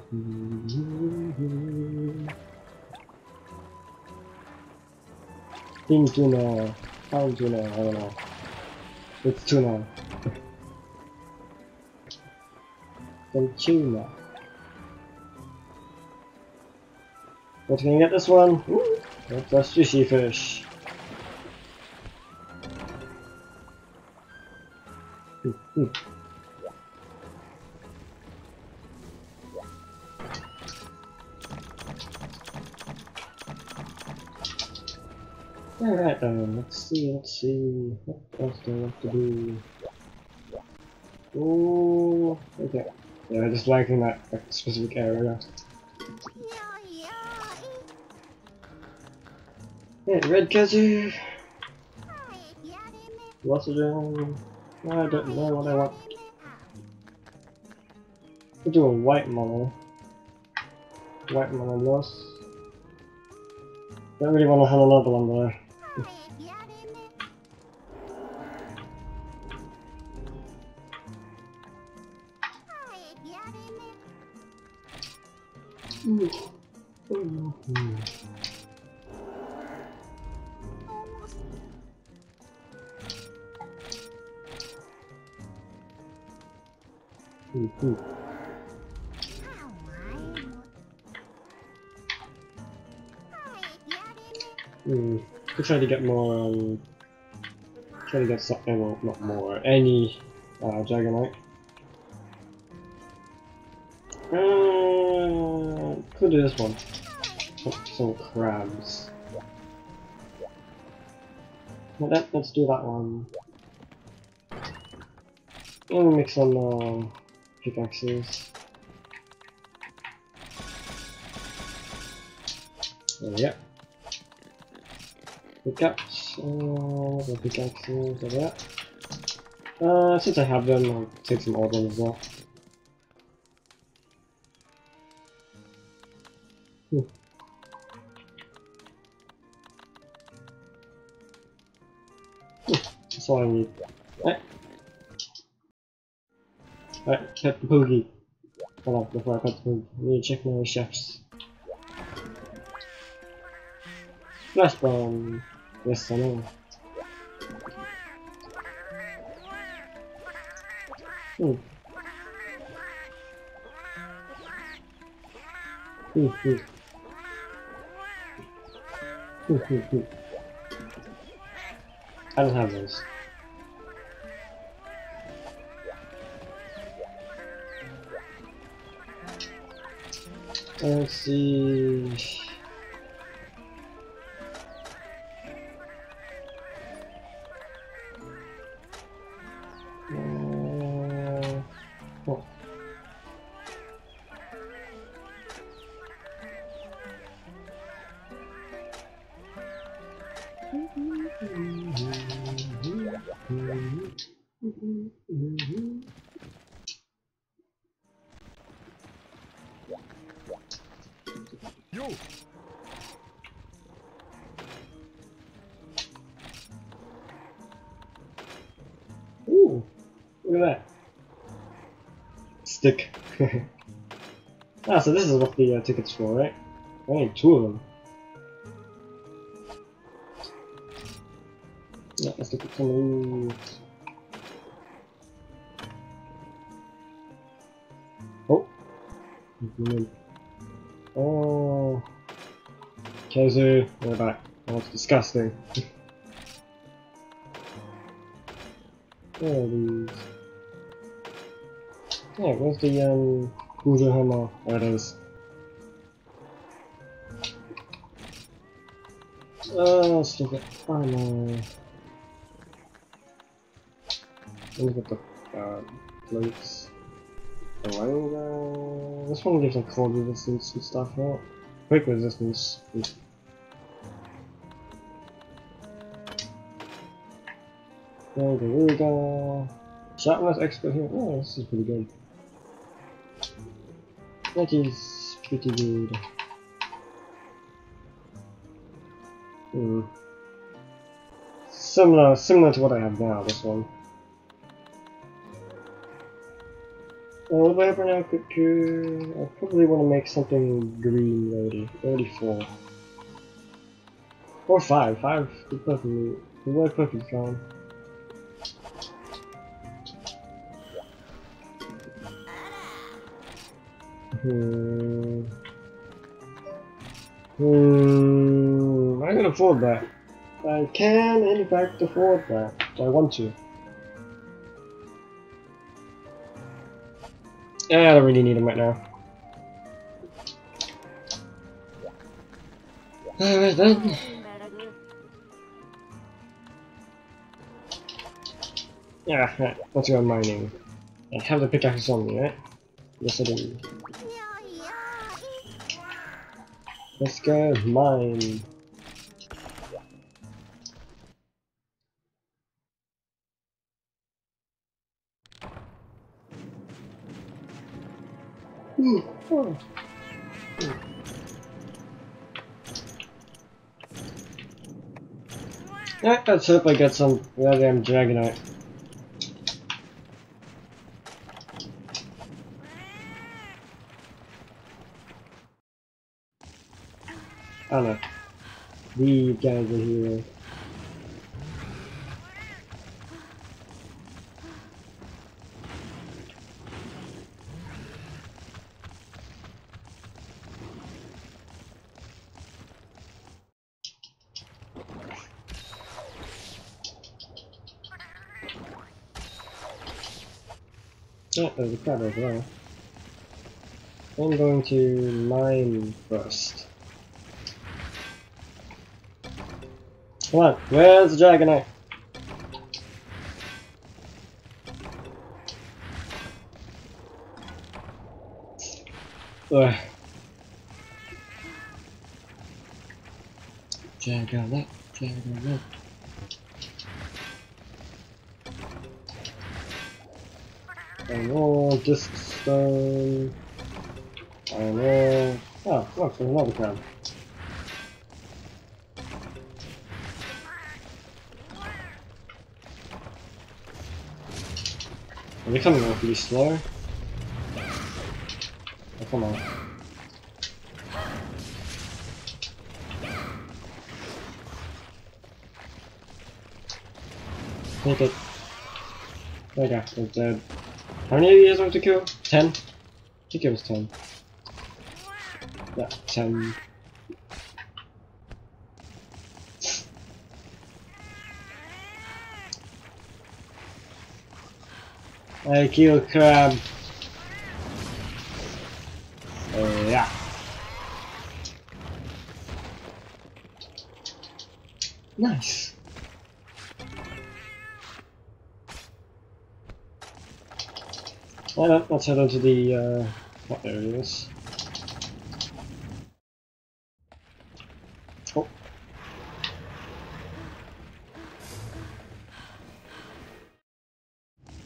[SPEAKER 1] tuna, pound tuna, I don't know. It's tuna. Some tuna. But can you get this one? That's a sushi fish. Hmm, hmm. Then, let's see, let's see, what else do I want to do? Oh, okay. Yeah, just liking that, that specific area. Hey, Red Khezu! What's it doing? I don't know what I want. We'll do a white mono. White mono loss. Don't really want to have another one though. Hmm. To try to get more, um, try to get some, eh, well, not more, any uh, Dragonite. Could do this one. Some crabs. Well, let, let's do that one. And make some um, pickaxes. There we go. Pickaxe, uh, the pickaxes, like that. Uh, since I have them, I'll take some old ones as well. Hmm. Hmm, That's all I need. Right. Alright, pet the poogie. Hold on, before I pet the poogie. I need to check my chefs. Flash bomb. Yes, I know. Hmm. Hmm, hmm. I don't have those. Let's see.
[SPEAKER 2] Yo,
[SPEAKER 1] Ooh, look at that. Stick. ah, so this is what the uh, ticket's for, right? I need two of them. Yeah, let's look at some of these. Oh. Khezu, we're back. Oh, that's disgusting. Where are these? Yeah, where's the um Kujo Hammer? There it is. Oh. Oh no. Let me get the uh. Oranga. This one gives like cold resistance and stuff, right? Quick resistance. There we go. Sharpness expert here. Oh, this is pretty good. That is pretty good. Hmm. Similar, similar to what I have now. This one. Do I have right now? Could, could, I probably want to make something green ready. Already four. Or five. Five would perfectly, work perfectly fine. Hmm. Hmm. I can afford that. I can, in fact, afford that. I want to. Yeah, I don't really need them right now. Alright then. Yeah, right, let's go mining. I have the pickaxe on me, right? Yes, I do. Let's go mine. Ooh, oh. Alright, let's hope I get some goddamn Dragonite. Don't. These guys are here. Yeah, there's a crab over there. I'm going to mine first. Come on, where's the Dragonite? Ugh. Dragonite, Dragonite. I know, disc stone. I know. Oh, look, another crab. Are they coming awfully slow? Oh, come on. Take it. Go, they're dead. How many of you guys want to kill? Ten? I think it was ten. Yeah, ten. I kill crab. Uh, yeah. Nice. Let's head on to the uh, what areas.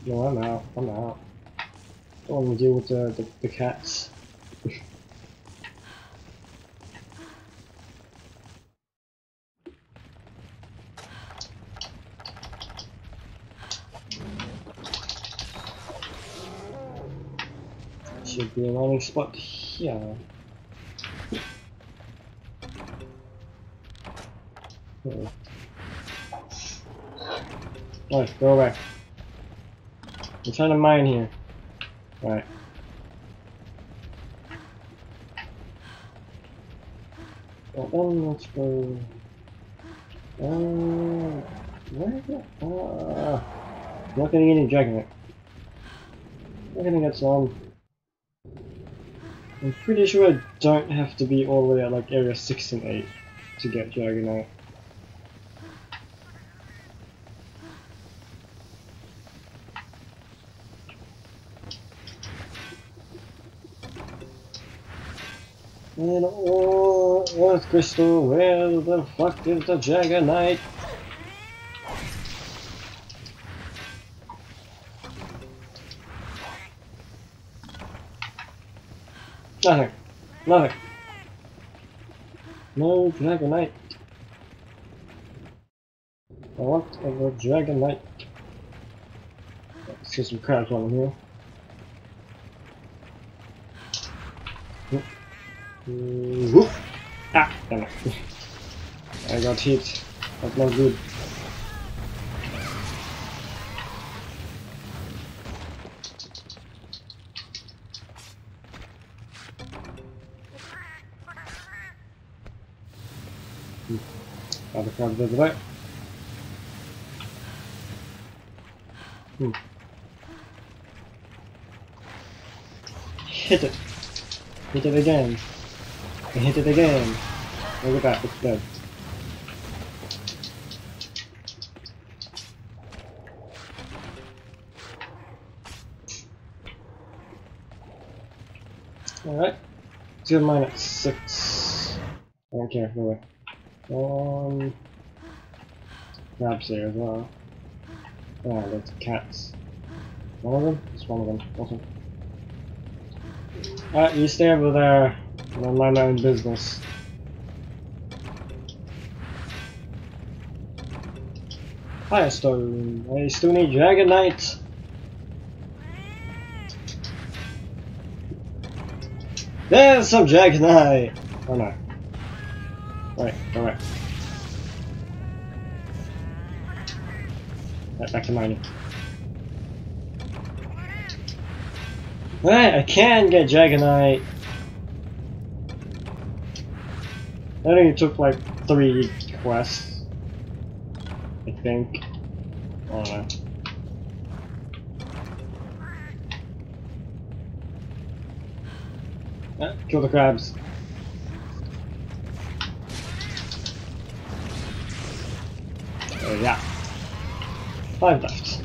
[SPEAKER 1] No, I'm out. I'm out. The, the, cats. Should be a landing spot here. Oh, go away. I'm trying to mine here. Right. Go... Uh, where is it? Uh, not getting any dragonite. I'm gonna get some. I'm pretty sure I don't have to be all the way at like area 6 and 8 to get Dragonite. And oh, Earth Crystal, where the fuck is the Dragonite? Nothing. Nothing. No Dragonite. I want a Dragonite. Let's see some crabs I'm here. Got hit. That's not good. Crabs over there. Hmm. Hit it. Hit it again. Hit it again. Look at that, it's dead. Two mine at six. I don't care, no way. Um, crabs here as well. Oh, that's cats. One of them? It's one of them. Awesome. Alright, you stay over there and I'll mind my own business. Firestone. I still need Dragonite. There's some Dragonite! Oh no. Alright, alright. Right, back to mining. Alright, I can get Dragonite. I think it took like three quests. I think. I don't know. Ah, kill the crabs. Go. Five left.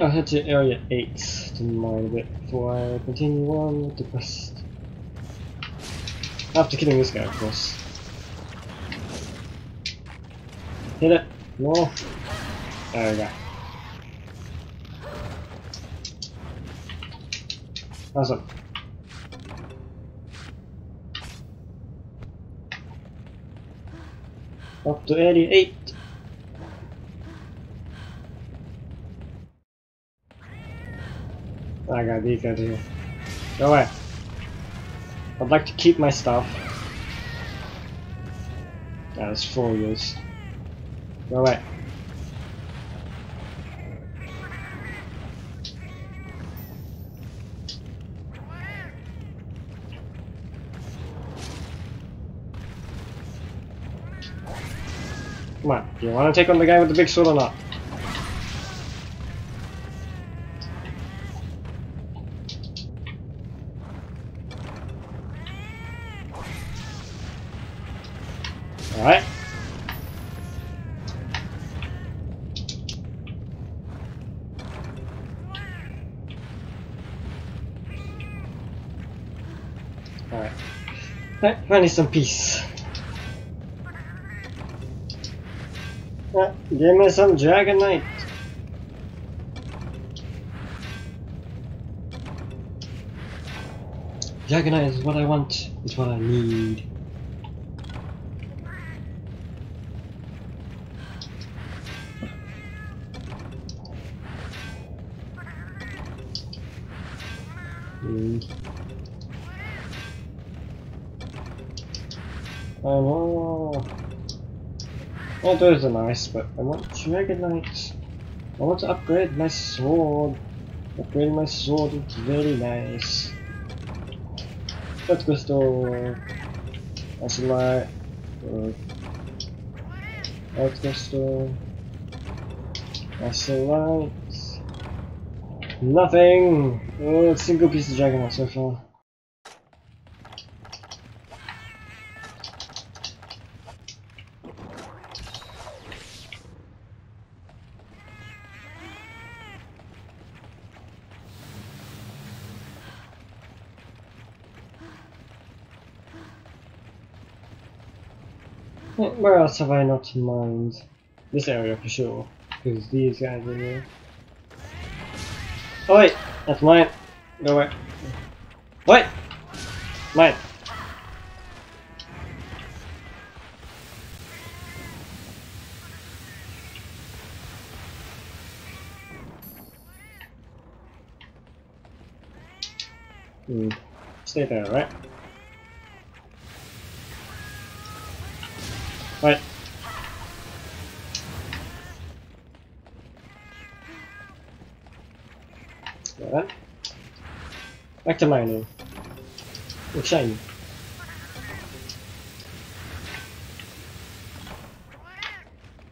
[SPEAKER 1] I'll head to area 8 to mine a bit before I continue on with the quest. After killing this guy, of course. Hit it! No! There we go. Awesome. Up to 88. I be good here. Go away. I'd like to keep my stuff. That is four years. Go away. You want to take on the guy with the big sword or not? Alright. Alright. Right, finally some peace. Give me some Dragonite. Dragonite is what I want, is what I need. Those are nice, but I want Dragonite. I want to upgrade my sword. Upgrading my sword is really nice. Let's crystal. That's a lot. Let's crystal. That's a light. Nothing! Oh, single piece of Dragonite so far. Where else have I not mined? This area for sure, because these guys are here. Oh wait, that's mine. Go away. What? Mine. Hmm. Stay there? Right. Alright. Back to mining. Look shiny.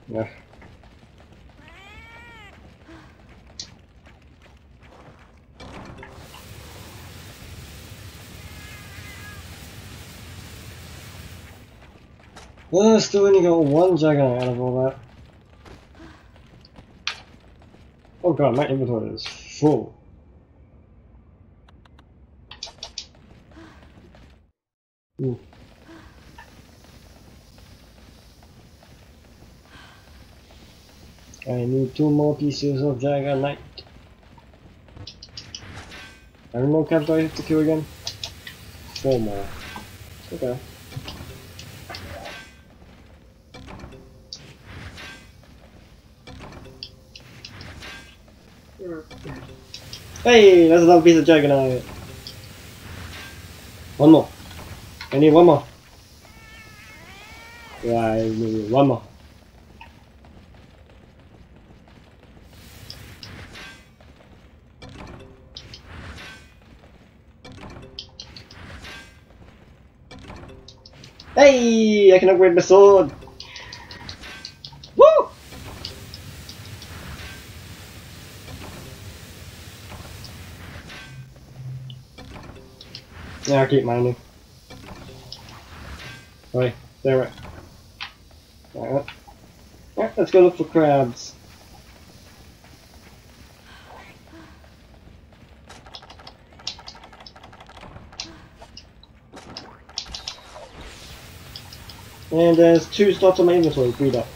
[SPEAKER 1] Yeah. Well, still only got one Dragonite out of all that. Oh god, my inventory is full. Ooh. I need two more pieces of Dragonite. How many more crabs do I have to kill again? Four more. Okay. Hey, that's another piece of Dragonite. One more. I need one more. Yeah, I need one more. Hey, I can upgrade my sword. Woo! Yeah, I'll keep mining. Right, there it. Alright. Alright, let's go look for crabs. And there's two slots on my inventory freed up.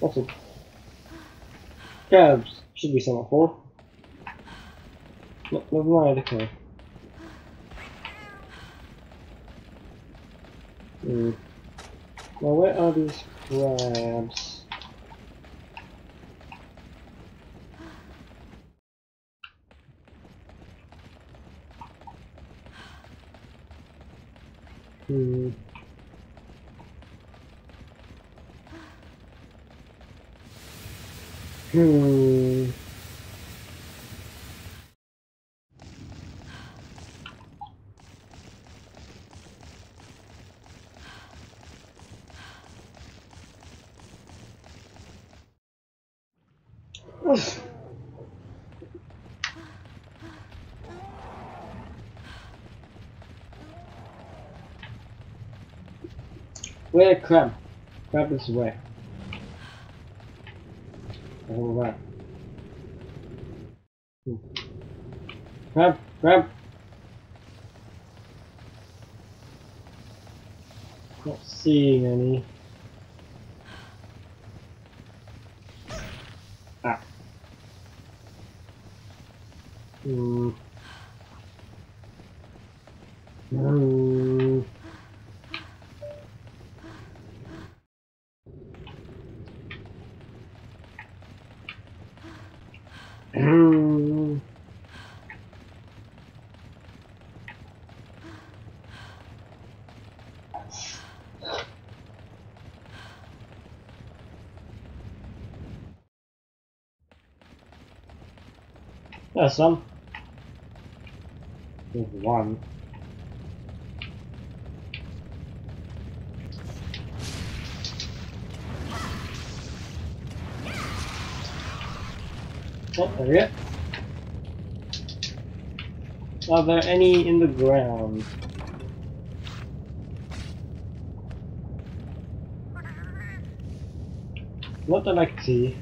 [SPEAKER 1] Awesome. Crabs. Should be somewhat full. No, never mind, okay. Hmm. Now where are these crabs? Hmm. Hmm. Where crab? Crab is where? Over that. Hmm. Crab, crab. Not seeing any. Ah. Hmm. Hmm. Hmm. Some. There's one. Oh, there we go. Are there any in the ground? Not that I see.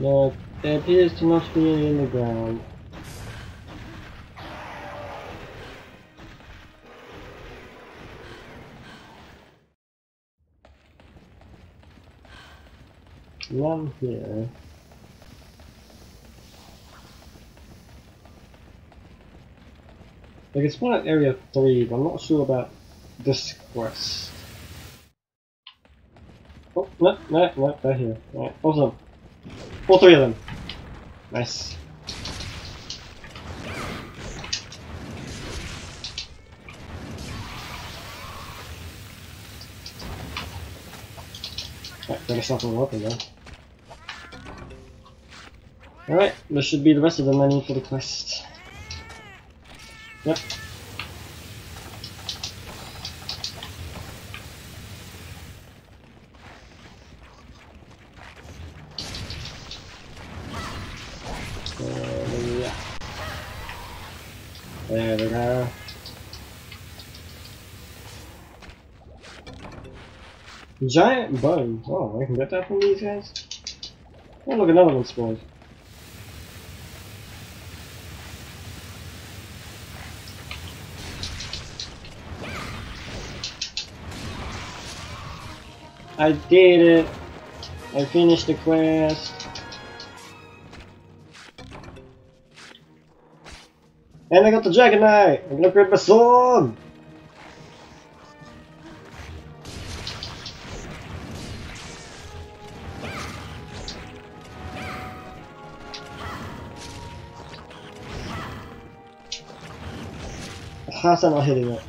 [SPEAKER 1] No, there appears to not be any in the ground. One here. Like it's one at area 3, but I'm not sure about this quest. Oh, no, no, no, they're here. Right, awesome. All three of them. Nice. Better stop them open though. Alright, this should be the rest of them I need for the quest. Yep. Giant bone. Oh, I can get that from these guys? Oh, look, another one spawned. I did it! I finished the quest. And I got the Dragonite! I'm gonna grab my sword! How's that not hitting it?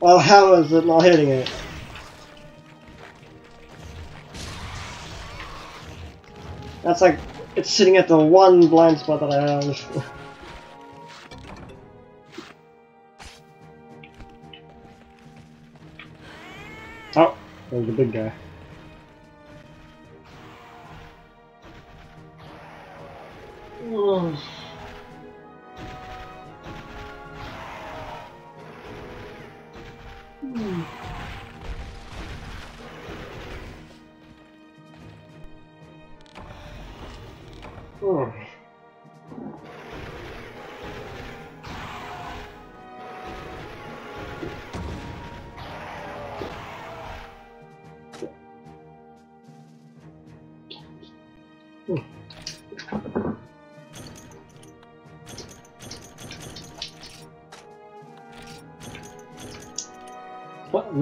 [SPEAKER 1] Well, how is it not hitting it? That's like, it's sitting at the one blind spot that I have. oh, there's the big guy.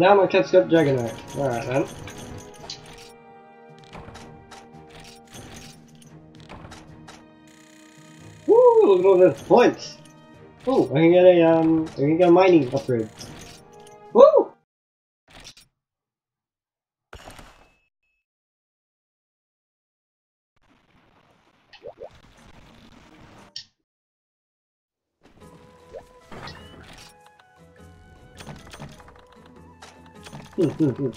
[SPEAKER 1] Now my cat's got Dragonite. Alright then. Woo! Look at all those points! Oh, I can get a um I can get a mining upgrade. Good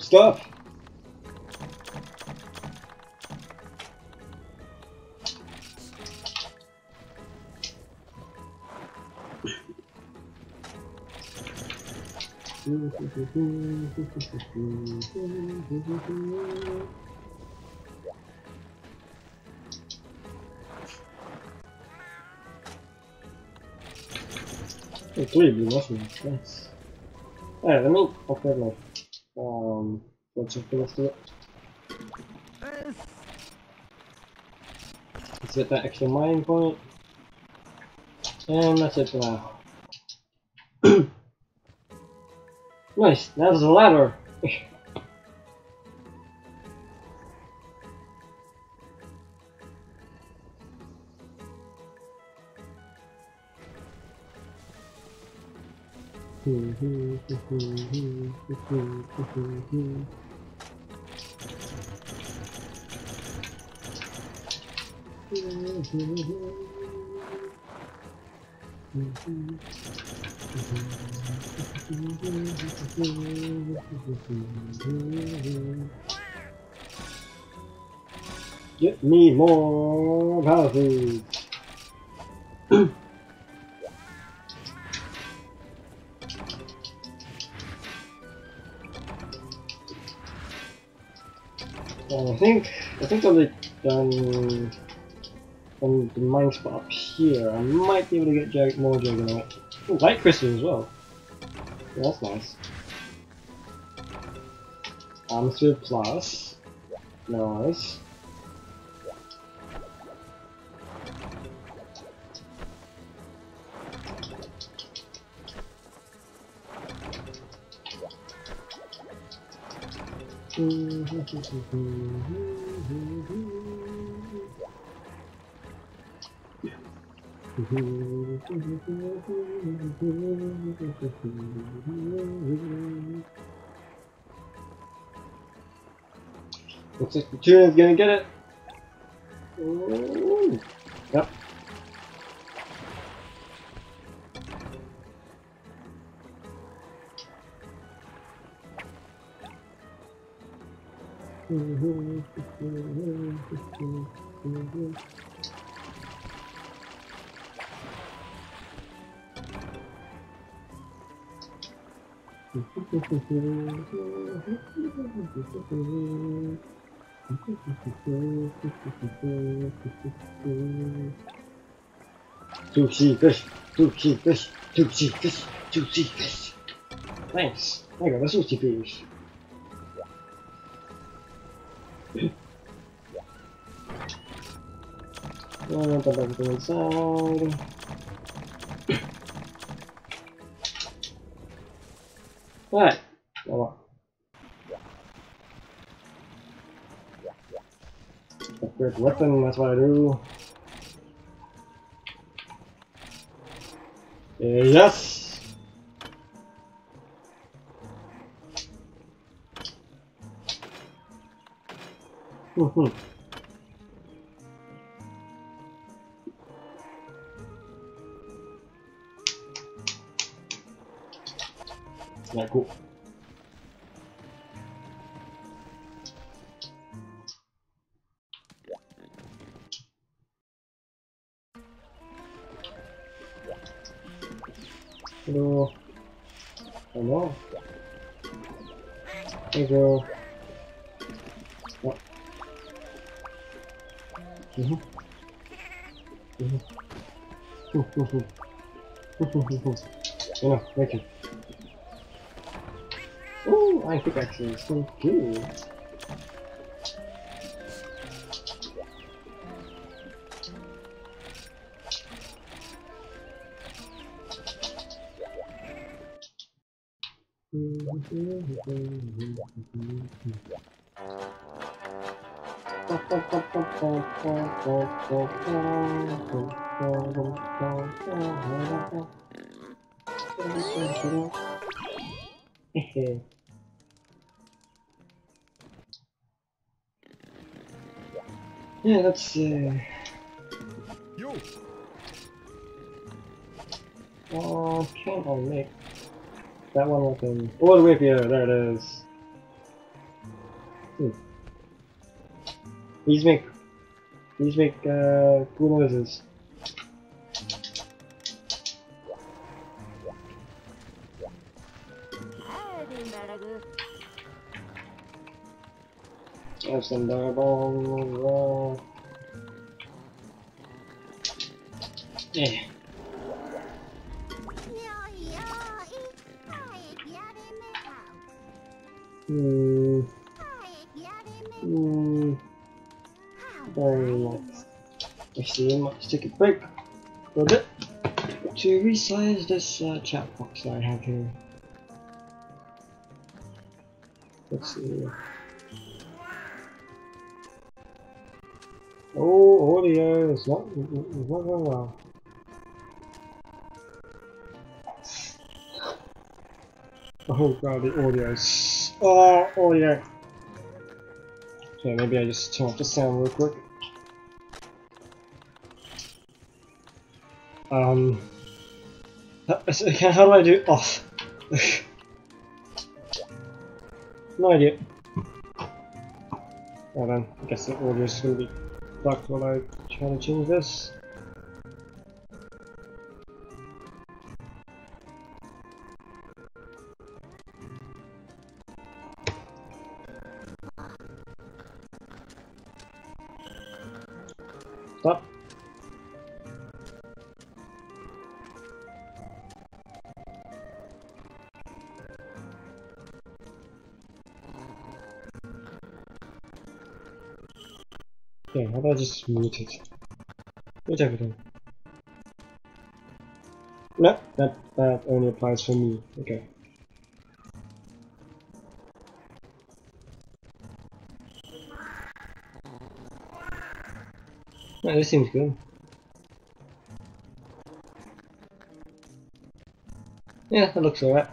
[SPEAKER 1] stuff. Oh, three blue mushrooms, nice. Alright, let me upgrade my um let's get that extra mining point. And that's it for now. nice, now there's a ladder. Get me more houses. Think I think I'll be done on the mine spot up here. I might be able to get jag more Dragonite. Ooh, light crystal as well. Yeah, that's nice. Atmosphere plus. Nice. Looks like the tuna's gonna get it. Ooh. Yep. Sushi fish, sushi fish, sushi fish, sushi fish. Thanks. I got a sushi fish. Well, put everything inside. Right. Now what? Weapon, that's what I do. Uh, yes! Mhm. Yeah, cool. Hello. Hello. Hey girl. Mhm. Mhm. Mhm. Mhm. Thank you. Ooh, I think actually it's so good. Yeah, let's
[SPEAKER 2] Yo!
[SPEAKER 1] uh, can't I make that one open? All the way here, there it is. Hmm. These make these make uh, cool noises. Have some diabong. Yeah. Hmm. Hmm. Nice. Actually, let's take a break for a bit to resize this uh, chat box that I have here. Let's see. Oh, audio is not, is not going well. Oh god, the audio is. Oh, audio! Okay, maybe I just turn off the sound real quick. Um. how do I do off? no idea. Well then, I guess the audio is gonna be fucked while I try to change this. Okay, how about I just mute it? Mute everything. No, that, that only applies for me. Okay. No, this seems good. Yeah, that looks alright.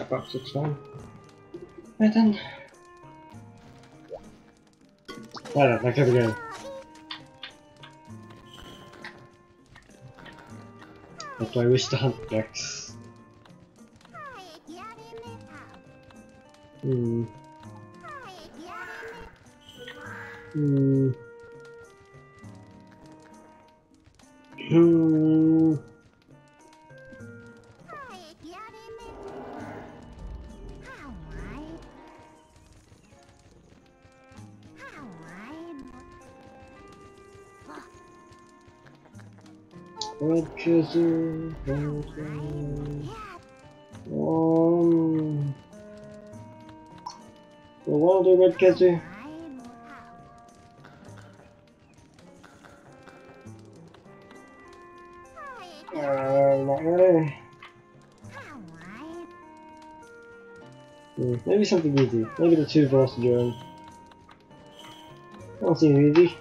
[SPEAKER 1] Box looks fine. Right then. Alright, back up again. What do I wish to hunt next? Hmm. Hmm. Maybe something easy. Maybe the two to join. That seems easy.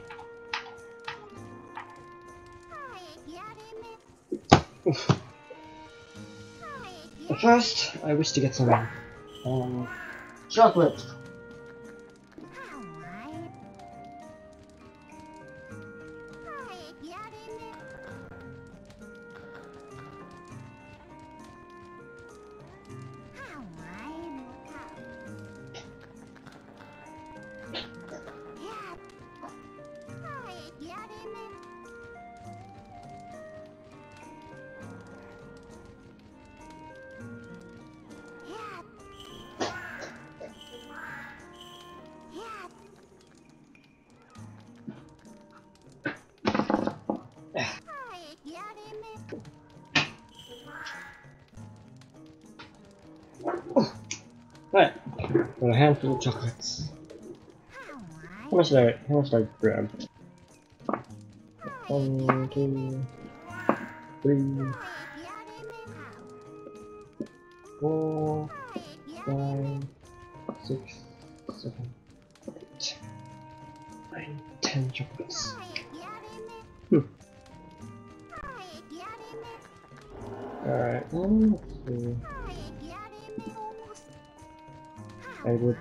[SPEAKER 1] First, I wish to get some um, chocolate. Chocolates. How much did I, how much did I grab? One, two, three, four,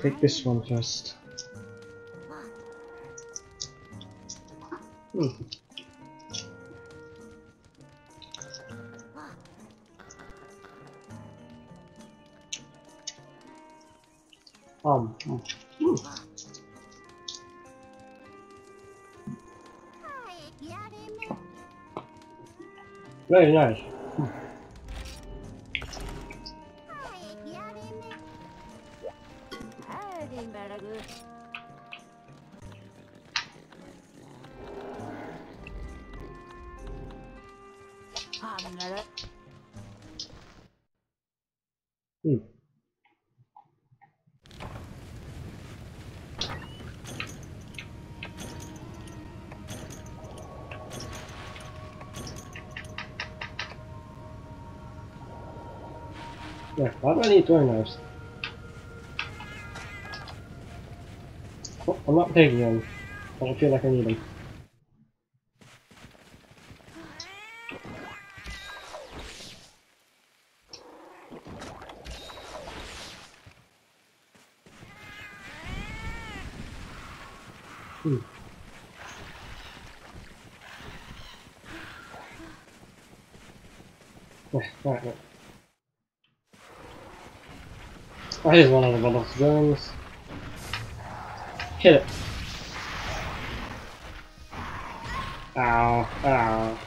[SPEAKER 1] take this one first. Hmm. Um. mm, mm. Very nice. Need throwing knives? Oh, I'm not taking them. I don't feel like I need them. Hmm. Yeah, right, right. Here's one of the bundles of. Hit it. Ow, ow.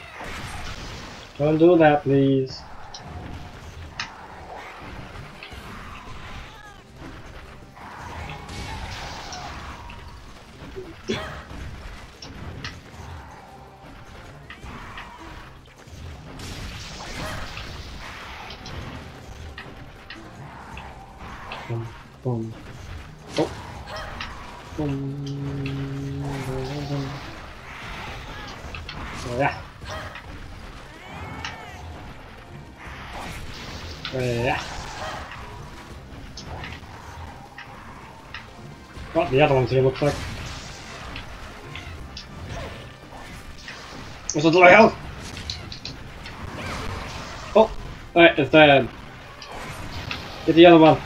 [SPEAKER 1] Don't do that, please. Well, the other one's here looks like. What's the delay health? Oh! Alright, it's dead. Um, Get the other one.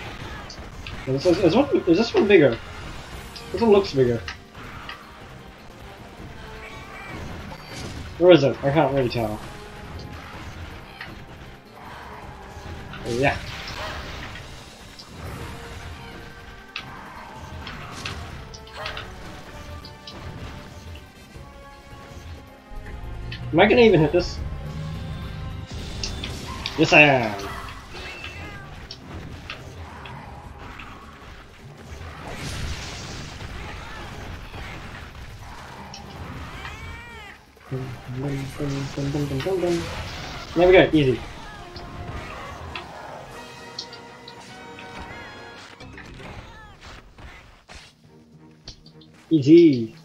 [SPEAKER 1] Is this, is, one, is this one bigger? This one looks bigger. Where is it? I can't really tell. Yeah. Am I gonna even hit this? Yes I am! There we go, easy. Easy.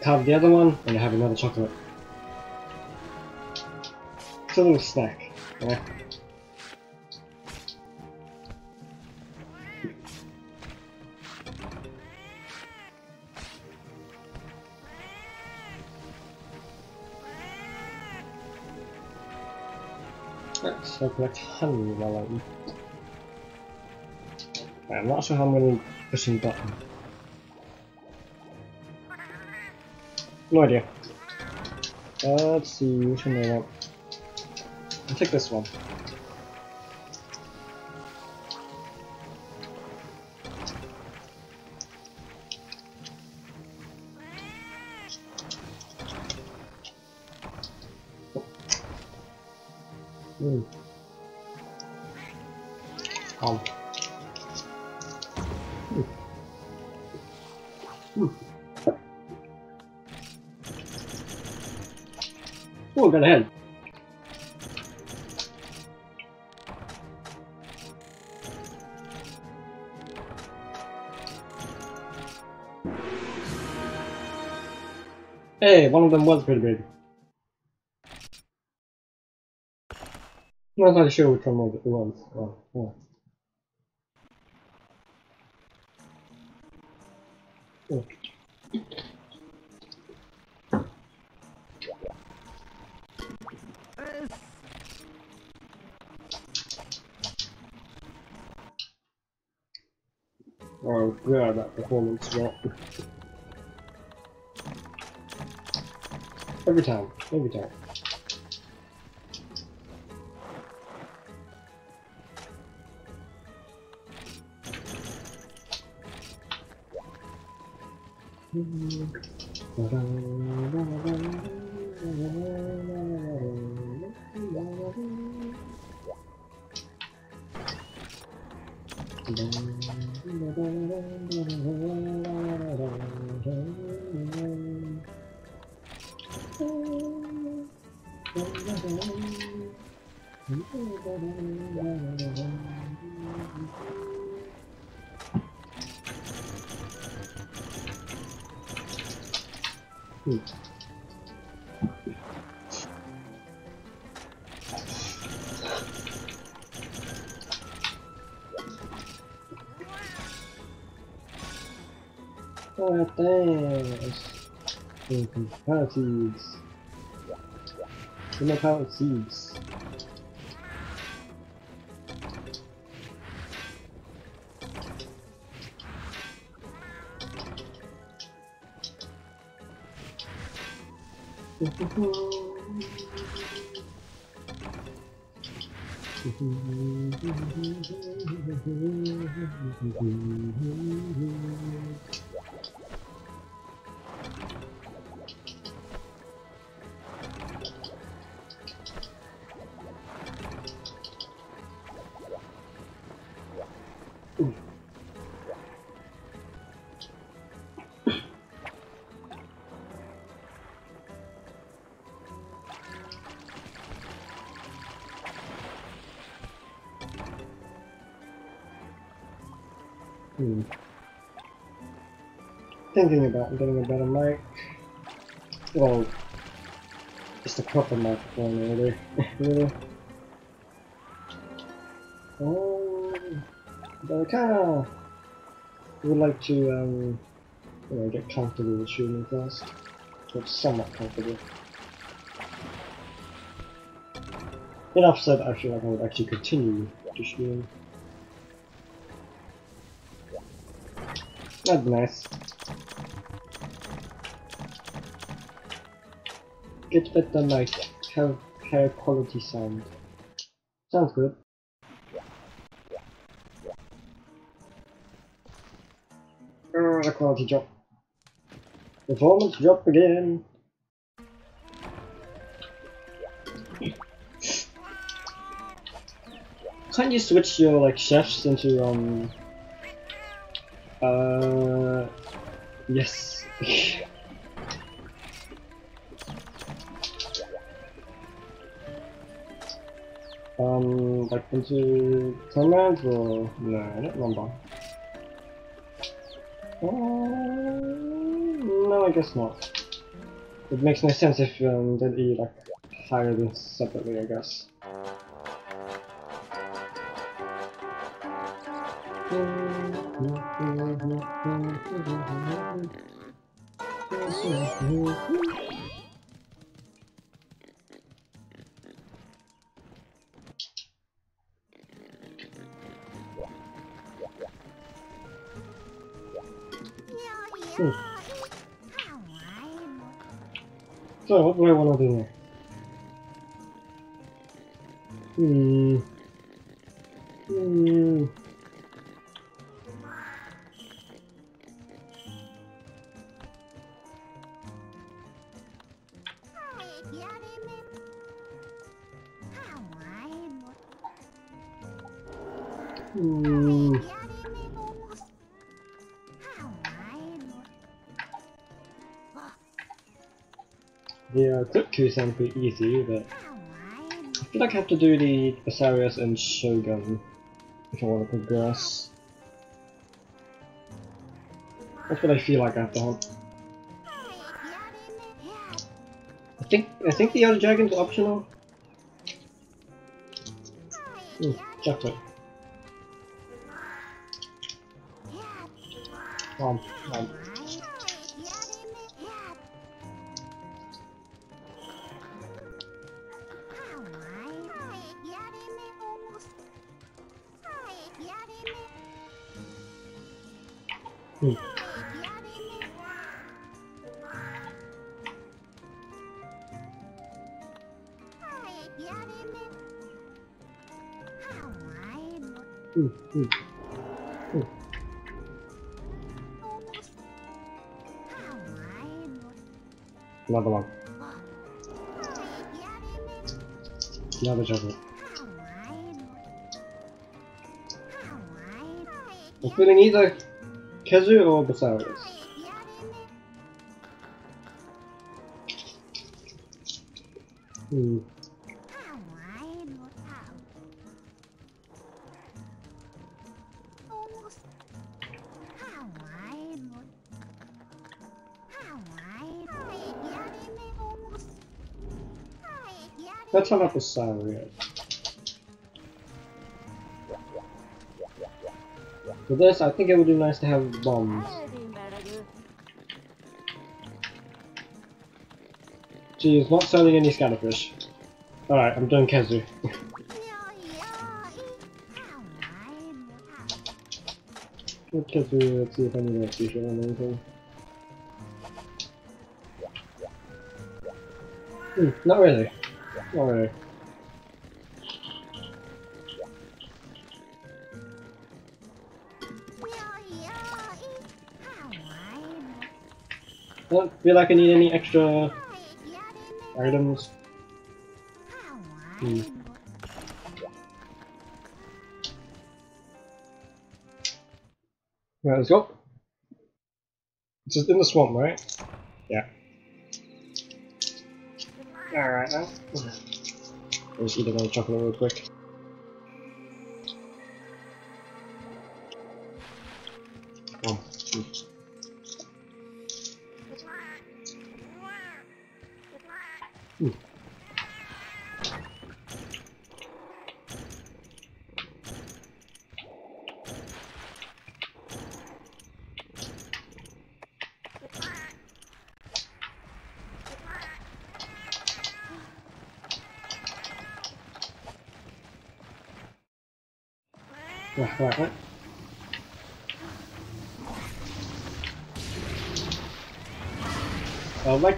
[SPEAKER 1] Carve the other one, and I have another chocolate. It's a little snack. Yeah. Uh, collect honey while I eat. I'm not sure how many pushing button. No idea. Uh, let's see, which one do I want? I'll take this one. Of them was pretty big. I'm not sure which one was it was. Oh, yeah, that performance drop. Every time, every time. Thinking power seeds. Give Thinking about getting a better mic. Well, just a proper microphone, really. really. Oh, but I kinda would like to, um, you know, get comfortable with shooting first. Get somewhat comfortable. Enough said, I feel like I would actually continue to. That'd be nice. Get better like hair, hair quality sound. Sounds good. Oh, quality drop. Performance drop again. Can't you switch your like chefs into um uh, yes. Um, into commands or no? I don't remember. Uh, no, I guess not. It makes no sense if um, that you like hire them separately, I guess. So, what do I want to do? Hmm. Hmm. Sounds pretty easy, but I feel like I have to do the Asarius and Shogun if I want to progress. That's what I feel like I have to hunt. I think I think the other dragon's optional. Hmm, chocolate. Either Khezu or Basarios. Hmm. Let's hunt up Basarios. For this, I think it would be nice to have bombs. Geez, not selling any scatterfish. Alright, I'm done Khezu. Let's Khezu, let's see if I need a t-shirt or anything. Hmm, not really. Not really. Feel like I need any extra items. Hmm. Right, let's go. It's just in the swamp, right? Yeah. Alright. I'll just eat another chocolate real quick.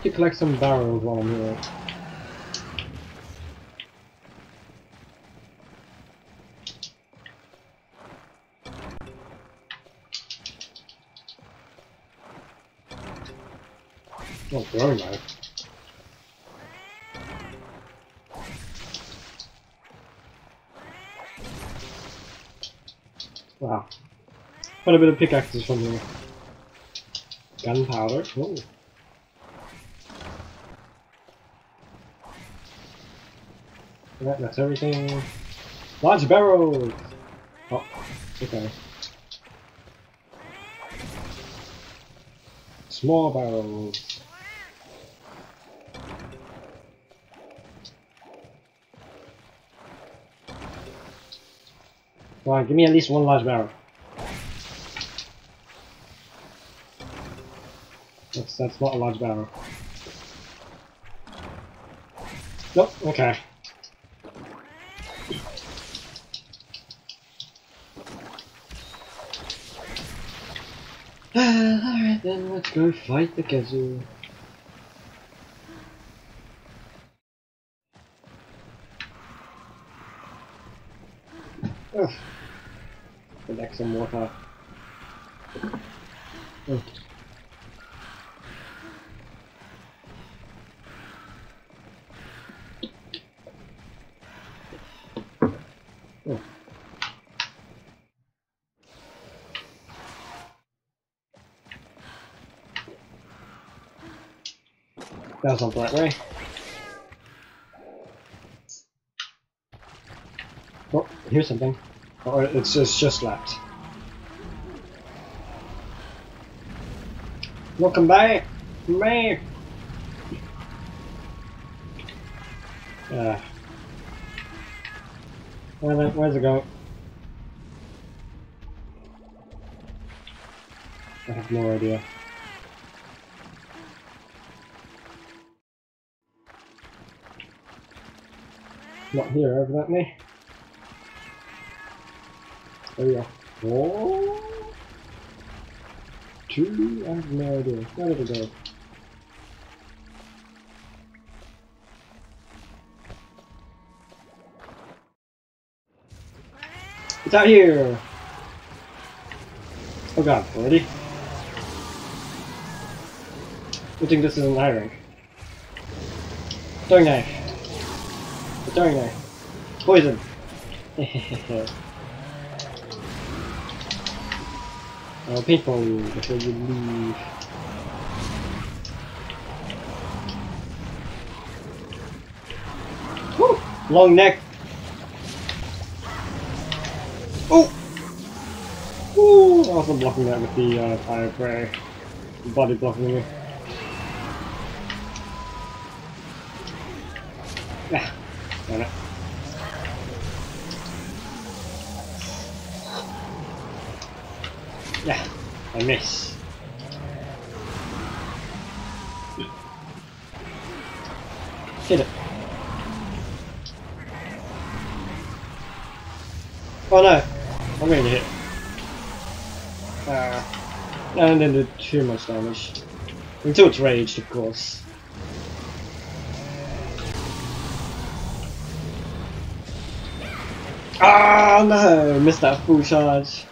[SPEAKER 1] Like to collect some barrels while I'm here. Oh, throwing knife. Wow. Quite a bit of pickaxes from here. Gunpowder. Oh. That's everything. Launch barrels! Oh, okay. Small barrels. Come on, give me at least one large barrel. That's that's not a large barrel. Nope, okay. Go fight the Khezu. Ugh. Collect some water. That was not way. Oh, here's something. Oh, it's just, just left. Welcome back, me. Yeah. Where the, where's it go? I have no idea. Not here, evidently. There we go. Four, two, I have no idea. Where did it go? It's out here! Oh god, already? I think this is an eye rank. Throwing knife. Throwing knife. Poison. I'll paintball you before you leave. Woo! Long neck. Oh! Also blocking that with the uh, fire prey. Body blocking me. Yeah. Yeah, I miss. Hit it. Oh no, I'm to hit. Uh, and then do too much damage. Until it's raged, of course. Ah no, missed that full charge.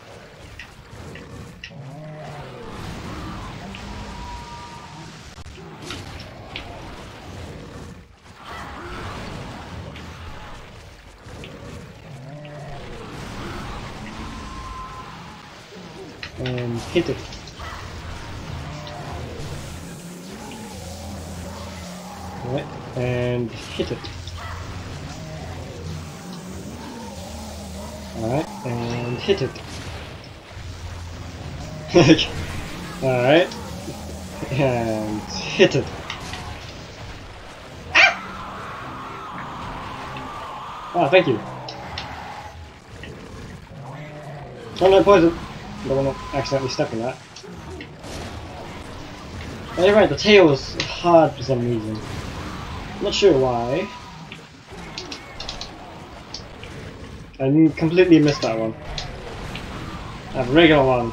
[SPEAKER 1] and hit it. Alright, and hit it. Alright, and hit it. Alright, and hit it. Ah, Oh, thank you. Oh no, poison! Don't want to accidentally step in that. Oh, right, the tail is hard for some reason. Not sure why. I completely missed that one. A regular one.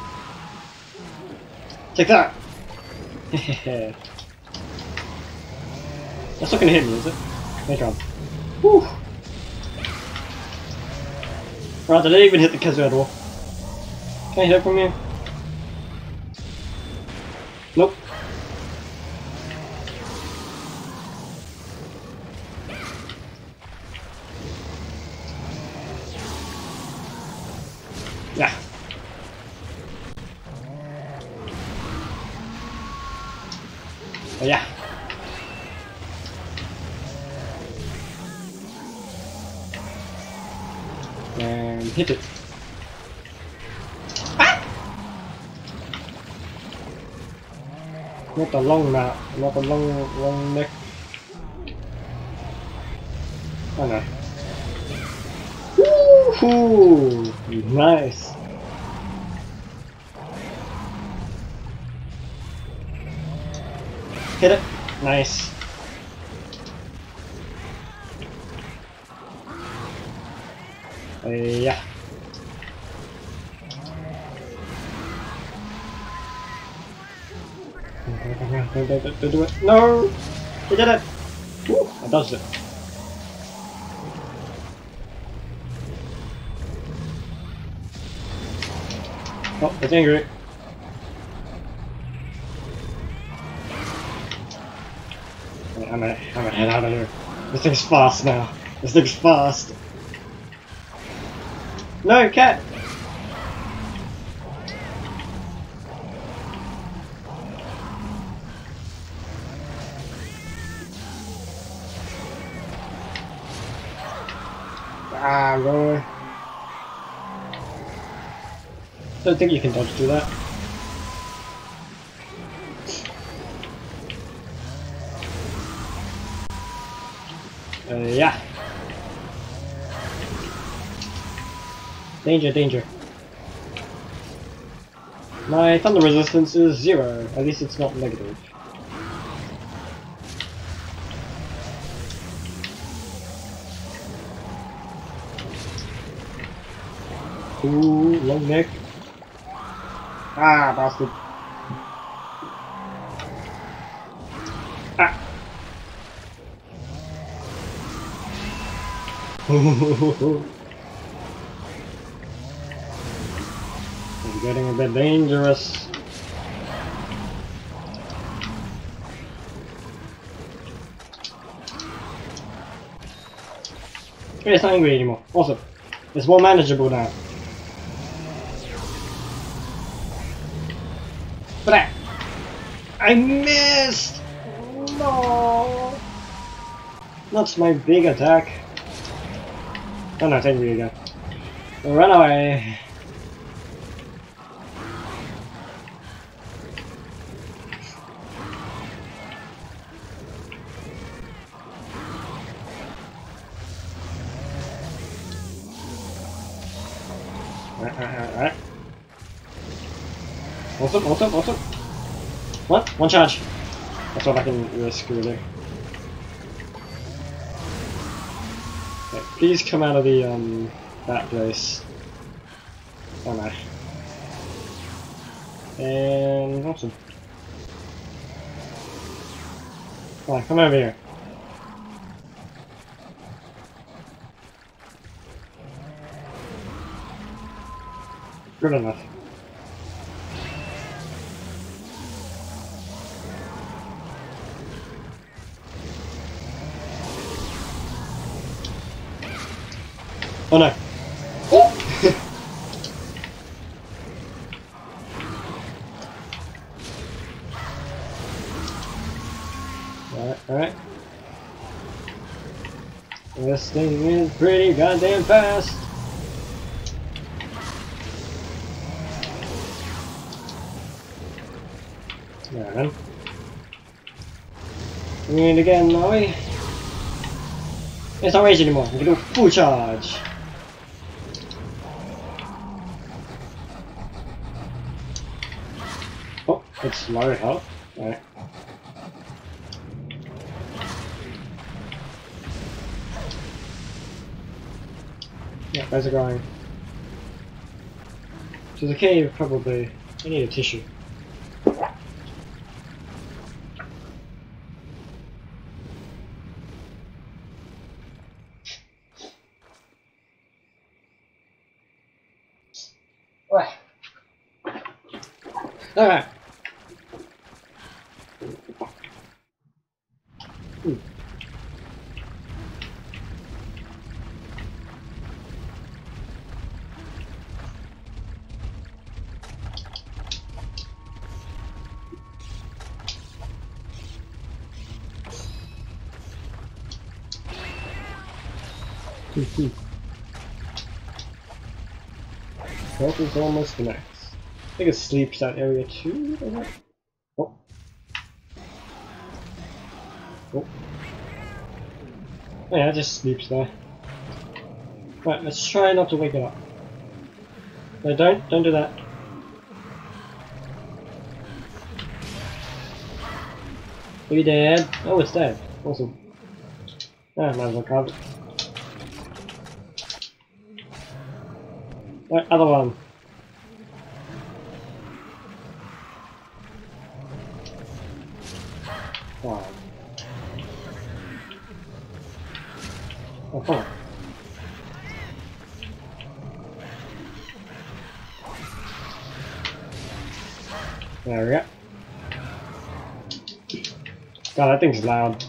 [SPEAKER 1] Take that! That's not gonna hit me, is it? God. Whew! Right, did I even hit the all? Can I hit from you? A long map, not a long, long neck. Oh no. Woohoo! Nice. Hit it. Nice. Don't, do it. No! He did it! Woo! I dodged it. Oh, it's angry. I'm gonna, I'm gonna head out of here. This thing's fast now. This thing's fast. No, cat! Don't think you can dodge through that. Uh, yeah. Danger, danger. My thunder resistance is zero. At least it's not negative. Ooh, long neck. Ah, bastard. Ah. it's getting a bit dangerous. It's not angry anymore. Awesome. It's more manageable now. I missed! No! That's my big attack. Oh no, it's angry again. Run away! Alright, alright, alright. Awesome, awesome, awesome. What? One charge. That's what I can risk really. Okay, please come out of the um that place. Oh no. And awesome. Come on, come over here. Good enough. Oh no. Alright, alright. This thing is pretty goddamn fast. We need again, are we? It's not rage anymore. We can do full charge. Oh, it's low health. Alright. Yeah, where's it going? To the cave, probably. I need a tissue. Ouais. Alright. Hmm. Hmm. Is almost max. I think it sleeps that area too. Oh. Oh. Oh yeah, it just sleeps there. Right, let's try not to wake it up. No, don't, don't do that. Are you dead? Oh, it's dead. Awesome. Ah, might as well carve it. Right, other one. God, that thing's loud.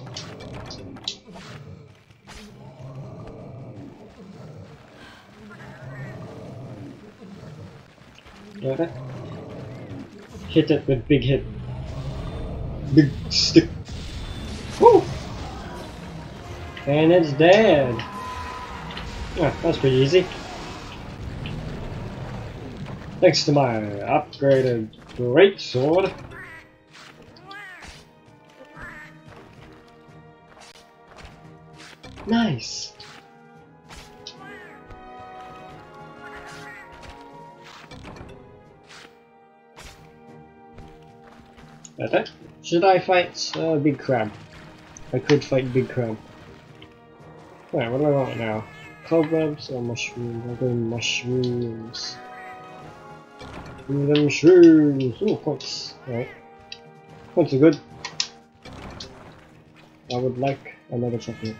[SPEAKER 1] Got it? Hit it with big hit. Big stick. Woo! And it's dead. Yeah, that's pretty easy. Thanks to my upgraded great sword. Nice. Okay. Should I fight uh, Big Crab? I could fight Big Crab. Alright, what do I want now? Cobwebs or mushrooms? I'll go mushrooms. Give them shrooms! Ooh, points. Alright. Points are good. I would like another chocolate.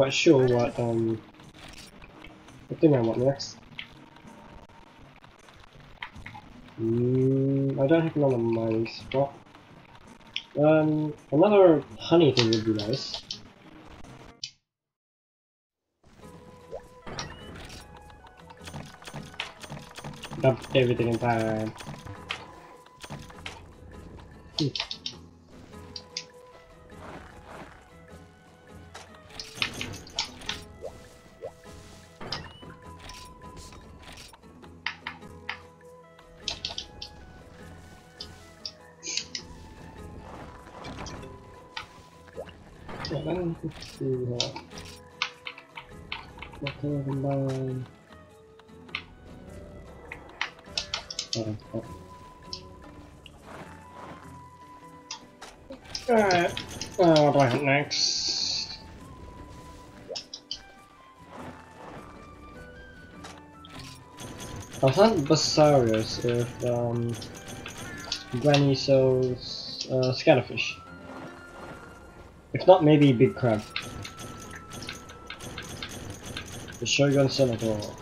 [SPEAKER 1] Quite sure what um I think I want next. Mm, I don't have another mining spot. Um, another honey thing would be nice. Dump everything in time. Hmm. That's hunt Basarios, if um, Granny sells uh, scatterfish. If not, maybe Big Crab. The Shogun Ceanataur.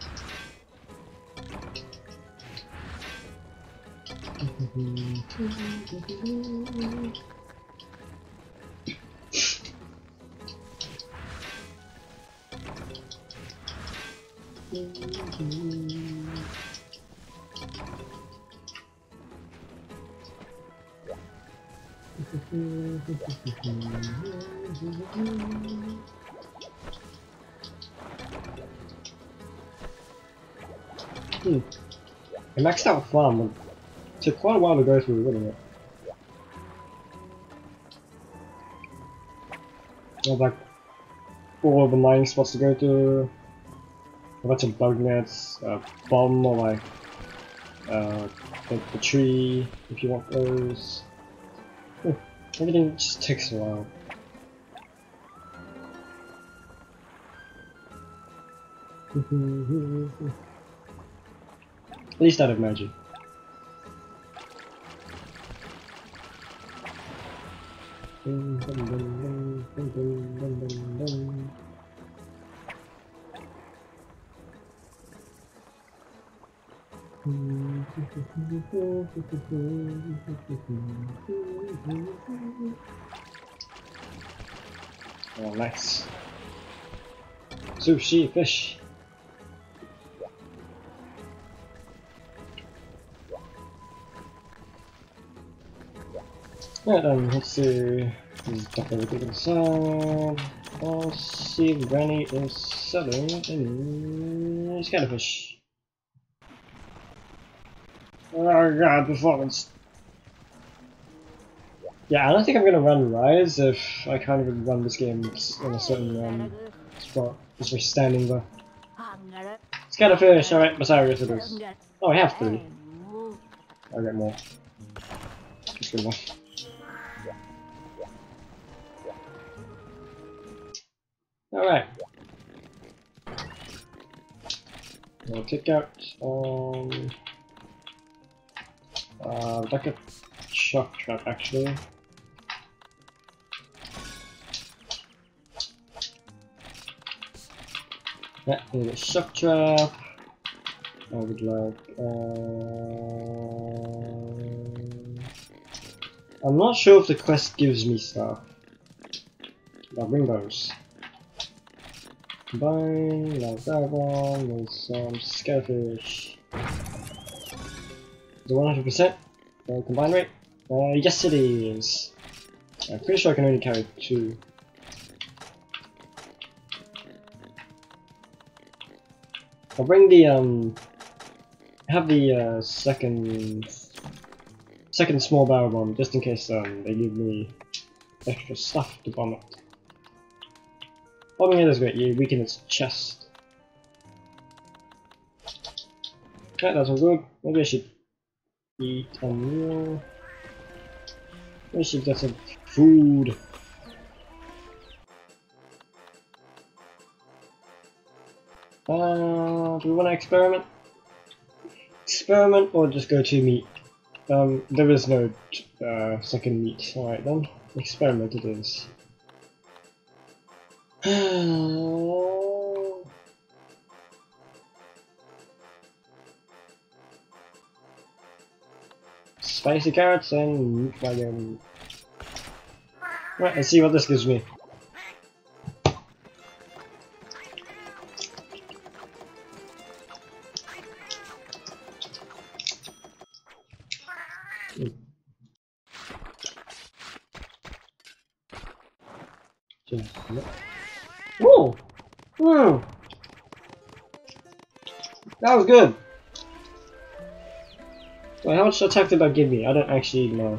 [SPEAKER 1] farm, it took quite a while to go through, didn't it? There's like all the mining spots to go to, a bunch of bug nets, a bomb or like uh, the, the tree if you want those. Hmm, Everything just takes a while. At least out of magic. Oh, nice. Sushi, fish. Right then, let's see. Let's duck everything inside. I'll see if Granny is selling any scatterfish. Oh god, performance. Yeah, I don't think I'm gonna run Rise if I can't even run this game in a certain um, spot. Just by standing there. Scatterfish, alright, Messiah, it is. Oh, I have three. I'll get more. Just good enough. Alright. We'll take out um uh like a shock trap actually. Yeah, need a shock trap. I would like uh I'm not sure if the quest gives me stuff. I'll bring those. Combine, now dragon, with some scatterfish. Is it 100% uh, combine rate? Uh, yes it is. I'm pretty sure I can only carry two. I'll bring the um have the uh, second second small barrel bomb just in case um they give me extra stuff to bomb it. Bombing it is great, you weaken its chest. Okay, that's all good. Maybe I should eat a meal. Maybe I should get some food. Uh, do we want to experiment? Experiment or just go to meat? Um, there is no uh, second meat. Alright then, experiment it is. Spicy carrots and wagon. Right, let's see what this gives me. That was good. Wait, how much attack did that give me? I don't actually know.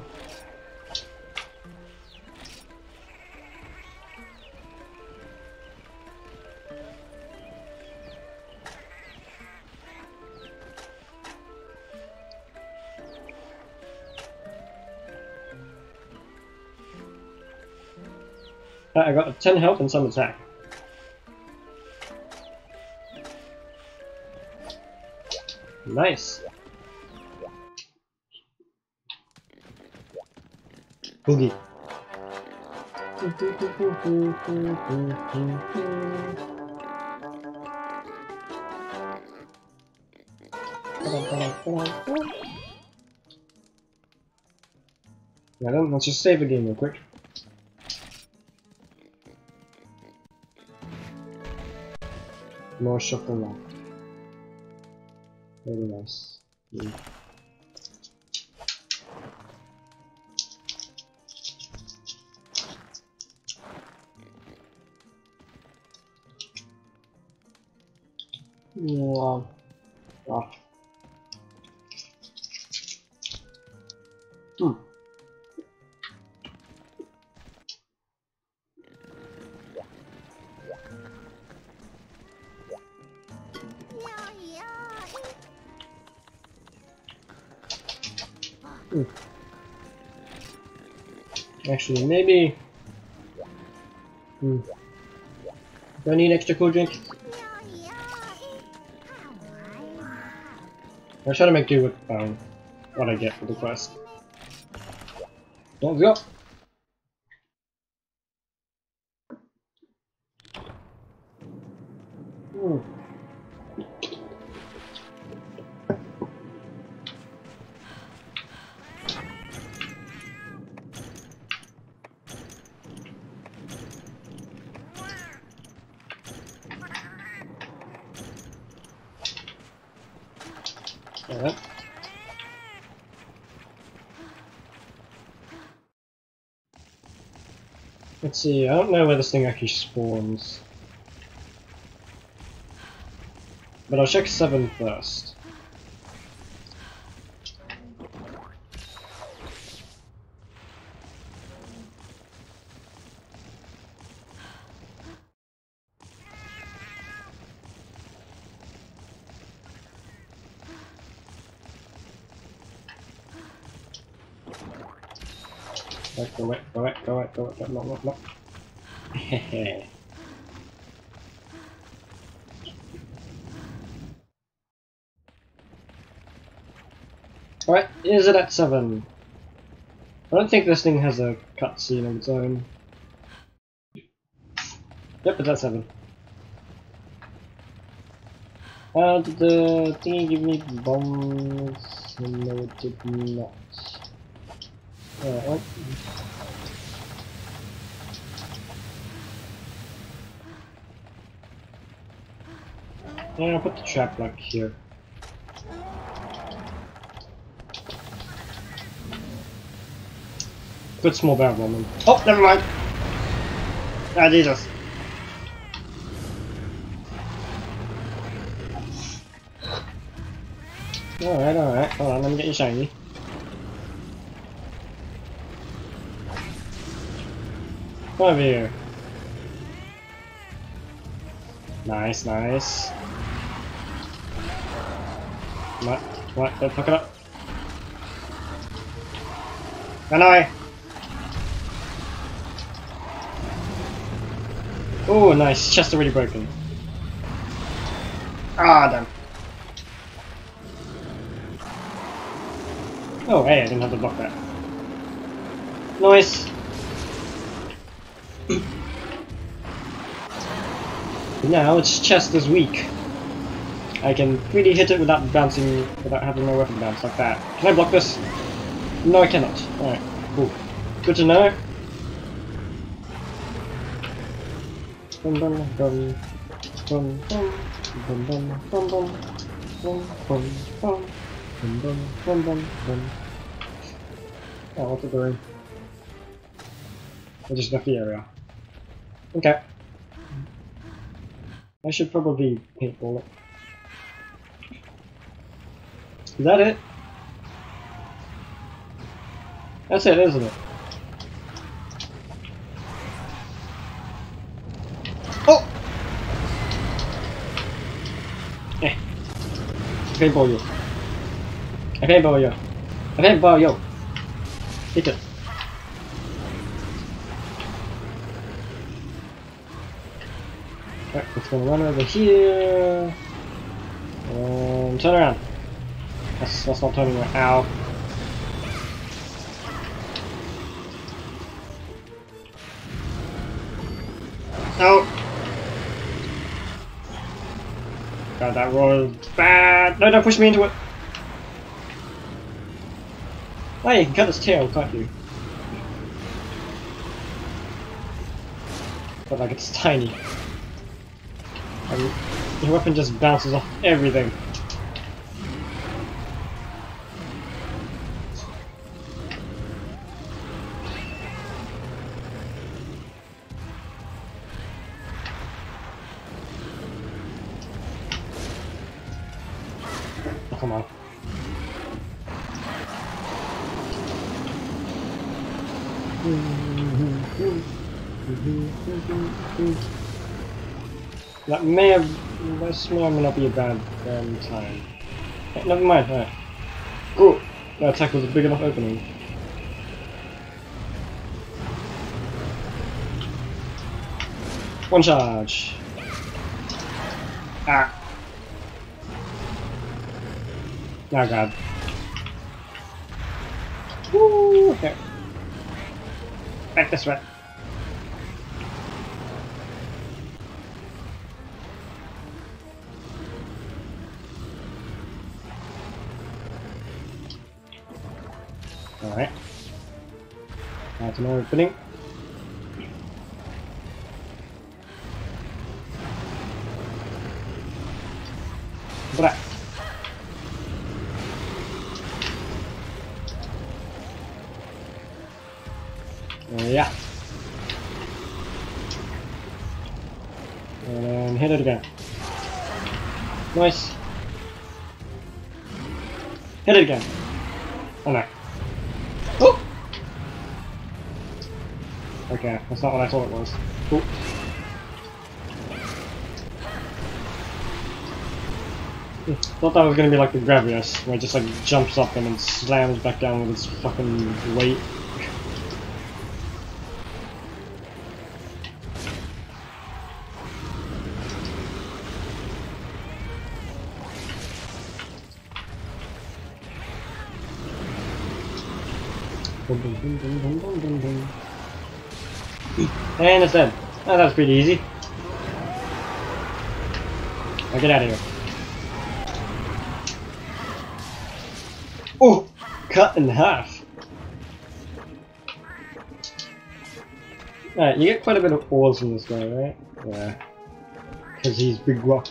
[SPEAKER 1] Uh, I got 10 health and some attack. Nice. Boogie. Yeah, then let's just save the game real quick. More shuffle lock. Very nice. Mm. Hmm. Actually, maybe. Hmm. Do I need extra cool drink? I'll try to make do with um, what I get for the quest. Let's go! See, I don't know where this thing actually spawns. But I'll check 7 first. Right, go right, go right, Alright, is it at 7? I don't think this thing has a cutscene of its own. Yep, it's at 7. Uh, did the thingy give me bombs? No, it did not. Alright. Yeah, I'll put the trap lock here. Good small barrel woman. Oh, never mind. Ah, Jesus. Alright, alright. Hold on, let me get you shiny. Come over here. Nice, nice. What? What? Don't fuck it up. Run away! Oh, nice. Chest already broken. Ah, damn. Oh, hey, I didn't have to block that. Nice. now its chest is weak. I can really hit it without bouncing, without having my weapon bounce like that. Can I block this? No, I cannot. Alright, cool. Good to know. Bum bum bum bum bum bum bum bum bum bum bum bum bum bum bum bum. Oh, what's it doing? I just left the area. Okay. I should probably paintball it. Is that it? That's it, isn't it? Oh! Eh. I paintball you. I paintball you. I paintball you. Hit it. Alright, let's go run over here. And turn around. That's, that's not turning around. Ow. No. Oh. God, that was bad. No, don't push me into it. Oh, you can cut its tail, can't you? But like it's tiny. And your weapon just bounces off everything. That may have, this may or may not be a bad um, time. Eh, Never mind, alright. Cool! That attack was a big enough opening. One charge! Ah! Oh god. Woo! Okay. Back this way. Opening. Bra. Yeah. And hit it again. Nice. Hit it again. I thought that was gonna be like the Gravios, where it just like jumps up and then slams back down with its fucking weight. And it's dead. Oh, that was pretty easy. Now get out of here. In half. Alright, you get quite a bit of ores from this guy, right? Yeah. Because he's big rock.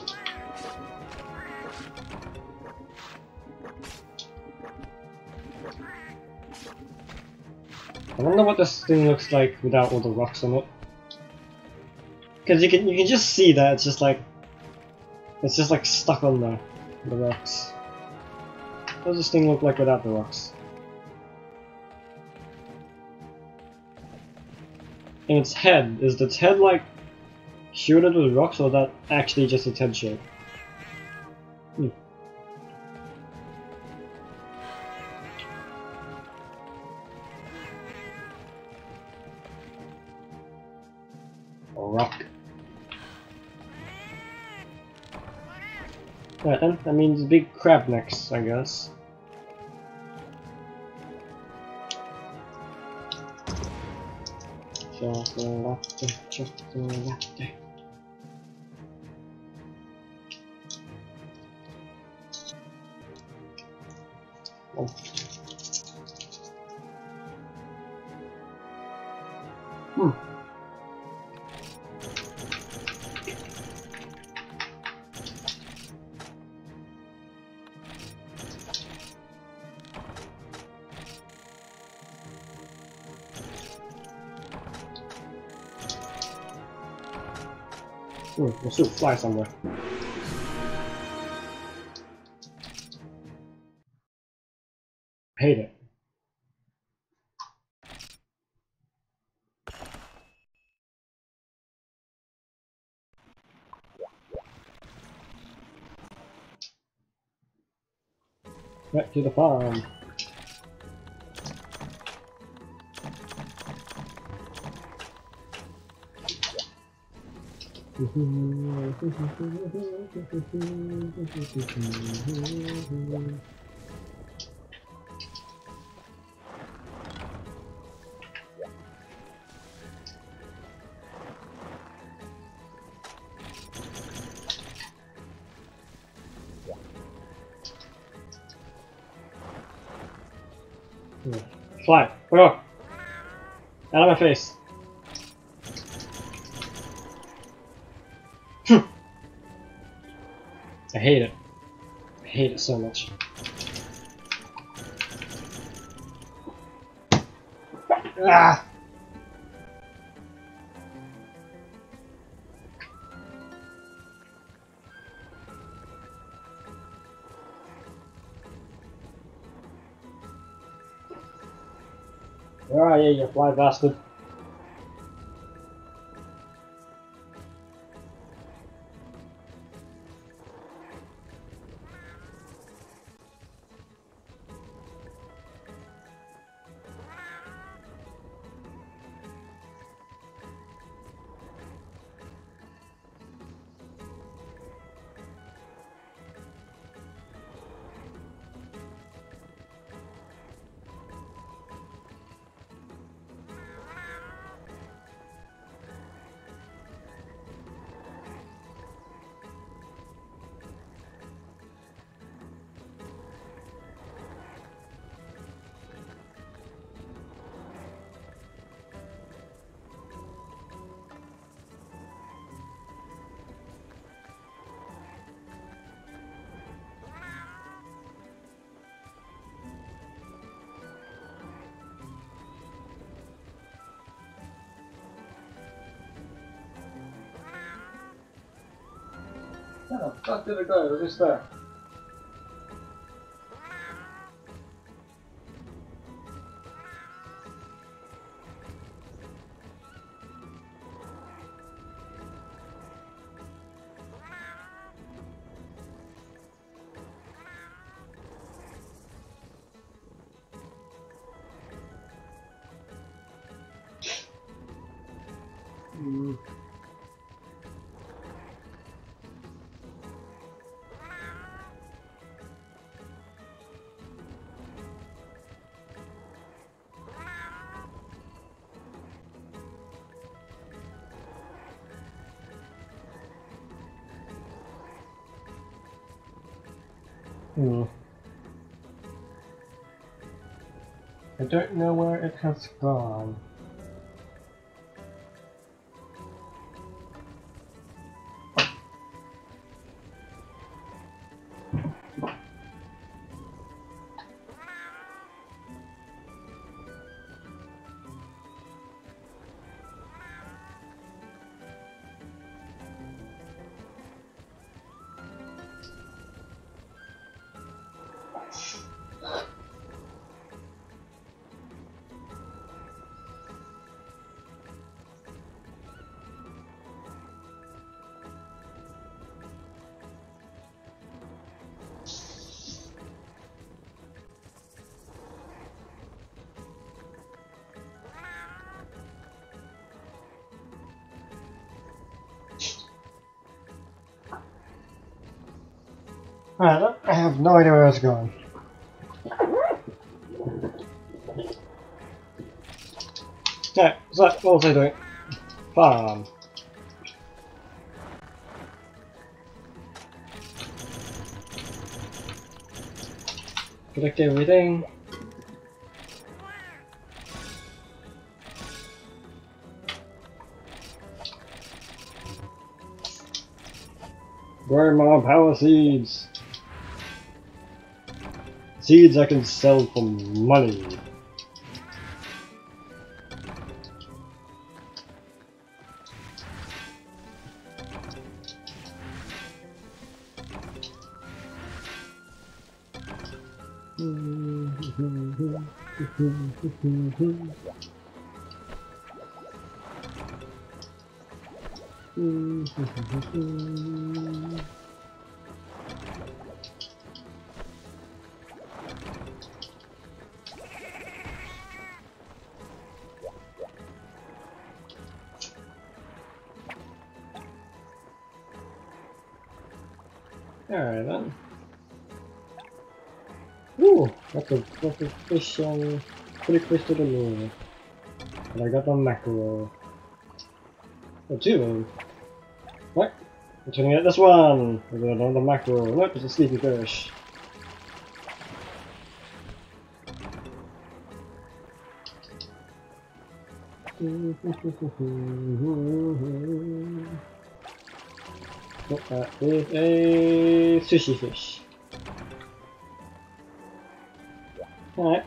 [SPEAKER 1] I wonder what this thing looks like without all the rocks on it. Because you can you can just see that it's just like it's just like stuck on the the rocks. What does this thing look like without the rocks? And its head, is its head like shielded with rocks or that actually just its head shape? Hmm. Rock. Right then, that means big crab next, I guess. Chocolate, chocolate. Oh. Fly somewhere. Hate it. Back to the farm. Fly. Off. Out of my face. so much. Ah! Where are you, you fly bastard? Ja, fuck did it go? Hmm. I don't know where it has gone. I have no idea where it's going. Okay, so what was I doing? Farm. Collect everything. Burn my power seeds. Seeds I can sell for money. And I got the mackerel. Oh, two of them. What? I'm trying to get this one! I got another mackerel. Nope, it's a sleepy fish. Oh, that is a sushi fish. Alright.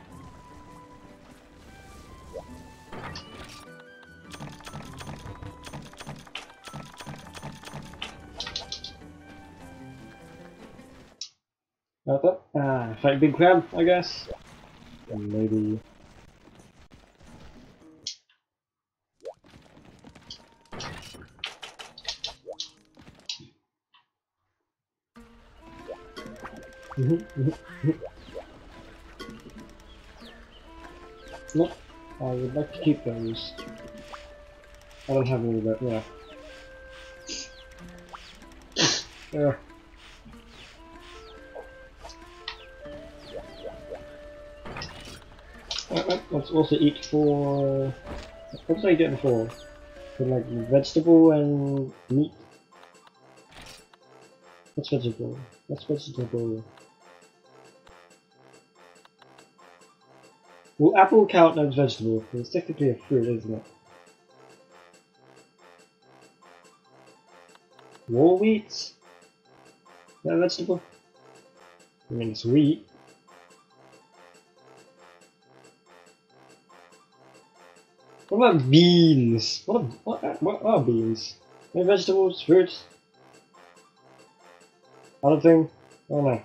[SPEAKER 1] Big Crab, I guess. And maybe... no, I would like to keep those. I don't have any of that, yeah. yeah. Uh, uh, Let's also eat for. What was I getting for? For like vegetable and meat. What's vegetable? What's vegetable? Well, apple count as vegetable? It's technically a fruit, isn't it? Wall wheat? Is that vegetable? I mean, it's wheat. What about beans? What what what are beans? They vegetables, fruits? Other thing? Oh no.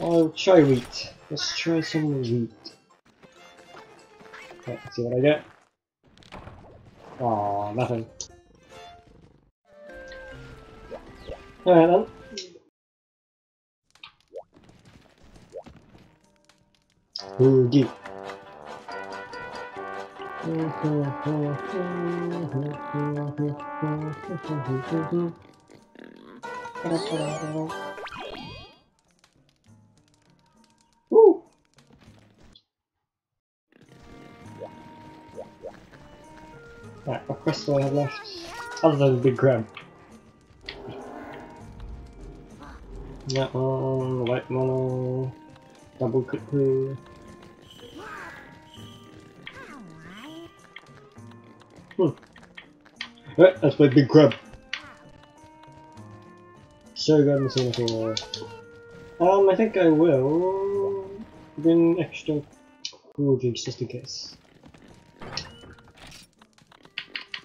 [SPEAKER 1] I'll try wheat. Let's try some wheat. See what I get. Aw, nothing. Alright then. Boogie. Woo! Right, what quest do I have left? Other than big crab. That one, white mono, double cuckoo. Hmm. Right, that's my big crab. So good in Singapore. Um, I think I will bring extra cool drinks just in case.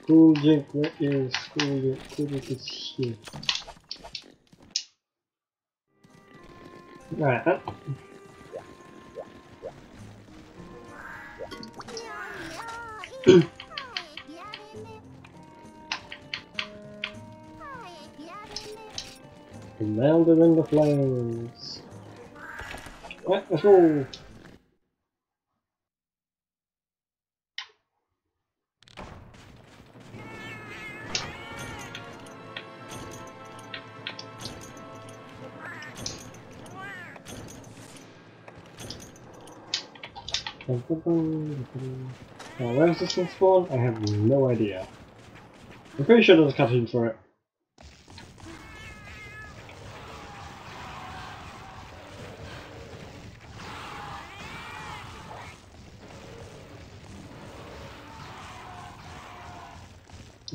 [SPEAKER 1] Cool drink, where is cool drink? Cool drink is here. Alright, uh, Melted in the flames. Right, let's go. Now, where is this one spawn? I have no idea. I'm pretty sure there's a cutscene for it.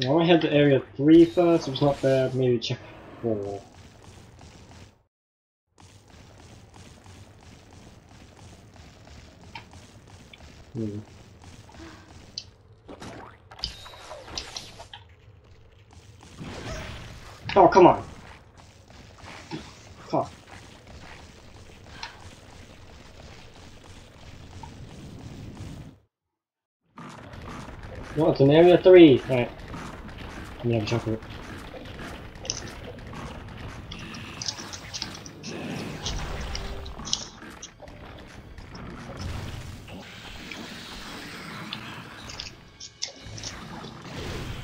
[SPEAKER 1] I head to area 3 first, if it's not there, maybe check 4. Hmm. Oh, come on! Fuck. No, it's in area 3! Right. I'm gonna have chocolate.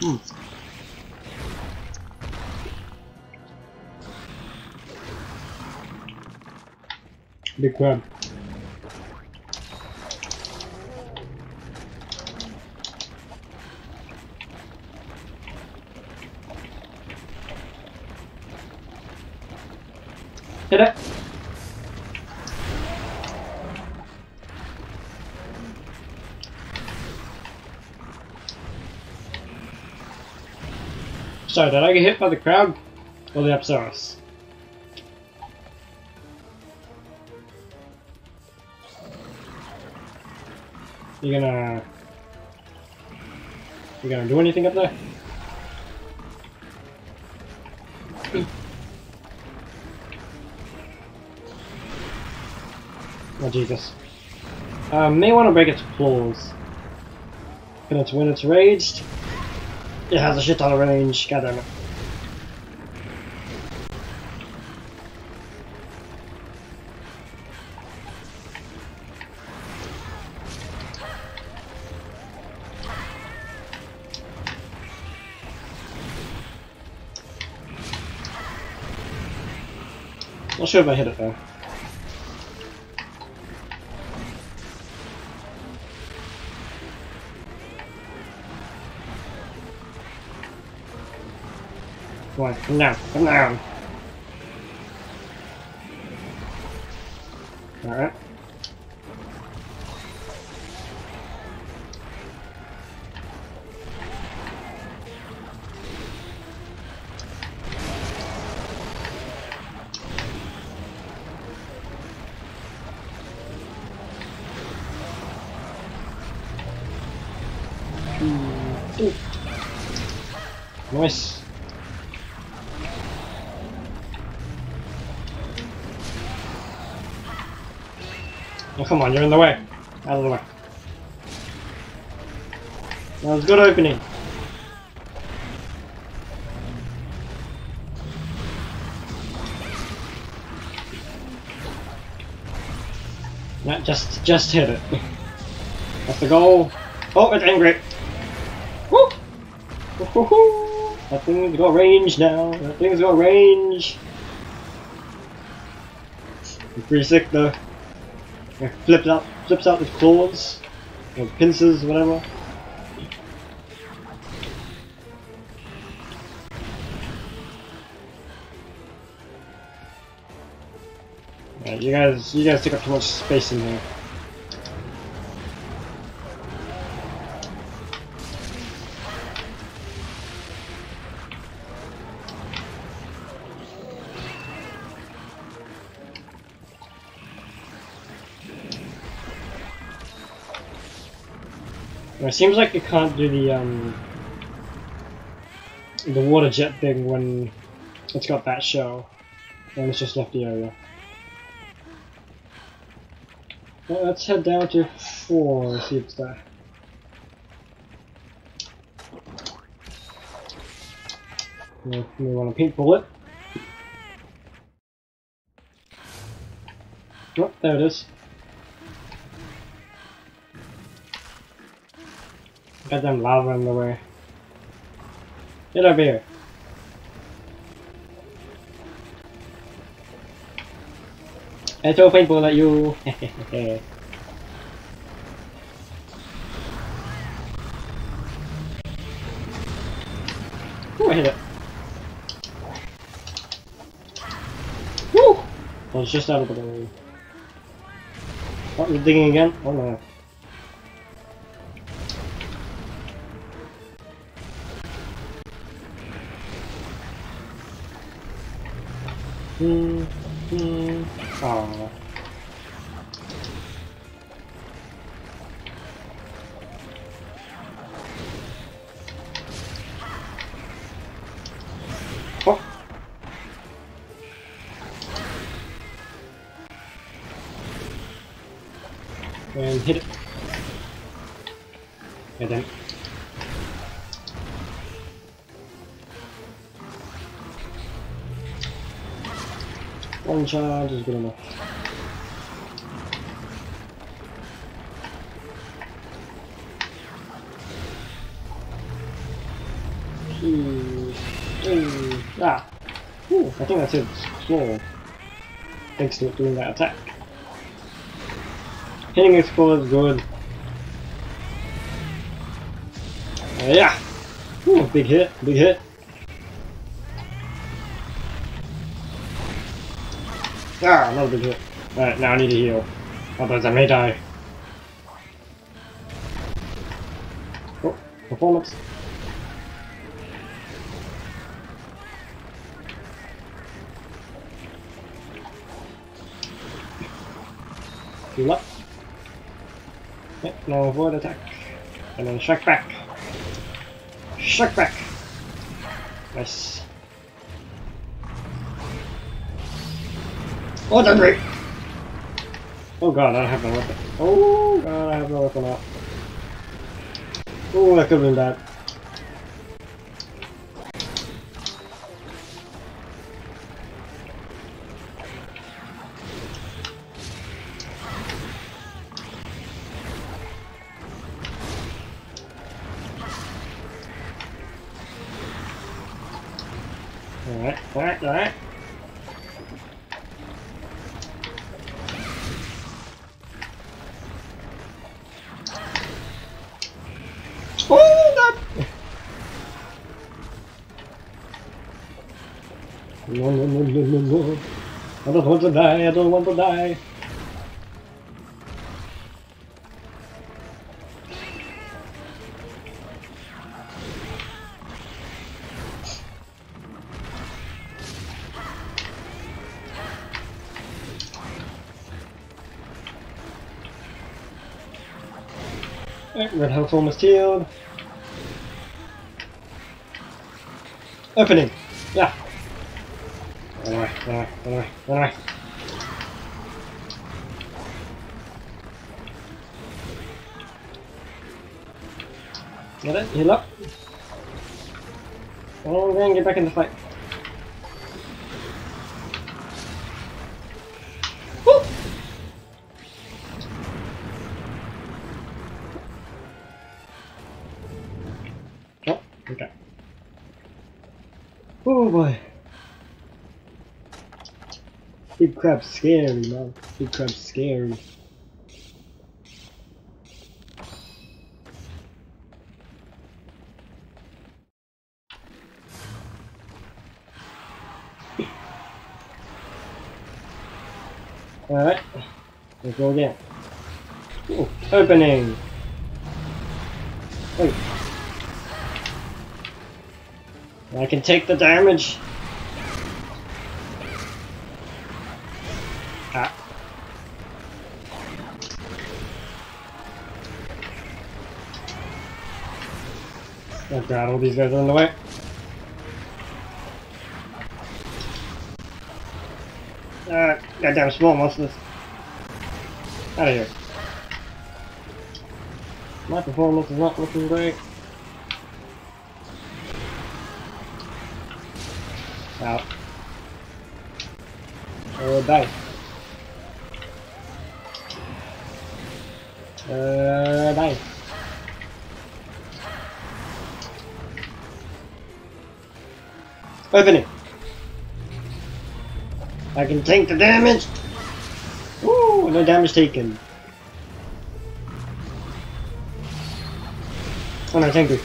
[SPEAKER 1] Hmm. Big crab. Sorry, did I get hit by the crab? Or the Apsaurus? You gonna... You gonna do anything up there? Oh Jesus. Um, may want to break its claws. And it's when it's raged, it has a shit ton of range, goddammit. Not sure if I hit it though. Come on, come down, come on, you're in the way. Out of the way. That was good opening. Yeah, just, just hit it. That's the goal. Oh, it's angry. Woo! Woo-hoo-hoo. That thing's got range now. That thing's got range. I'm pretty sick though. It flips out, flips out with claws, or pincers, whatever. You guys, you guys take up too much space in here. Seems like you can't do the um the water jet thing when it's got that shell. And it's just left the area. Well, let's head down to four and see if it's there. We want a pink bullet. Oh, there it is. Got them lava in the way. Get over here. It's so painful at you. Ooh, I hit it. Woo! I was just out of the way. Oh, you're digging again? Oh no. Hmm. Hmm. Aww. Claw. Thanks to doing that attack. Hitting his claw is good. Uh, yeah! Ooh, big hit, big hit. Ah, another big hit. Alright, now I need to heal. Otherwise I may die. Oh, performance. Now avoid attack. And then strike back. Strike back! Nice. Oh, great! Oh god, I don't have no weapon. Oh god, I have no weapon out. Oh, that could have been bad. Want to die, I don't want to die. Red House almost healed. Opening! Away, away, away. Get it? Heal up. Oh, we're gonna get back in the fight. Oh, okay. Oh boy. Big crab's scary, man. Big crab's scary. Alright, let's go again. Ooh, opening! Wait. I can take the damage! These guys in the way. Ah, goddamn small monsters. Out of here. My performance is not looking great. Out. Oh, die. Open it. I can take the damage. Ooh, no damage taken. Oh no, thank you.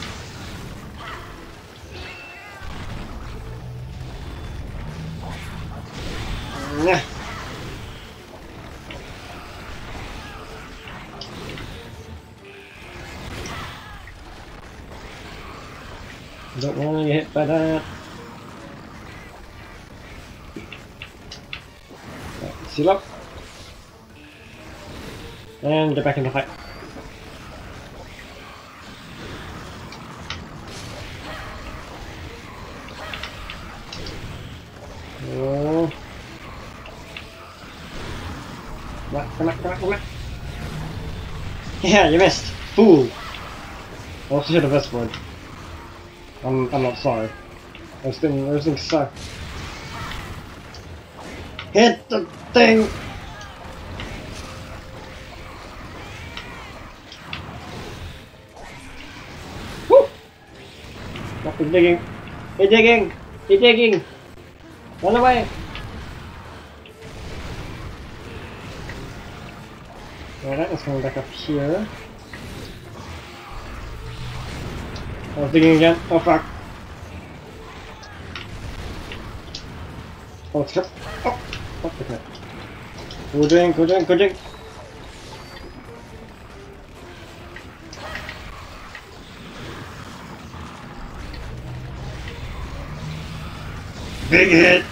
[SPEAKER 1] Back in the fight. Oh. Come come come on, come on. Yeah, you missed. Fool. I also hit a best one. I'm, I'm not sorry. Those things, those things suck. Hit the thing! The digging! He's digging! He's digging! Run away! Alright, let's go back up here. I was digging again. Oh fuck. Oh, it's just. Oh! The heck? Go drink, go drink, go drink! Big hit!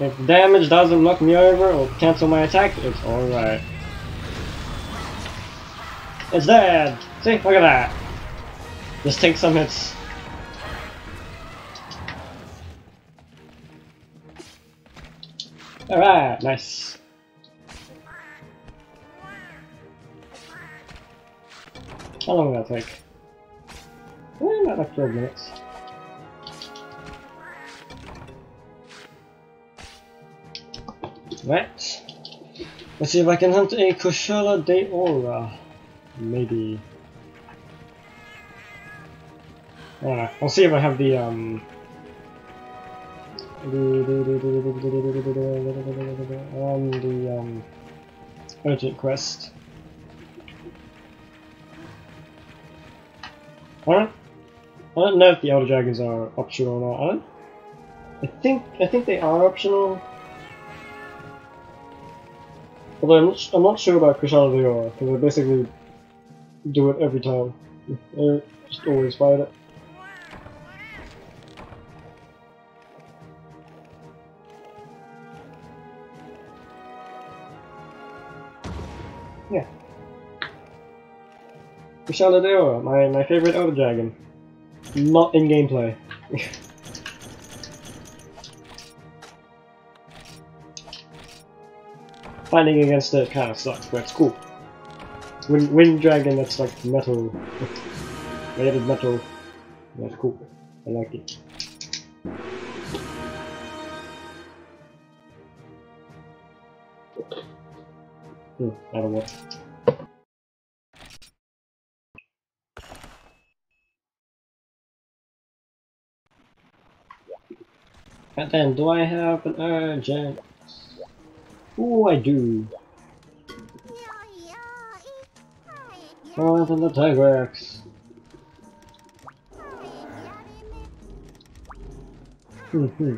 [SPEAKER 1] If damage doesn't knock me over or cancel my attack, it's alright. It's dead! See, look at that! Just take some hits. Alright, nice. How long will that take? Eh, not like 12 minutes. Right. Let's see if I can hunt a Kushala Daora. Maybe. Know. I'll see if I have the um on the um, urgent quest. Don't know if the Elder Dragons are optional or not. I don't. I think I think they are optional. Although I'm not, I'm not sure about Kushala Daora, because I basically do it every time. I just always fight it. Yeah. Kushala Daora, my, my favorite Elder Dragon. Not in gameplay. Fighting against it kind of sucks, but it's cool. Wind, wind dragon that's like metal, of metal. That's cool. I like it. Hmm, I don't know. And then, do I have an urgent? Ooh, I do. Oh, and the Tigrex. Hmm.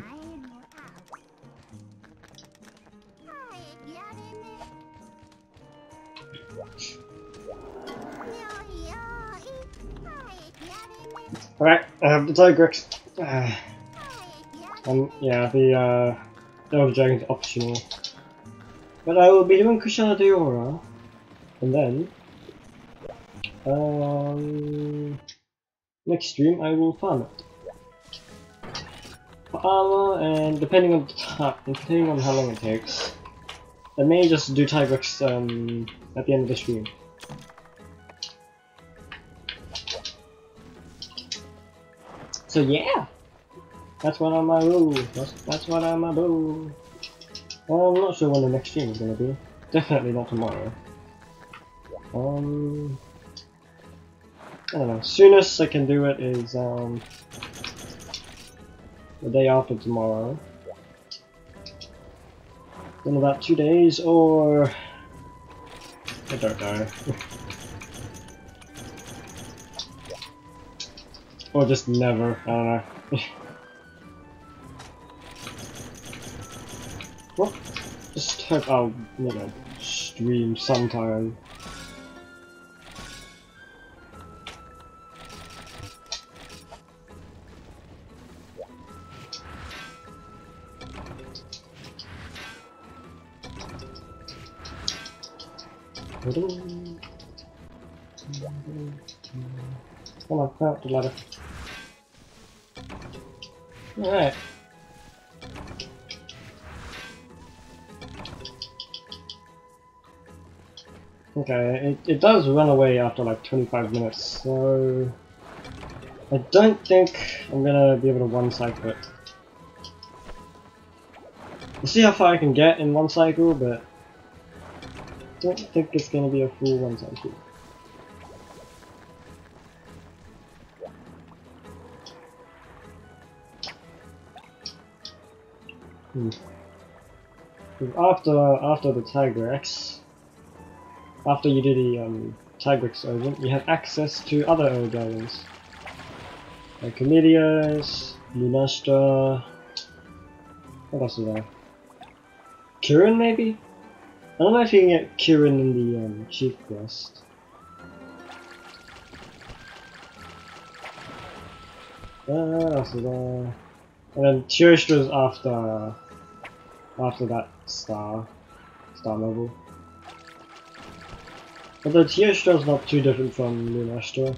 [SPEAKER 1] Alright, I have the Tigrex. Um, yeah, the uh, Elder Dragon's optional. But I will be doing Kushala Daora, and then, um, next stream I will farm it. For armor, and depending on the time, depending on how long it takes, I may just do Tigrex um, at the end of the stream. So yeah, that's what I'm do. That's, that's what I'm do. Well, I'm not sure when the next stream is gonna be. Definitely not tomorrow. Um, I don't know. Soonest I can do it is um the day after tomorrow. In about two days, or I don't know. or just never. I don't know. hope I'll, you know, stream sometime. Come on, up the ladder. Alright. Okay, it, it does run away after like 25 minutes, so... I don't think I'm gonna be able to one cycle it. We'll see how far I can get in one cycle, but I don't think it's gonna be a full one cycle. Hmm. After after the Tigrex, after you do the um, Tigrex urgent, you have access to other Eldragons. Like Chameleos, Lunastra, what else is there? Kirin maybe? I don't know if you can get Kirin in the um, Chief Quest. Uh, what else is there? And then Teostra's after after that star star level. Although is not too different from Lunastra.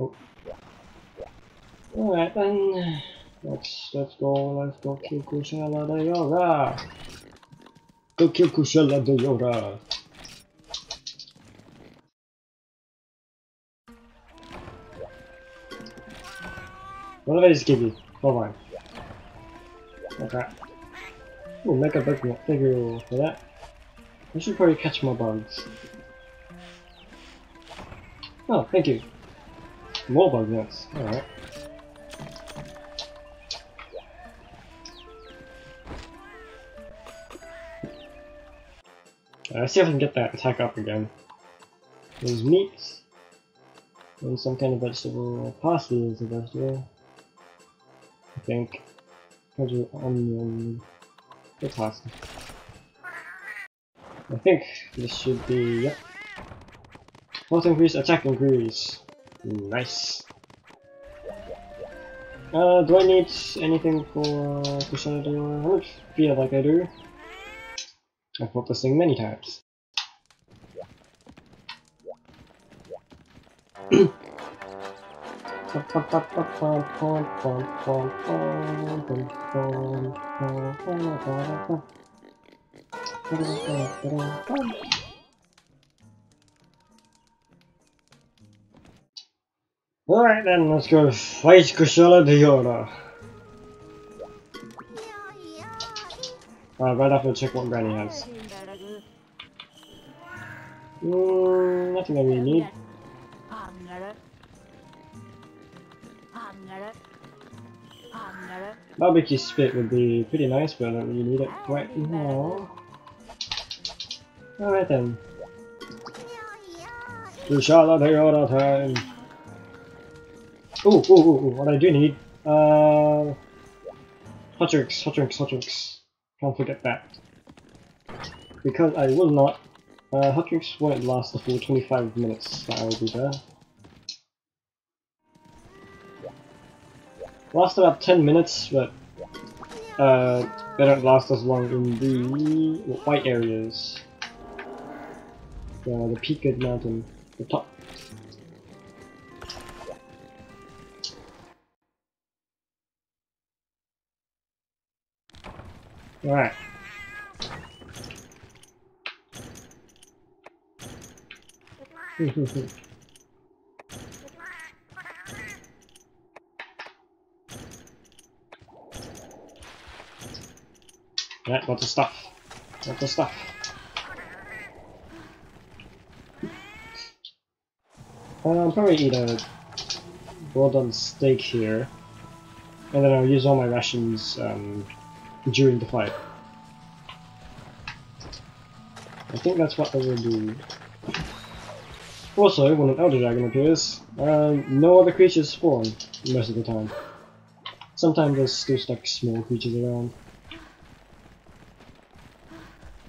[SPEAKER 1] Oh. Alright then. Let's let's go, let's go kill Kushala Daora. Go kill Kushala Daora. What did I just give you? On. Okay. Mega Bug Net. Thank you for that. I should probably catch more bugs. Oh, thank you. More bugs, yes. Alright. See if I can get that attack up again. There's meat. And some kind of vegetable. Parsley is a vegetable. I think. Casual onion. It's parsley. I think this should be, yep. Health increase, attack increase. Nice. Uh, do I need anything for Christianity? I don't feel like I do. I've fought this thing many times. Alright then, let's go fight Kushala Daora. Alright, right after check what Granny has. Mm, nothing I really need. Barbecue spit would be pretty nice, but I don't really need it right now. Alright then. Kushala Daora time! Ooh, ooh, ooh, ooh, what I do need, uh, hot drinks, hot drinks, hot drinks. Can't forget that. Because I will not, uh, hot drinks won't last the full 25 minutes that I will be there. Last about 10 minutes, but, uh, they don't last as long in the white areas. The, the peaked mountain, the top Alright. yeah, lots of stuff. Lots of stuff. Uh, I'll probably eat a well done steak here. And then I'll use all my rations um, during the fight. I think that's what they will do. Also, when an Elder Dragon appears, um, no other creatures spawn most of the time. Sometimes there's still like small creatures around.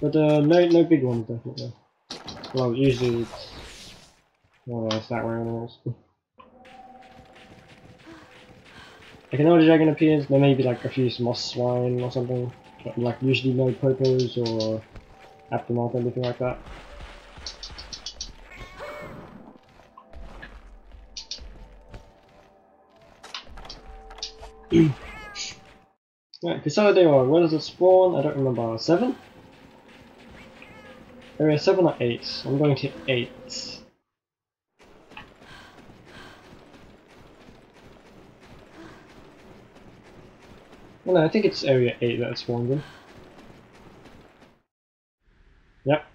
[SPEAKER 1] But uh, no, no big ones definitely. Well, usually it's... Well, it's that way anyways. Like Elder Dragon appears, there may be like a few Mosswine or something, but like usually no popos or aftermath or anything like that. right, Pisadeo, where does it spawn? I don't remember. 7? Area 7 or 8? I'm going to 8. Well, no, I think it's area 8 that it spawns in. Yep.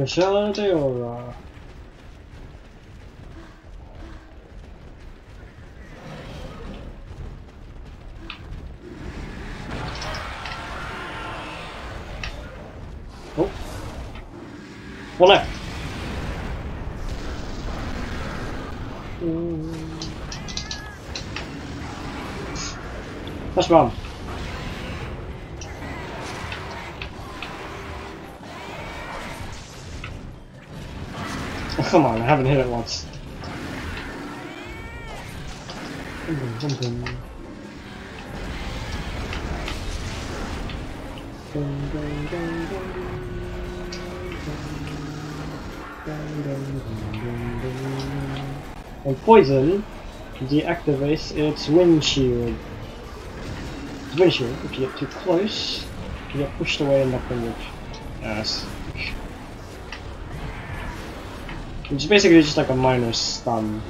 [SPEAKER 1] Right, Crescente or uh... Oh. One left. Flash bomb. Oh, haven't hit it once. And poison deactivates its windshield. Windshield, if you get too close, you get pushed away and nothing which ass. Yes. Which is basically just like a minor stun.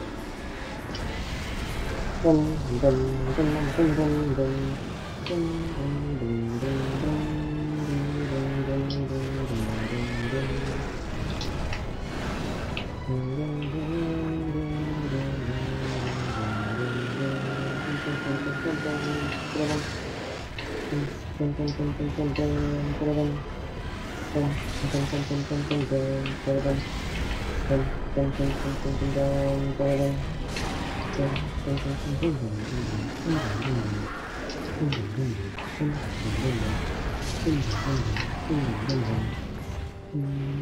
[SPEAKER 1] Mm-hmm.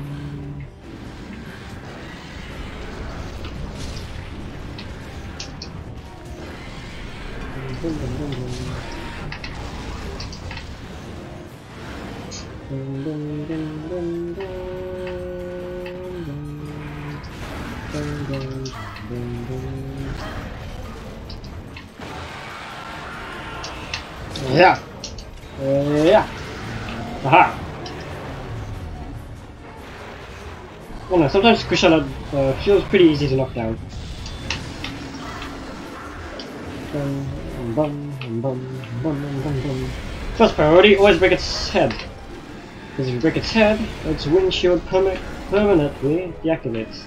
[SPEAKER 1] Sometimes Kushala uh, feels pretty easy to knock down. First priority, always break its head. Because if you break its head, its windshield perma permanently deactivates.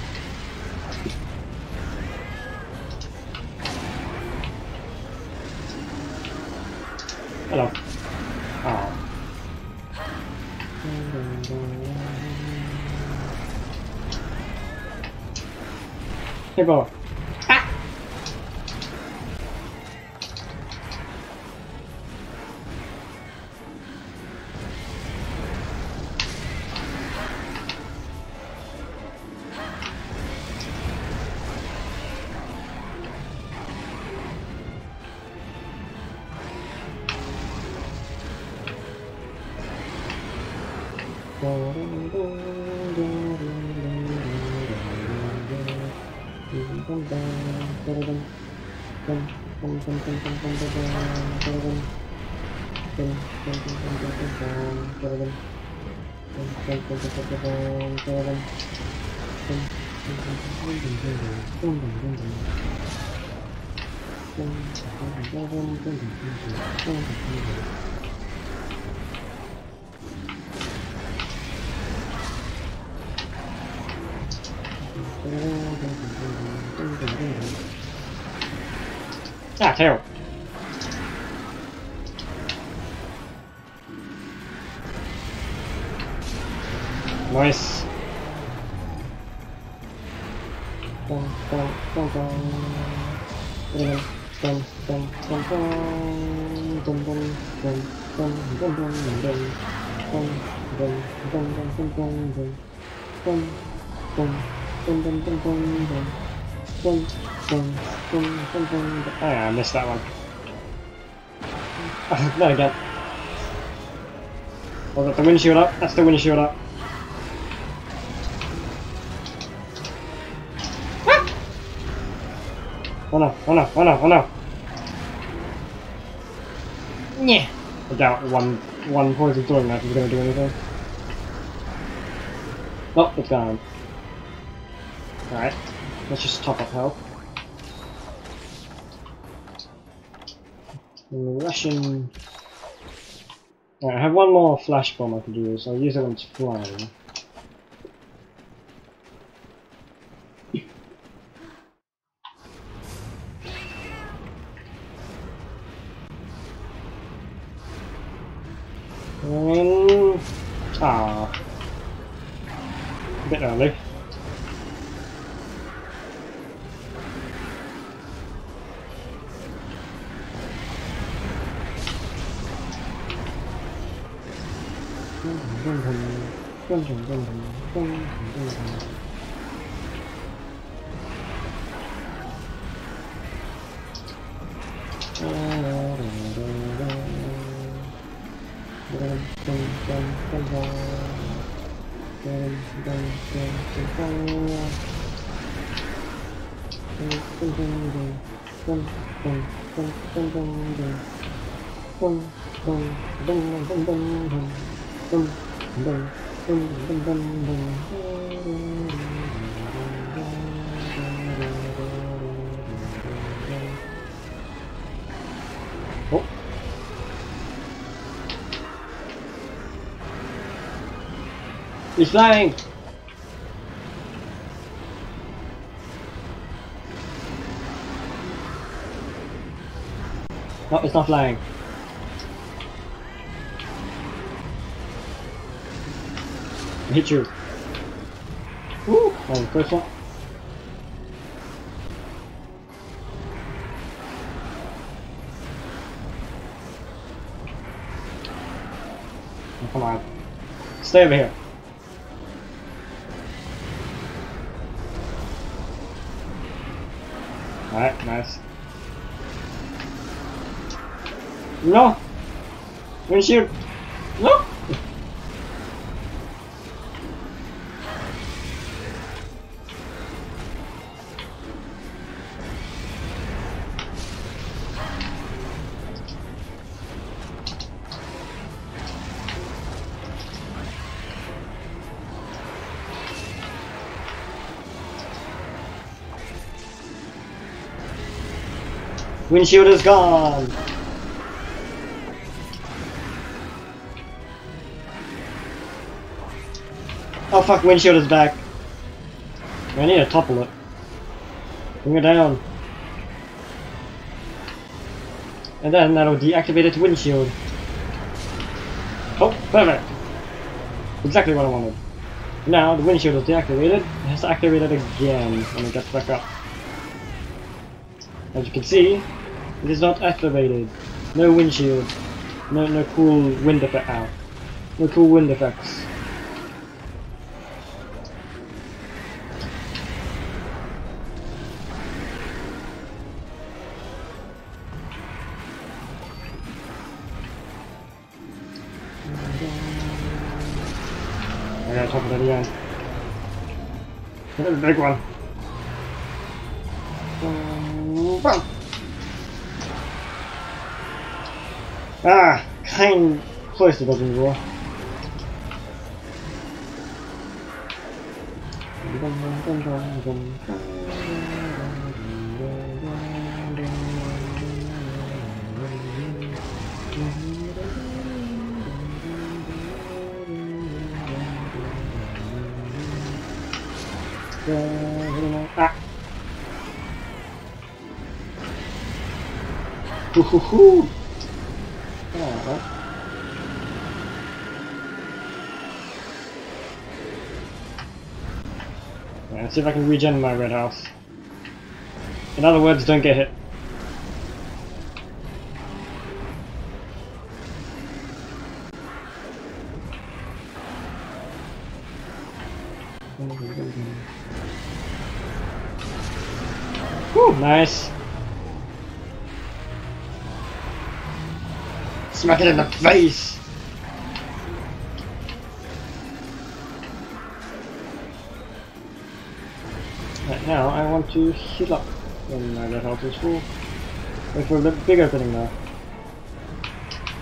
[SPEAKER 1] Hello. Oh. Hey, Bo. Ah, terrible. Ah, I missed that one. Not again. Oh, got the windshield up. That's the windshield up. Oh no, oh no, oh no, oh no. Yeah. I doubt one one poison throwing knife is gonna do anything. Oh, it's gone. Alright. Let's just top up health. Russian I have one more flash bomb I can do, so I'll use it when it's flying. Ah. A bit early. Oh. He's flying! No, it's not flying. I hit you. Woo! Oh, first one. Come on. Stay over here. Alright, nice. No! Windshield! No! Windshield is gone! Oh fuck, windshield is back. I need to topple it. Bring it down. And then that'll deactivate its windshield. Oh, perfect! Exactly what I wanted. Now the windshield is deactivated, it has to activate it again when it gets back up. As you can see, it is not activated. No windshield. No no cool wind effect ow. No cool wind effects. I gotta top it again. Big one. Ah, kind close to doesn't roll. Ah. Hoo hoo hoo. Alright. See if I can regen my red house. In other words, don't get hit. Whew, nice. Smack it in the face! To up when my red health is full. Wait for a bit big opening now.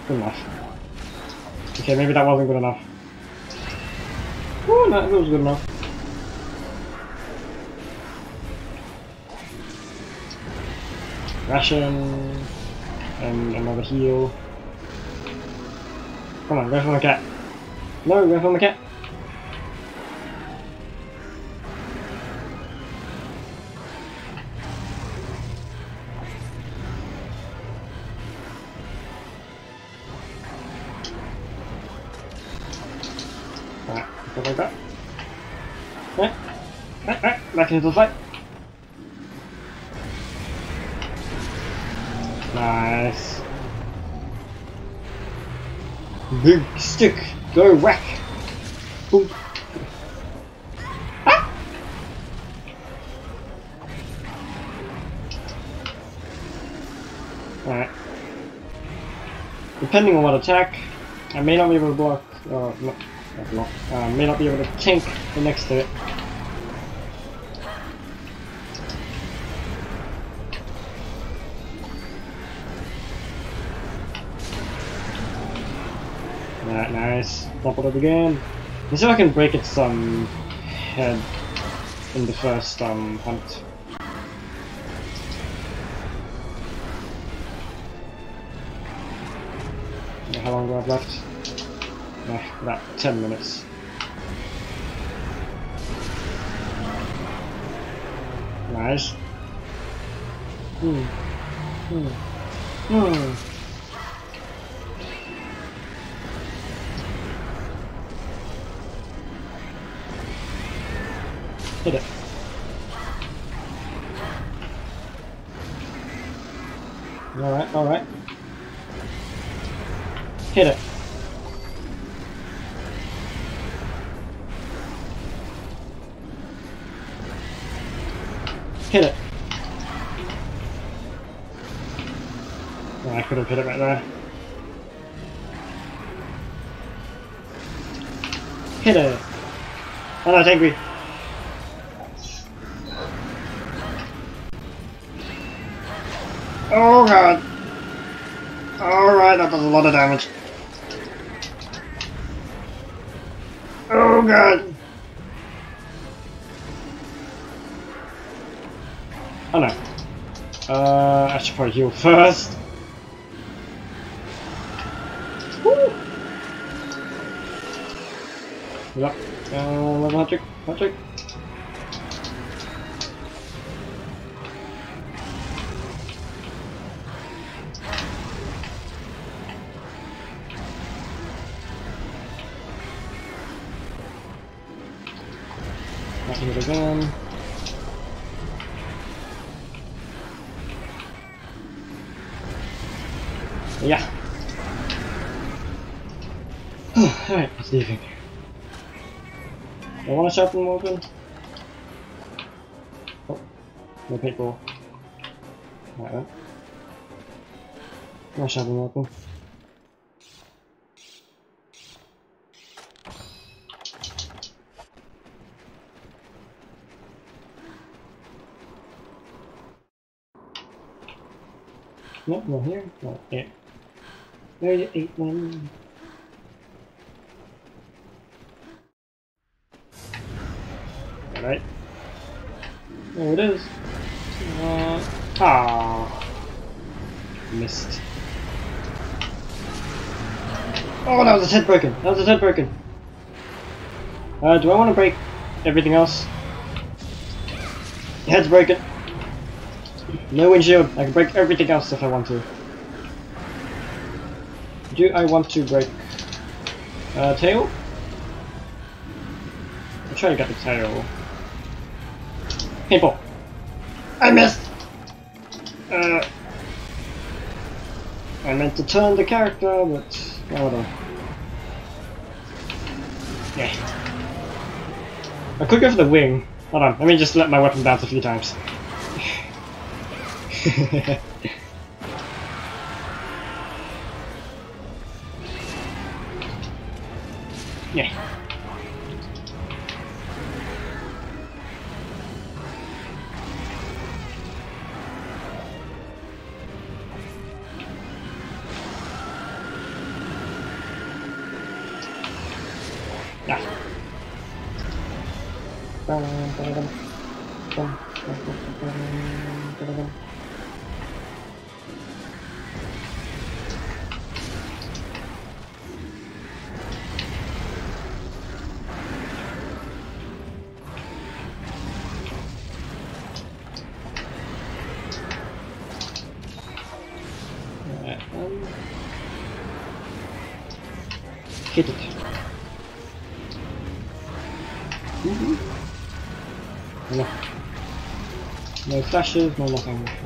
[SPEAKER 1] Good enough. Okay, maybe that wasn't good enough. Oh, no, that was good enough. Ration and another heal. Come on, go for my cat. No, go for my cat. Back into the fight. Nice. Big stick, go whack. Boom. Ah! Alright. Depending on what attack, I may not be able to block, uh, not, block, uh, may not be able to tank the next to it. Pop it up again. Let's see if I can break its um head in the first um hunt. How long do I have left? Yeah, about 10 minutes. Nice. Hmm. Hmm. Hmm. No, it's angry. Oh god. Alright, that does a lot of damage. Oh god. Oh no. Uh, I should probably heal first. Patrick. Patrick. Not again. Yeah. Alright, let's leaving. I want to sharpen weapon. Oh, no paintball. Alright then. No sharpen weapon. Nope, not here. Not yet. There you ate one. Alright. There it is. Uh, ah. Missed. Oh, that was a head broken. That was a head broken. Uh, do I want to break everything else? Head's broken. No windshield. I can break everything else if I want to. Do I want to break uh, tail? I'll try to get the tail. Paintball. I missed. Uh, I meant to turn the character, but hold on. Yeah. I could go for the wing. Hold on. Let me just let my weapon bounce a few times. No flashes, no nothing.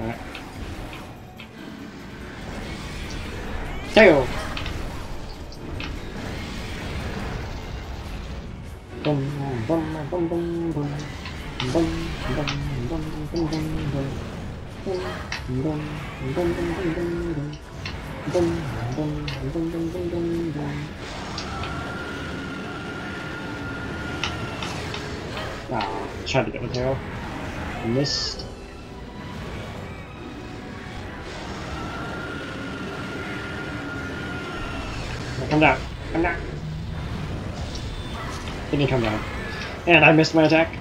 [SPEAKER 1] And I missed my attack.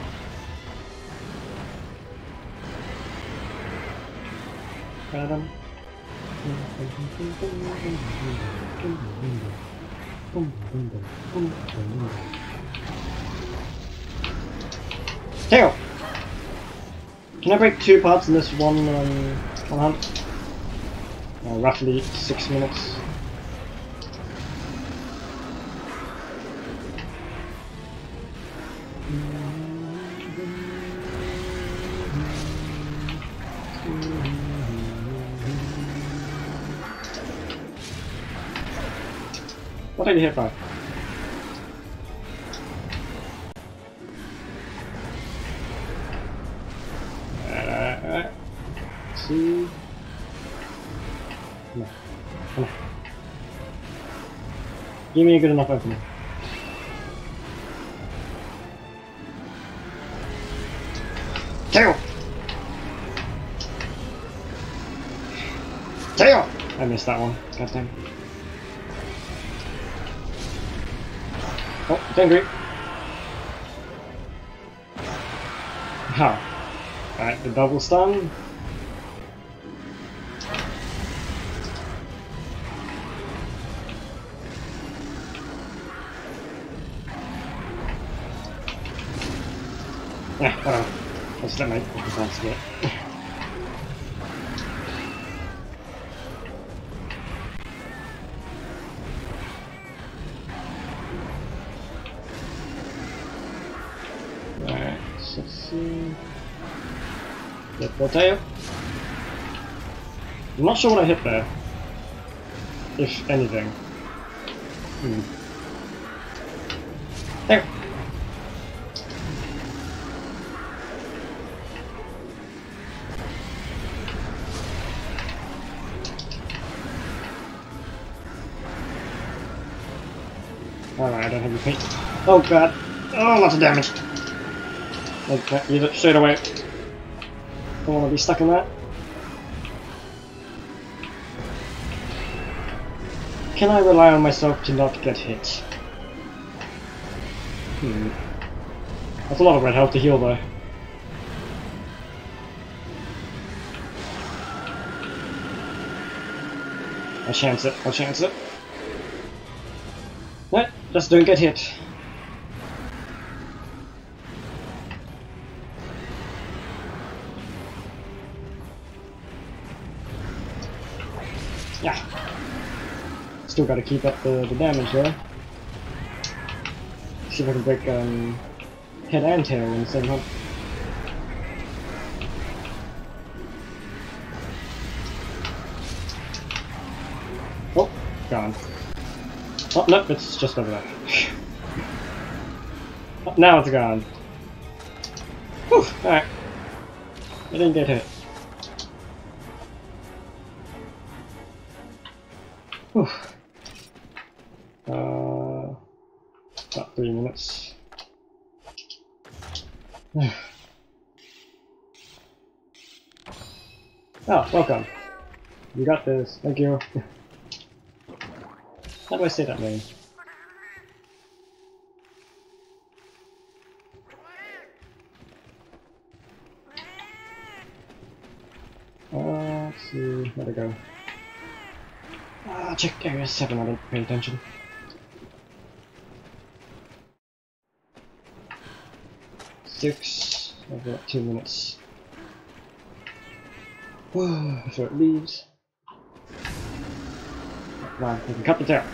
[SPEAKER 1] Tail! Can I break two parts in this one, um, one hunt? Uh, roughly six minutes. What did you hit by? Two. Come on. Come on. Give me a good enough opening. Tail! Tail! I missed that one. Goddamn. Oh, it's angry. How? Alright, the double stun. Yeah, whatever. I'll let my get. Alright, Get the tail. I'm not sure what I hit there. If anything. Hmm. There. Alright, I don't have any paint. Oh god. Oh, lots of damage. Okay, use it straight away. Don't want to be stuck in that. Can I rely on myself to not get hit? Hmm. That's a lot of red health to heal though. I'll chance it, I'll chance it. What? Just don't get hit. Still gotta keep up the, the damage there. See if I can break um, head and tail in the same hunt. Oh, gone. Oh, no, it's just over there. Oh, now it's gone. Whew, alright. I didn't get hit. Welcome. You got this. Thank you. How do I say that name? Uh, let's see, where'd go? Ah, check area 7, I didn't pay attention. Six, I've got two minutes. so it leaves. Line taking cut the tail.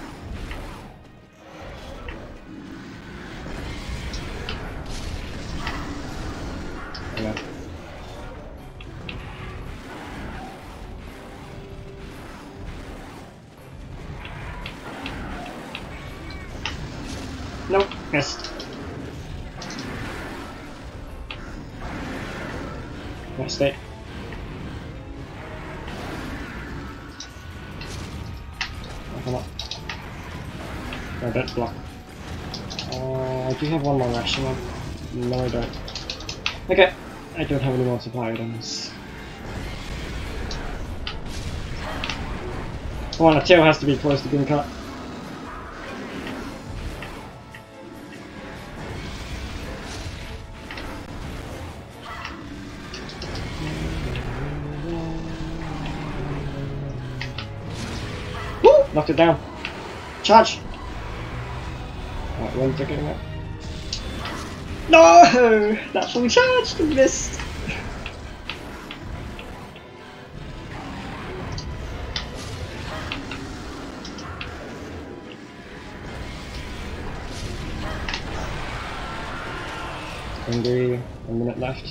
[SPEAKER 1] Supply items. Come on, the tail has to be close to being cut. Woo! Knocked it down. Charge! Alright, it getting up? No! That full charged missed! Hungry, a minute left.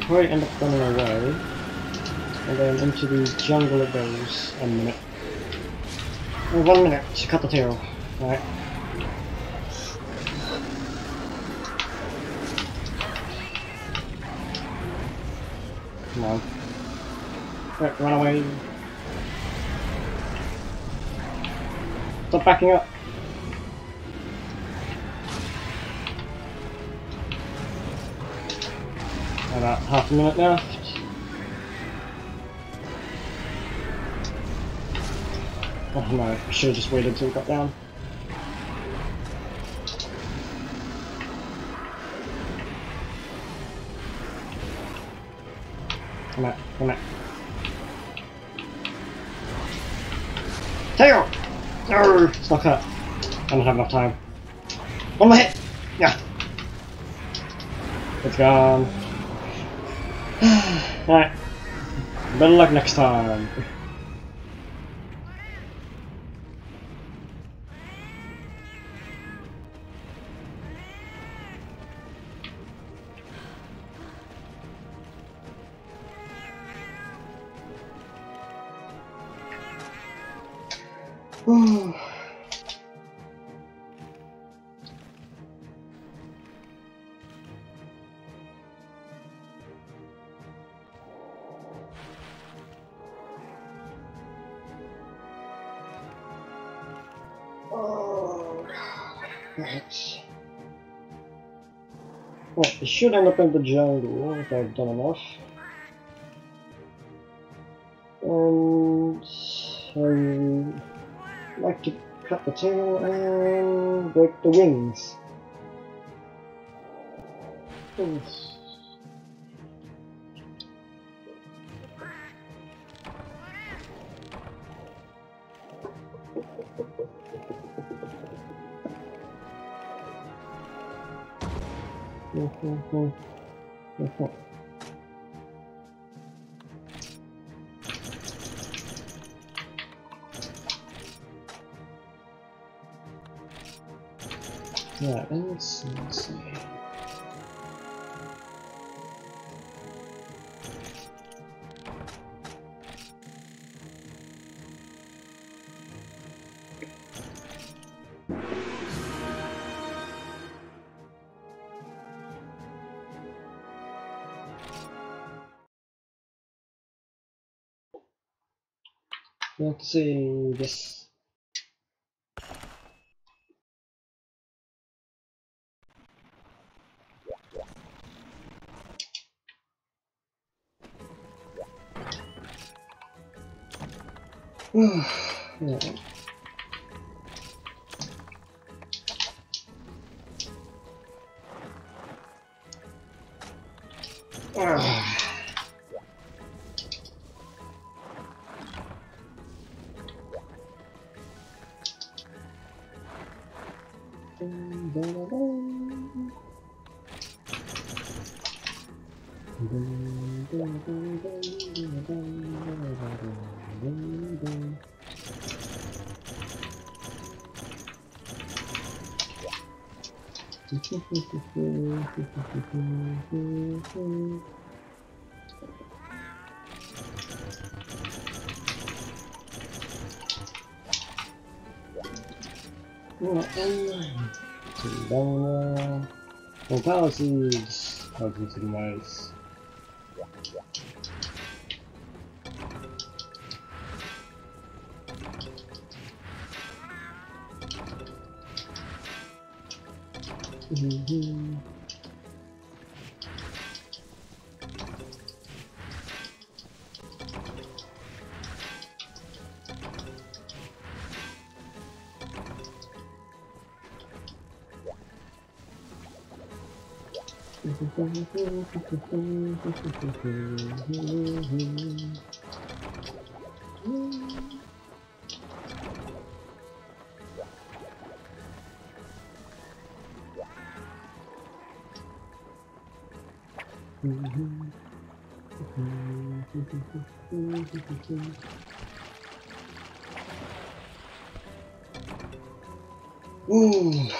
[SPEAKER 1] Probably end up running away. And then into the jungle it goes. A minute. One minute to cut the tail. Alright. Come on. Right, run away. Stop backing up. About half a minute left. Oh no, I should have just waited until it got down. Come on, come on. Tail! No, it's not cut. I don't have enough time. One more hit! Yeah. It's gone. Alright. Better luck next time. Oh, right. Well, it should end up in the jungle if I've done enough. Cut the tail and break the wings. Mhm. Let's see this. yeah. England. Sedona. Well, Palaces. Palaces, city wise. Ooh,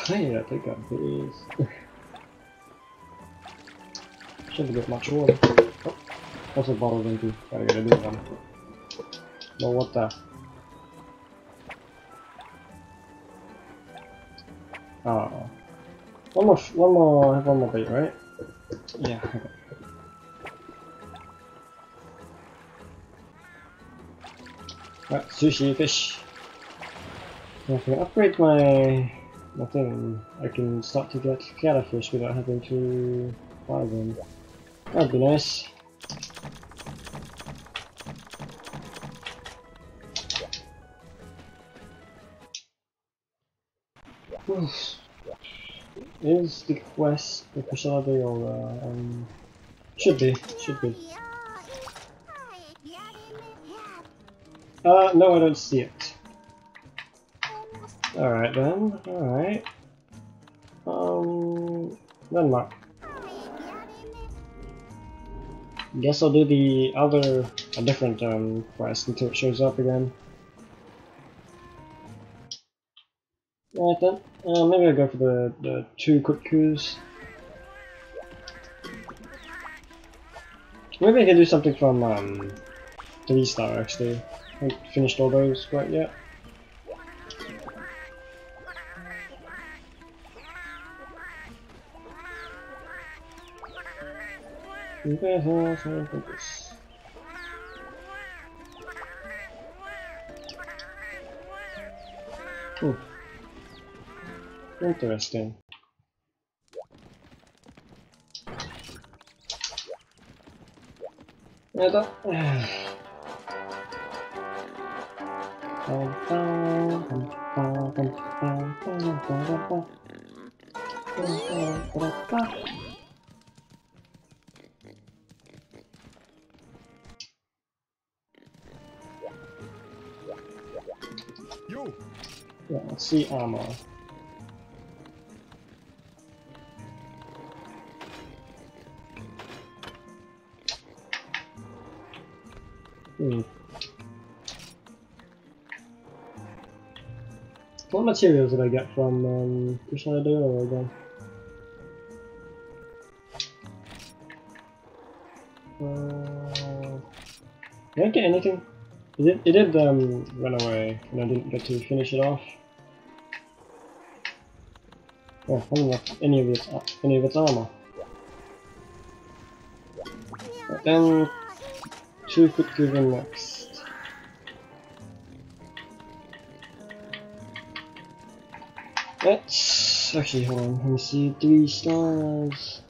[SPEAKER 1] I need to pick up these. Should get much water. Oh, also bottled into. Gotta get a new one. ¿eh? Ah, no water. Ah. One more, one more, one more bait, right? Yeah. Right, sushi, fish. If I upgrade my, my thing, I can start to get catfish without having to buy them. That'd be nice. Is the quest the facility or uh, um should be should be. Uh no I don't see it. Alright then alright. Um Denmark Guess I'll do the other, a different um, quest until it shows up again. Right then, uh, maybe I'll go for the, the two quick coups. Maybe I can do something from um, 3 star actually. I haven't finished all those quite yet. Focus, focus. Hmm. Interesting.
[SPEAKER 2] Näitä.
[SPEAKER 1] Thank you. See ammo. Hmm. What materials did I get from um, Kushala Daora again? Uh, did I get anything? It did, it did um, run away, and I didn't get to finish it off. Don't know any of its any of its armor. But then two quick given next. Let's actually hold on. Let me see. Three stars.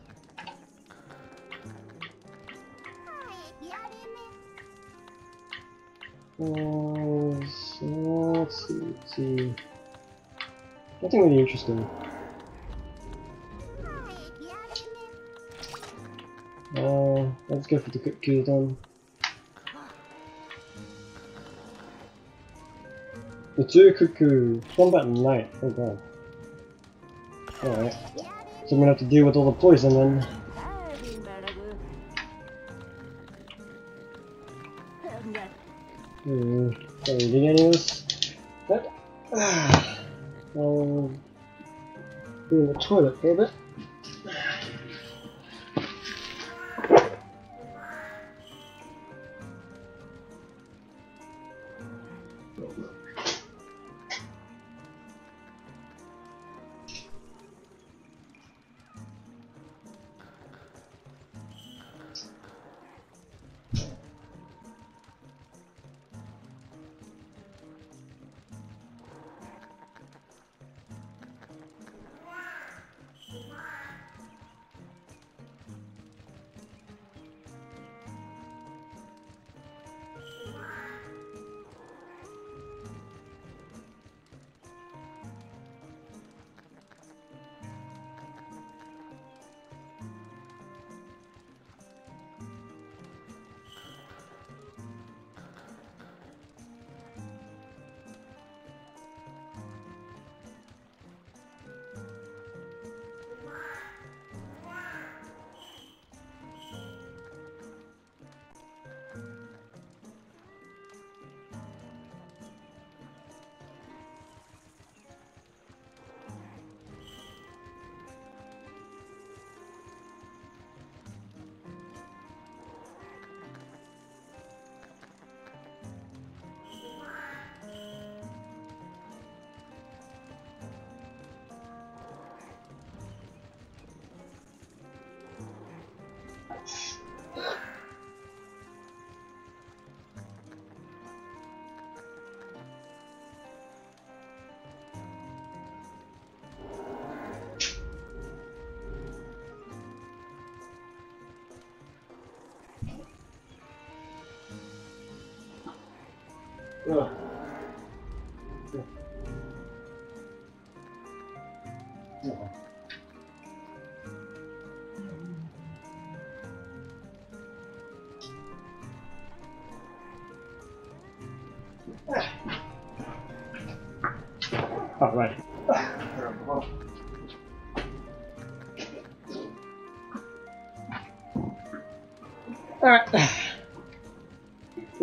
[SPEAKER 1] Uh, so. Let's see. Nothing really interesting. Let's go for the good cookies then. The two Kut-Ku. Combat night. Oh god. Alright. So I'm gonna have to deal with all the poison then. Hmm. Are we doing any of this? But, ah, I'll go in the toilet for a bit.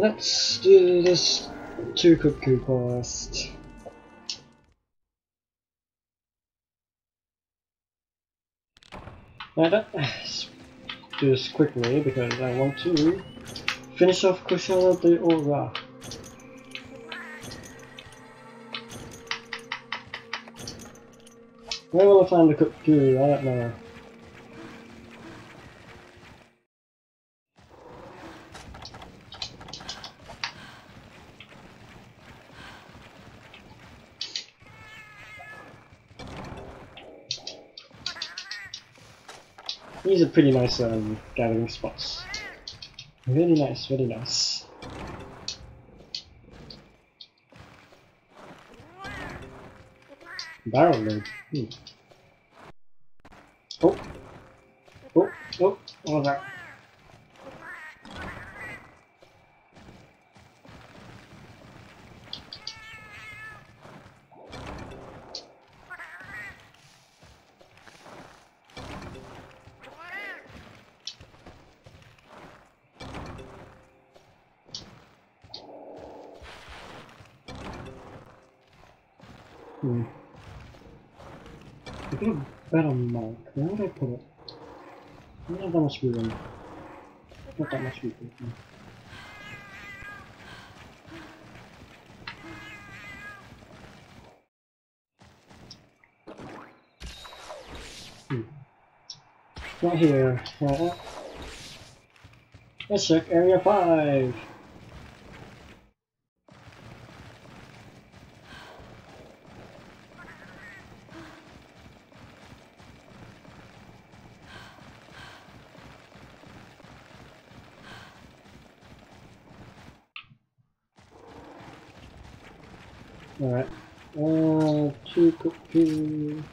[SPEAKER 1] Let's do this two Kut-Ku quest. Right, let's do this quickly because I want to finish off Kushala Daora. Where will I find the Kut-Ku? I don't know. Pretty nice um, gathering spots. Really nice, really nice. Barrel load. Hmm. Oh. Oh, oh, was that? Put it? Have that much room. Not that much room. no. Not here. Uh, let's check area 5. Alright. Uh, two cookie.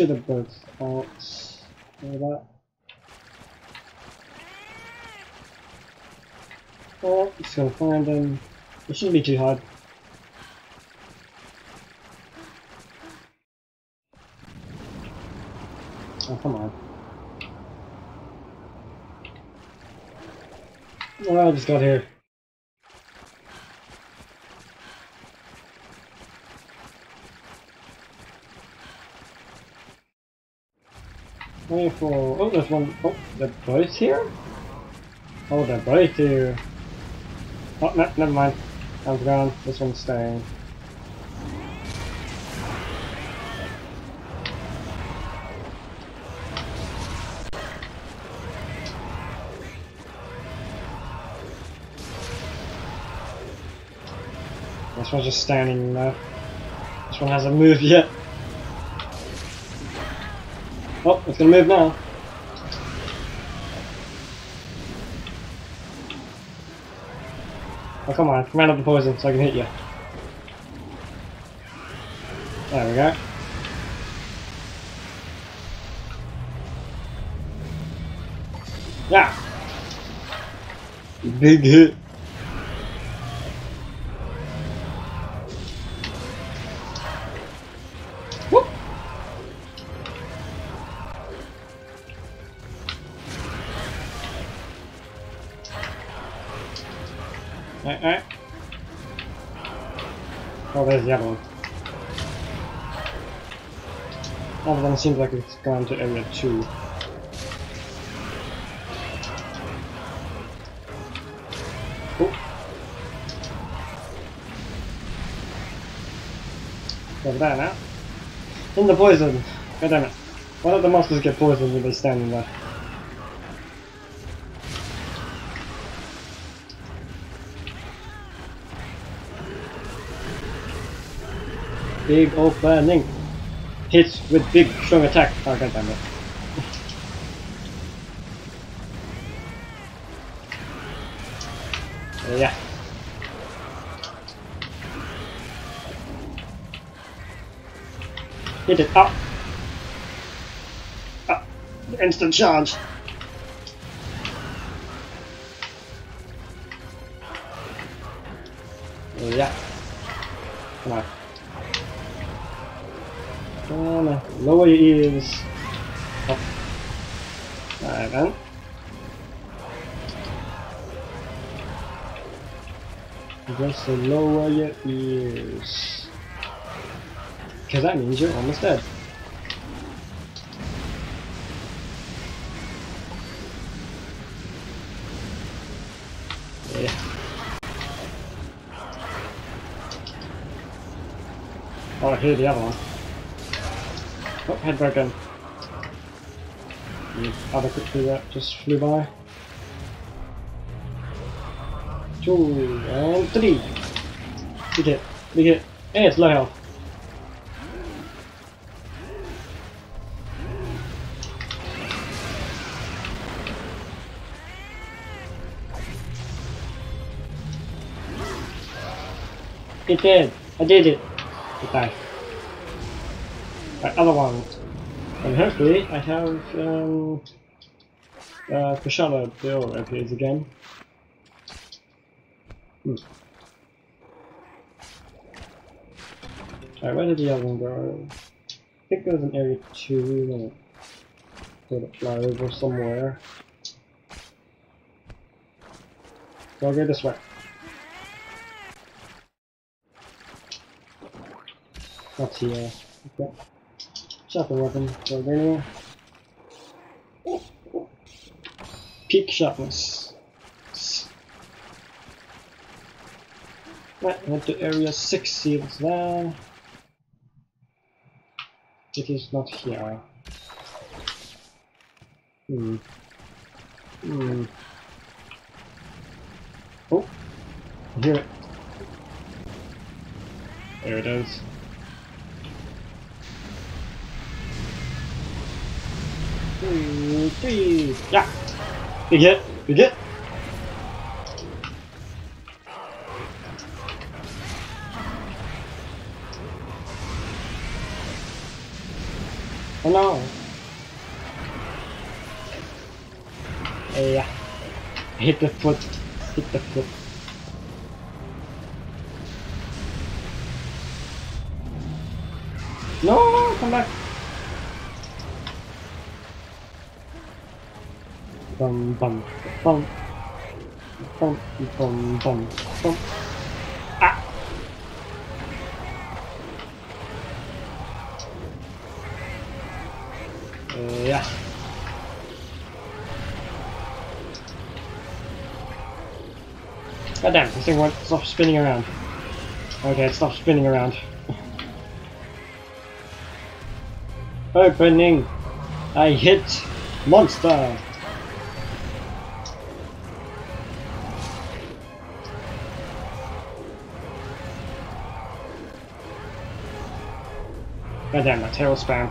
[SPEAKER 1] Two have both out. Like that. Oh, just gonna find them. It shouldn't be too hard. Oh, come on. Well, I just got here. For. Oh, there's one. Oh, they're here? Oh, they're both here. Oh, no, never mind. I'm gone. This one's staying. This one's just standing there. This one hasn't moved yet. Oh, it's gonna move now. Oh, come on, come out of the poison so I can hit you. There we go. Yeah! Big hit. Seems like it's gone to area 2. Oh. Over there now. In the poison! God damn it. Why don't the monsters get poisoned when they stand in there? Big opening. Hits with big strong attack. Oh god damn it. Uh, yeah. Hit it up. Up. Instant charge. To lower your ears. Because that means you're almost dead. Yeah. Oh, here the other one. Oh, head broken. The other creature that just flew by. Two and three. Big hit. Big hit. And it's low health. It did. I did it. Died. Right, other one. And hopefully I have um uh Kushala Bill appears again. Hmm. Did the one go? I think was in area two and it sort of fly over somewhere. So I'll go this way. Not here. Okay. Sharper weapon for Vernier. Peak sharpness. Right, went to area 6, see what's there. It is not here. Hmm. Hmm. Oh, I hear it. There it is. Two, three. Yeah. Big hit. Big hit. Hit the foot. hit the flip. No, come back. Bum bum bum bum bum bum bum. Thing won't stop spinning around. Okay, it stopped spinning around. Opening! I hit monster! God damn, my tail spam.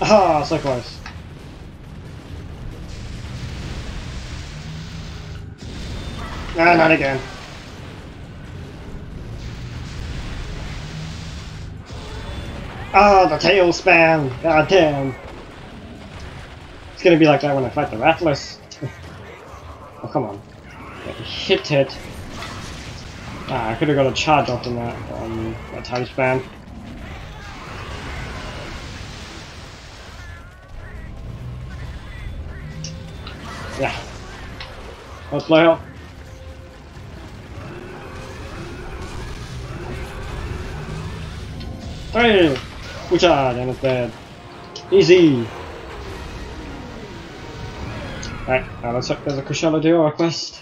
[SPEAKER 1] Ah, so close. Ah, not again. Ah, the tail spam! God damn. It's gonna be like that when I fight the Rathalos. oh, come on. Hit it. Ah, I could have got a charge off on that, um, that time spam. Yeah. Let's play out. Hey! Good job, and it's bad. Easy! Alright, now let's look, there's a Kushala Daora quest.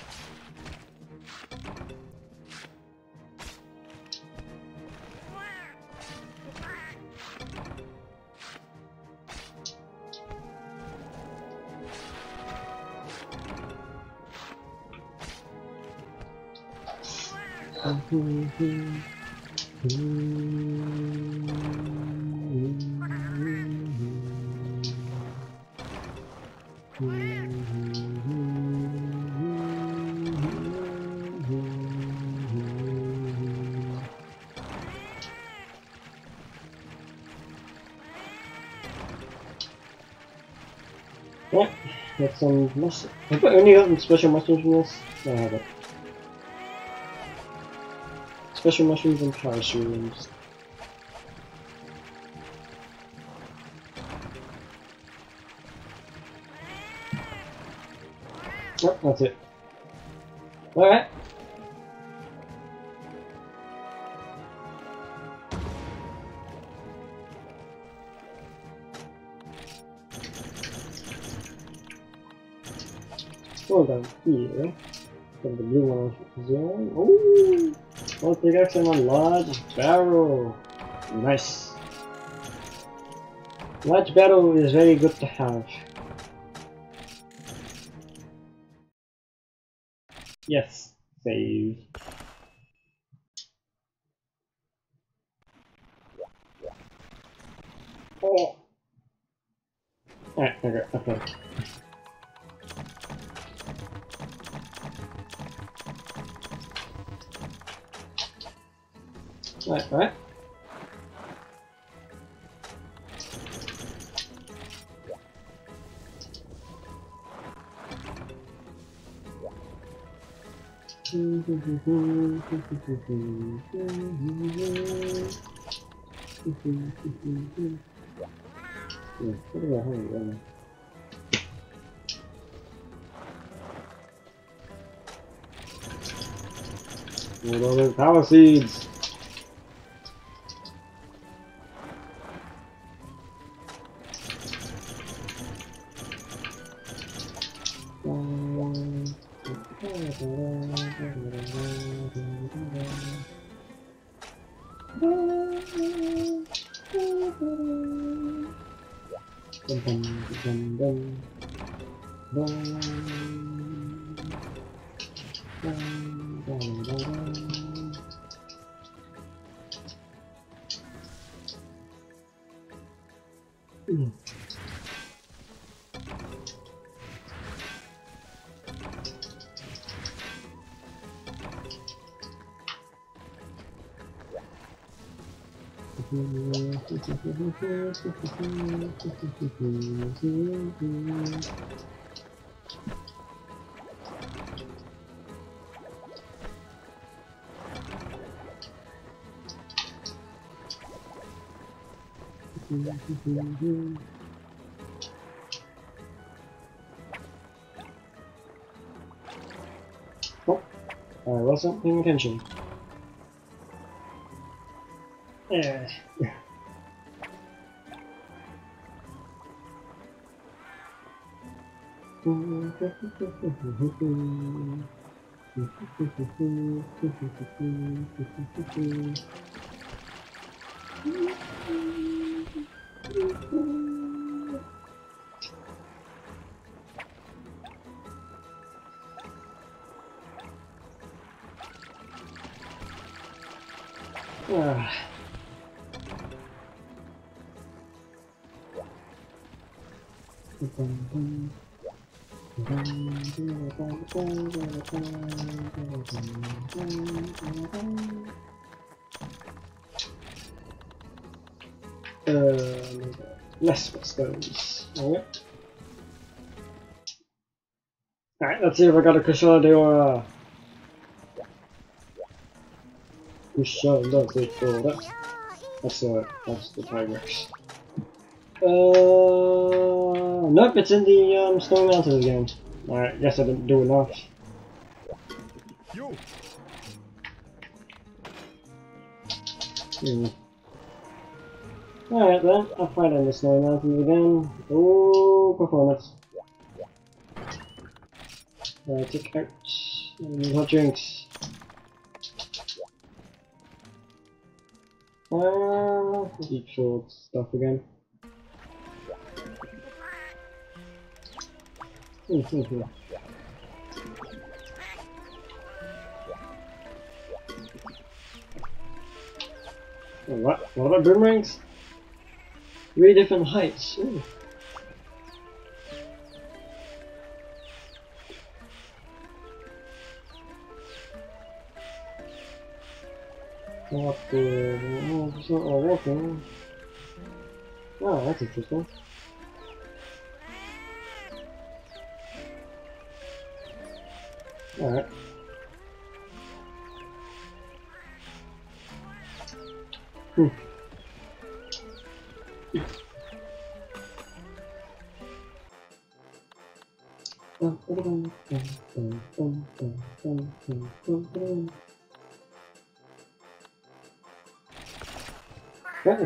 [SPEAKER 1] Muscle. Have I only gotten special mushrooms from this? No, I haven't. Special mushrooms and parashrooms. Yep, that's it. Here. From the blue one zone. Ooh! Well, pickaxe and a large barrel. Nice. Large barrel is very good to have. Yes, save. Oh. Alright, okay, okay. Right, right. Yeah, what I have there? What are those power seeds? Oh, I wasn't paying attention. Yeah. Ah. Uh, less. Alright. Alright, let's see if I got a Kushadora. Kushadora. That's uh, that's the Tigrex. Uh, nope, it's in the um, Snowy Mountains again. Alright, guess I didn't do enough. Hmm. Alright then, I'll fight in the Snowy Mountains again. Oh, performance. Uh, take out um, hot drinks. Uh, eat short stuff again. Hmm, hmm, hmm. What? What about boomerangs? Three different heights. Ooh. What the... Oh, it's not all walking. Oh, that's interesting. Alright. Hmm. Let's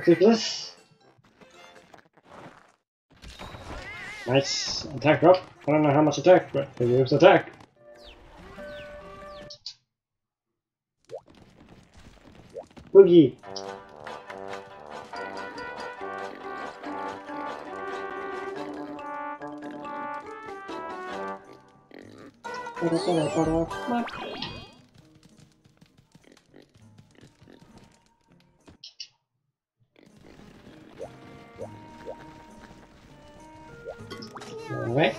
[SPEAKER 1] take this. Nice attack drop. I don't know how much attack, but it gives attack. Boogie. Para, para, para. Mark. Alright.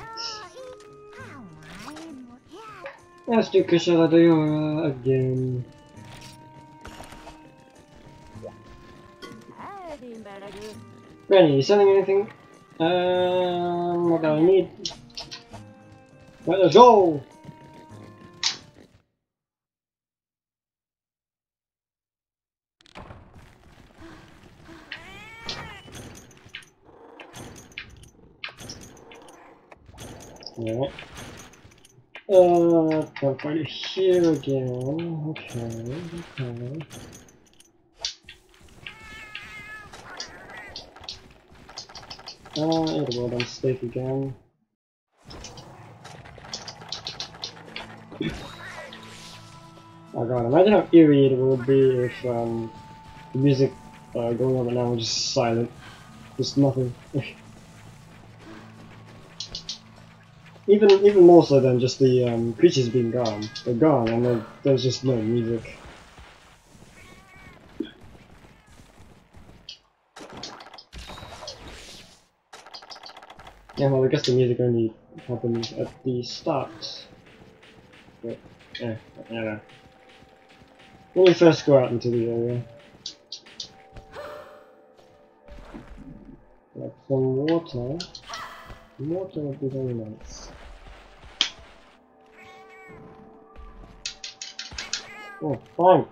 [SPEAKER 1] Let's do Kushala Daora again. Granny, you selling anything? Um, what do I need? Let's go! Alright. Uh, can't it here again. Okay, okay. Uh, it'll go down steak again. Oh god, imagine how eerie it will be if um, the music uh, going on right now was just silent. Just nothing. even even more so than just the um, creatures being gone. They're gone and there, there's just no music. Yeah, well, I guess the music only happens at the start. But, yeah, I don't know. When you first go out into the area. Like some water. Water would be very nice. Oh, fine.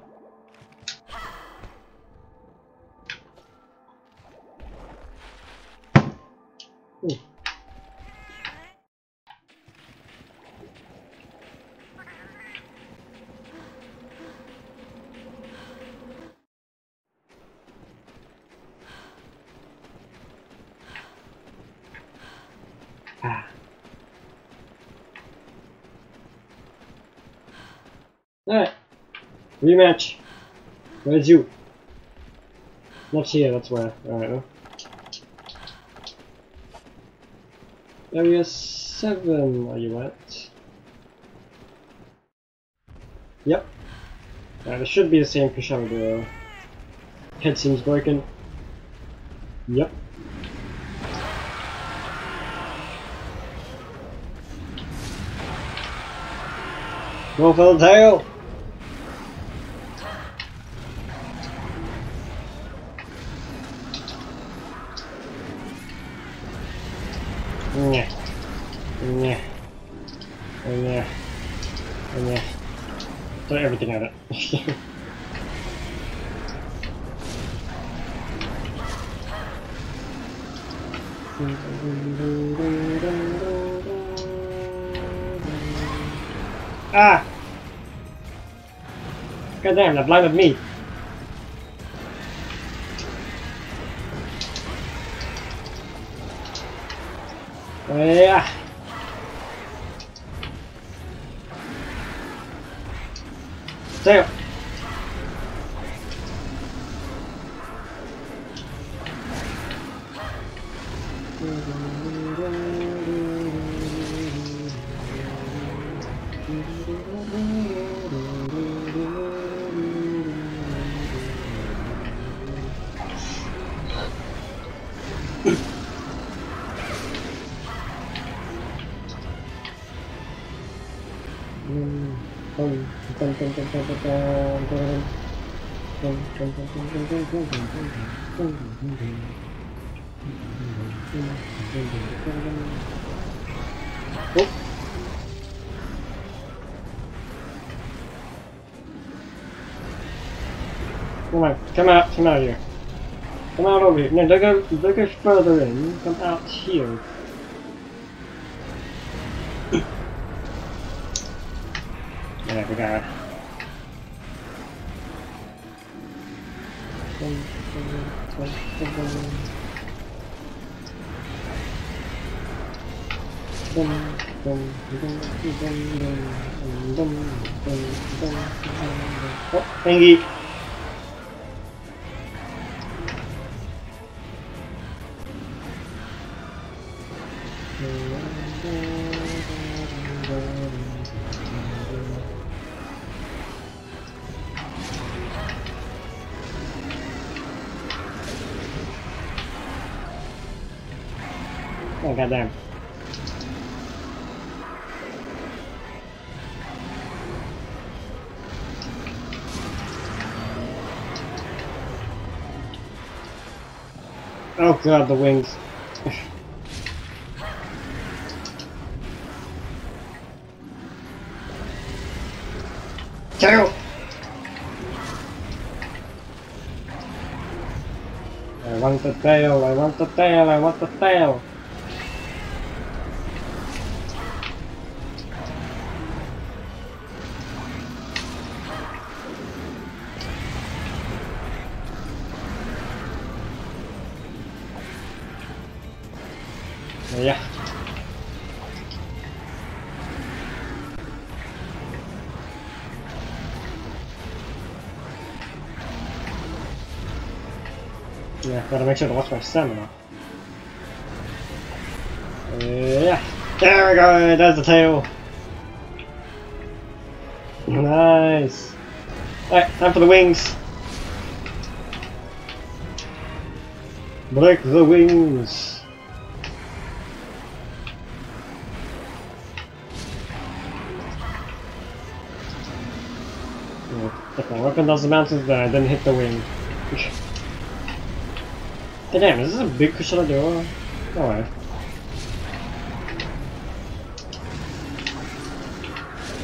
[SPEAKER 1] Rematch. Where's you? Not here, that's where. Alright. Area 7 are you at? Yep. Alright, it should be the same the head seems broken. Yep. Go for the tail! That blinded me. Don't go, don't go further in. Come out here. yeah, we it. Oh, thank god, the wings. Tail! I want the tail, I want the tail, I want the tail! Yeah, gotta make sure to watch my stamina. Uh, yeah, there we go, there's the tail. Nice. Alright, time for the wings. Break the wings. If my weapon does the mountains, then I didn't hit the wing. God damn, is this a big crescendo door? Alright.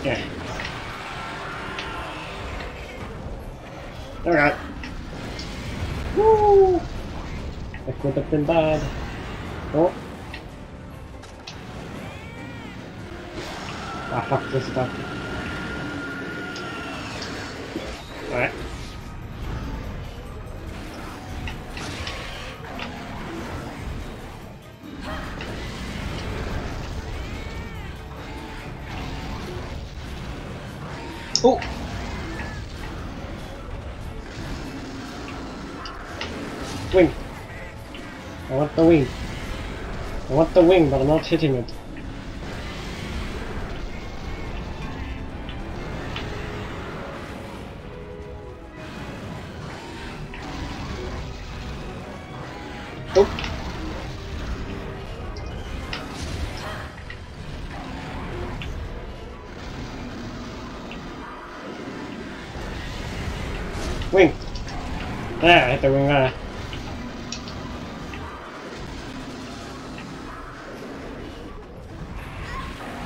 [SPEAKER 1] Yeah. Oh. Alright. Woo! That could have been bad. Oh. Ah, fuck this stuff. Alright. Oh! Wing! I want the wing. I want the wing, but I'm not hitting it. Hit the there.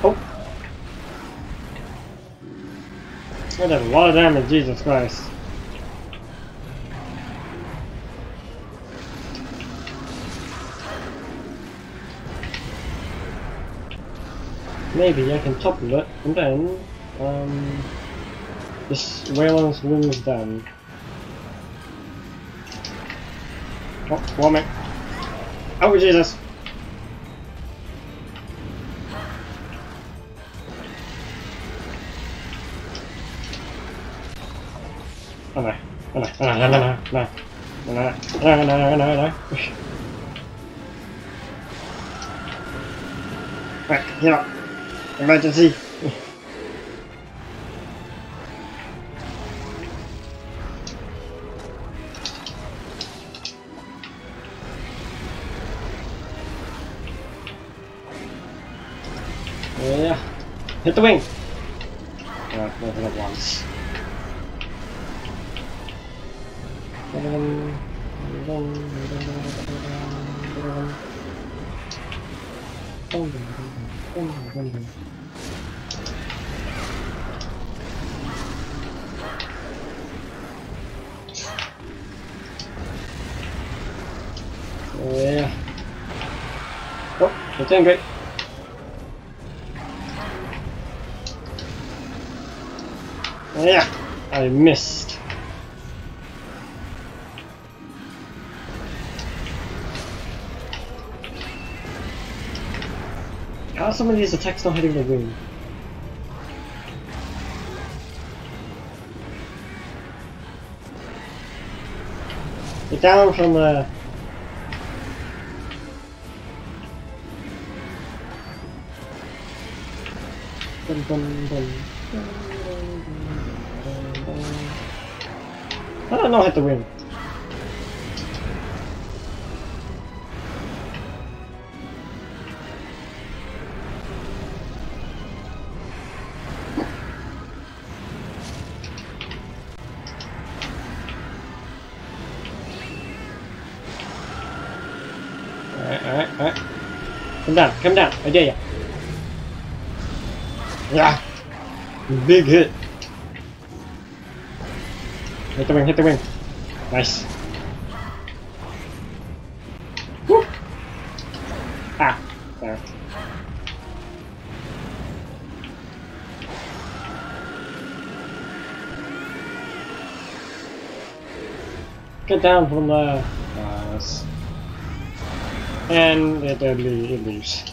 [SPEAKER 1] Oh! That did a lot of damage, Jesus Christ. Maybe I can topple it, and then, um, this Wayland's wing is done. Oh, warming. Oh, Jesus! Oh no. Oh no. Oh no, no, no, no. No, no, no, no, no, no, no. Right, get up. Emergency. Some of these attacks don't hitting the wing? Get down from the... Dun, dun, dun. I don't know hit the wing. Come down, come down, I dare ya. Yeah! Big hit. Hit the wing, hit the wing. Nice. Ah, there. Get down from the... And it, it, it leaves.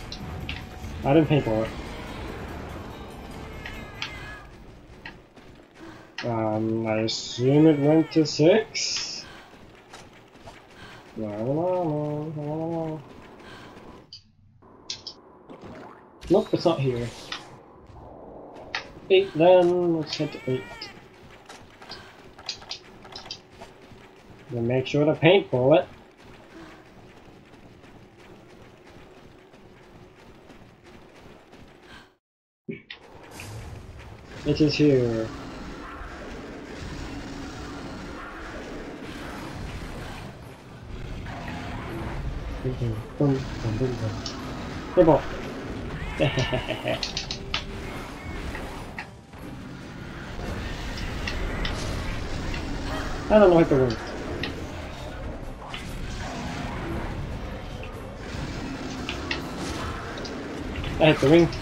[SPEAKER 1] I didn't pay for it. Um, I assume it went to six? No, no, no, no, no. Nope, it's not here. Eight then, let's head to eight. Then make sure to paint for it. Is here. I don't know what to win. I hit the ring.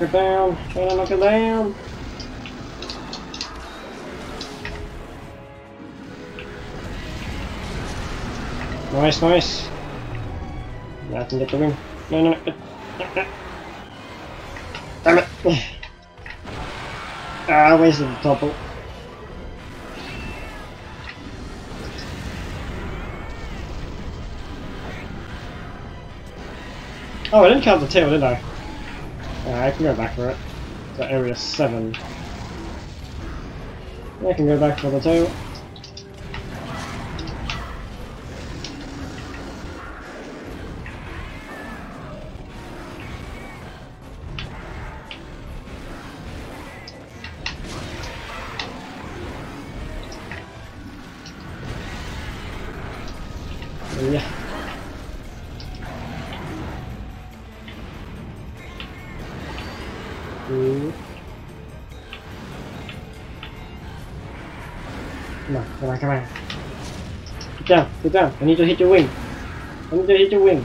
[SPEAKER 1] Knock down. Try knock it down. Nice, nice. Can get the wing. No, no, no. Damn it. Ah, I wasted the topple. Oh, I didn't count the tail, did I? Uh, I can go back for it. So area 7. I can go back for the tail. Down. I need to hit your wing. I need to hit your wing.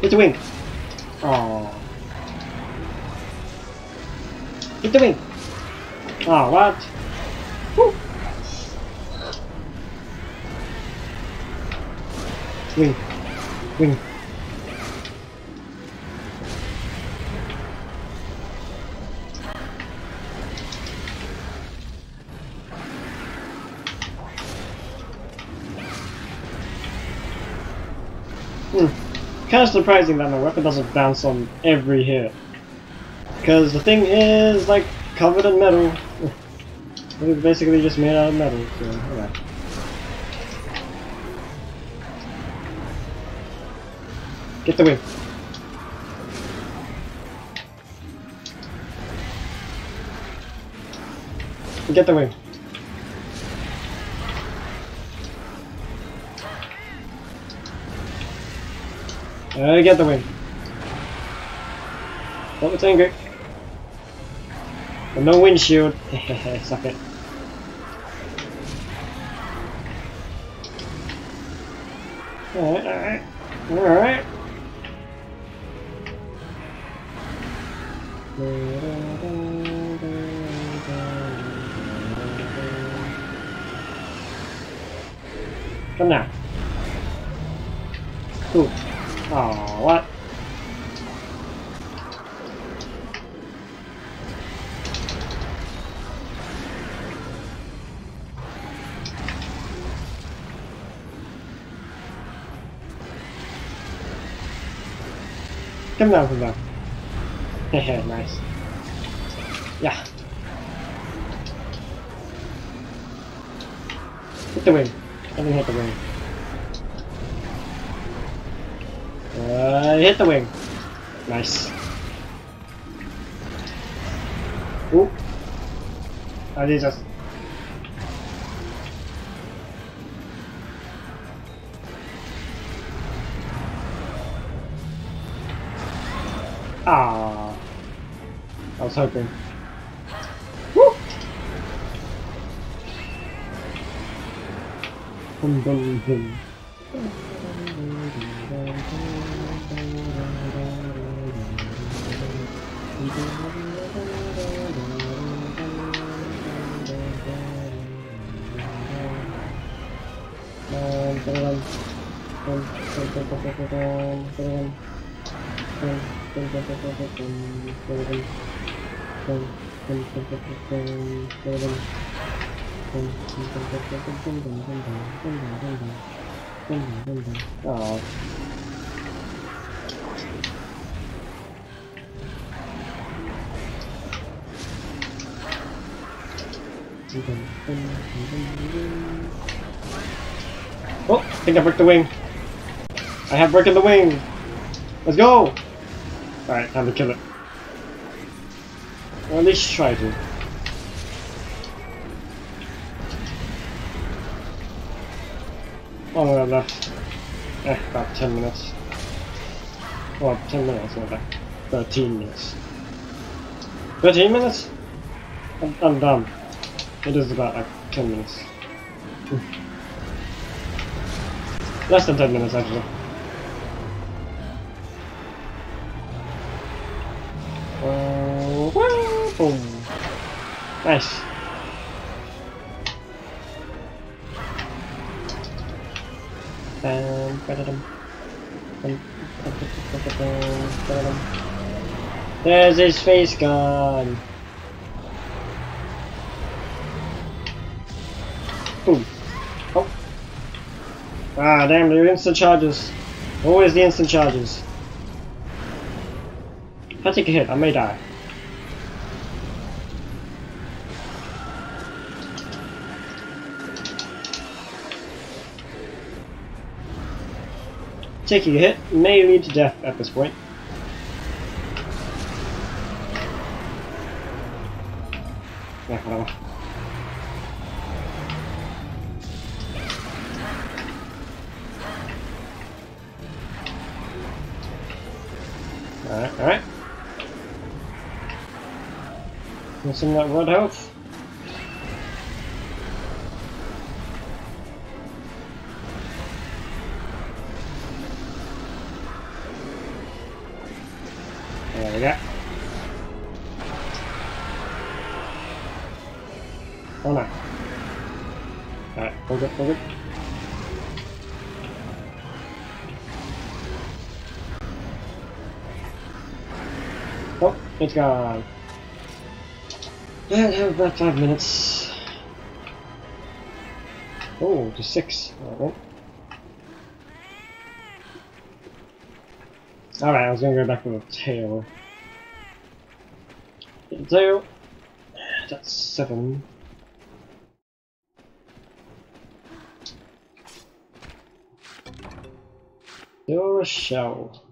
[SPEAKER 1] Hit the wing. Oh. Hit the wing. Oh, what? Wing. Wing. Kind of surprising that my weapon doesn't bounce on every hit. Because the thing is, like, covered in metal. It's basically just made out of metal, so. Get the wing. Get the wing. Uh, get the wing. Oh, it's angry. But no windshield. Suck it. Alright, alright. Alright. Come down, come down. Hehe, nice. Yeah. Hit the wing. Let me hit the wing. Uh, hit the wing. Nice. Ooh. I did just. Hoping. Woo! Bum, bum, bum. Oh. Oh, I think I broke the wing. I have broken the wing. Let's go. Alright, time to kill it. Or at least try to. Oh, no. Eh, about 10 minutes. Well, 10 minutes, not like 13 minutes. 13 minutes? I'm, I'm done. It is about like 10 minutes. Less than 10 minutes actually. Nice. Ba-da-dum. There's his face gone. Boom. Oh. Ah, damn, they're instant charges. Always the instant charges. If I take a hit, I may die. Taking a hit may lead to death at this point. Yeah, whatever. Alright, alright. Of that red health. It's gone. And have about five minutes. Oh, to six. Alright. Alright, I was gonna go back to the tail. Tail. That's seven. Your shell.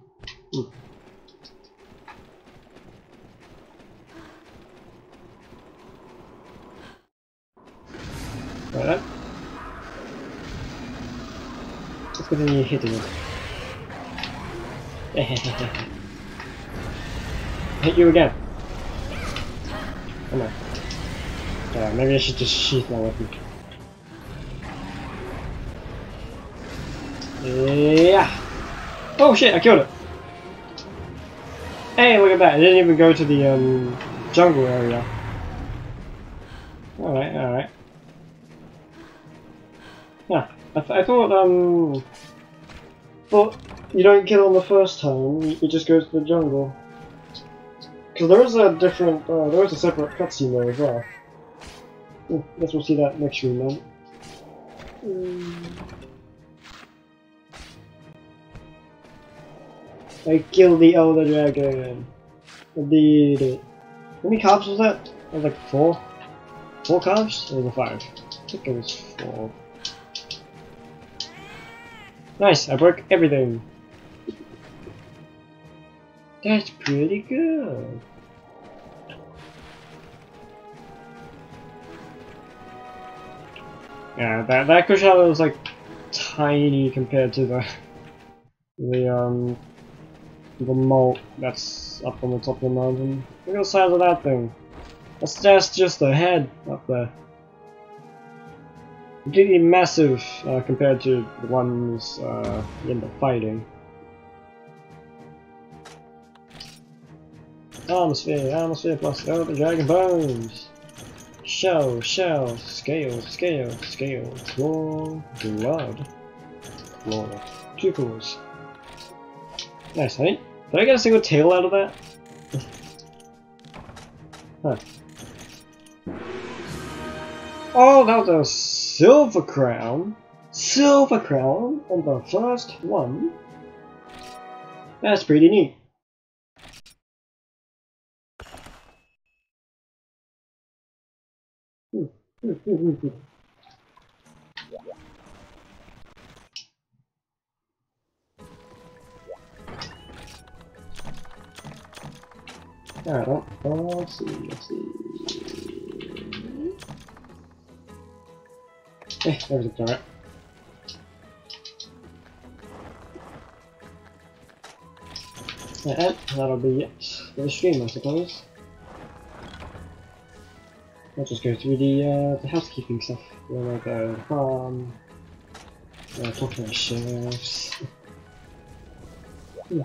[SPEAKER 1] Hmm. Let's continue hitting it. Hit you again. Come on. Yeah, maybe I should just sheath my weapon. Yeah. Oh shit! I killed it. Hey, look at that! It didn't even go to the um, jungle area. All right, all right. Yeah, I, th I thought um, thought you don't kill him the first time. It just goes to the jungle. Because there is a different, uh, there is a separate cutscene there as well. I guess we'll see that next stream then. Mm. I killed the Elder Dragon. I did it. How many carbs was that? That was like four? Four carbs? Or was it five? I think it was four. Nice, I broke everything. That's pretty good. Yeah, that that cushion was like tiny compared to the the um the moat that's up on the top of the mountain. Look at the size of that thing. That's that's just a head up there. Completely massive uh, compared to the ones uh, you end up fighting. Atmosphere, atmosphere plus oh, the dragon bones. Shell, shell, scale, scale, scale, claw, blood, claw, tuples. Nice, honey. Did I get a single tail out of that? huh. Oh, that was silver crown. Silver crown on the first one. That's pretty neat. Oh, oh, let's see, let's see. Eh, everything's alright. And that'll be it for the stream, I suppose. I'll just go through the uh, the housekeeping stuff. Where uh, the farm, uh, talk to my. Yeah.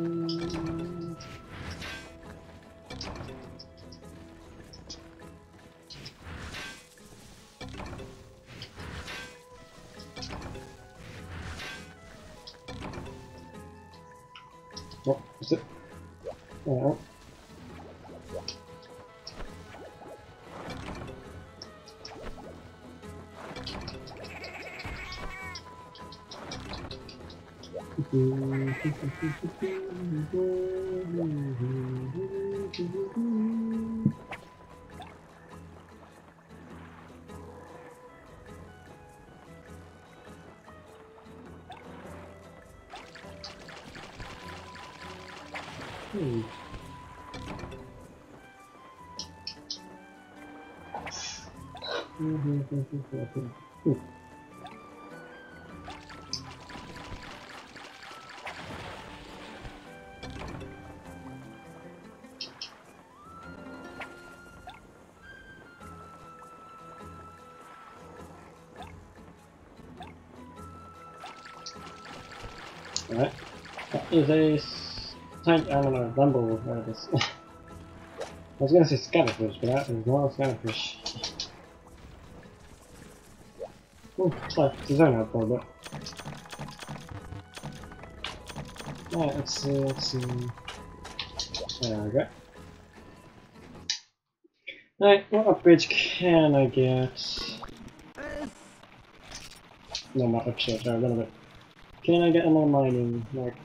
[SPEAKER 1] Alright. That is a tiny, I don't know, rumble, whatever. I was gonna say scatterfish, but that is not a scatterfish. Zone out for. Alright, let's see, let's see. There we go. Alright, what upgrades can I get? No, not upgrades, sorry, a little bit. Can I get another mining, like,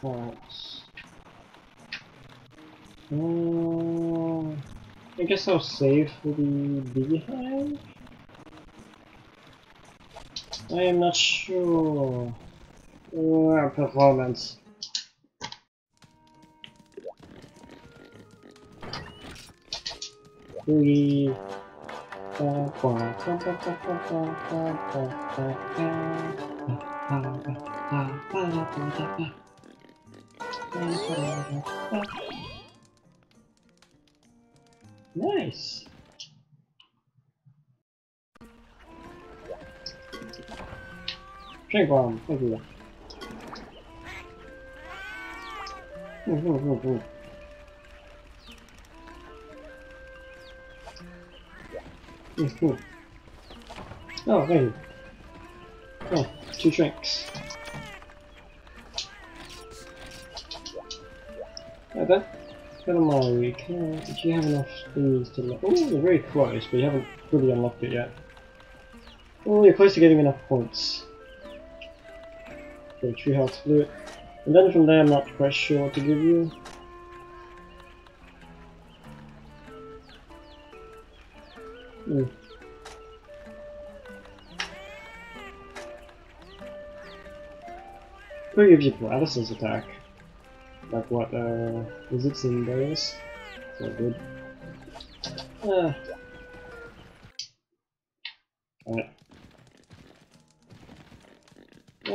[SPEAKER 1] parts? Uh, I guess I'll save for the beehive? I am not sure. Uh, performance. Three. Nice. Drink bomb, everywhere. Move, move, move, move. Move, move. Oh, thank you. Oh, two drinks. Get on my week. Uh, do you have enough things to look? Oh, you're very close, but you haven't fully unlocked it yet. Oh, you're close to getting enough points. Okay, treehouse flute. And then from there, I'm not quite sure what to give you. Hmm. Who gives you Paralysis attack? Like what, uh, lizards and bears? So good. Ah. Alright.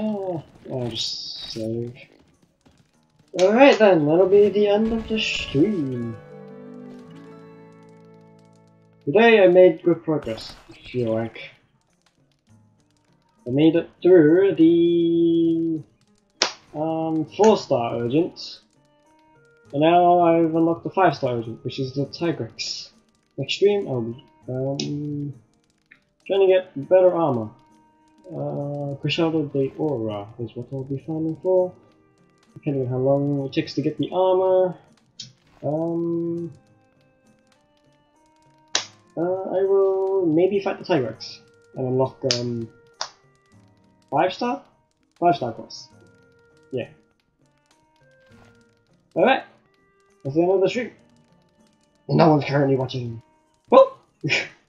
[SPEAKER 1] Oh, I'll just save. Alright then, that'll be the end of the stream. Today I made good progress, I feel like. I made it through the um, 4 star urgent. And now I've unlocked the 5 star urgent, which is the Tigrex. Extreme, I'll be um, trying to get better armor. Uh, Kushala Daora is what I'll be farming for. Depending on how long it takes to get the armor. Um, uh, I will maybe fight the Tigrex and unlock um, 5 star? 5 star quest. Yeah. Alright. That's the end of the stream. And no one's currently watching. Well,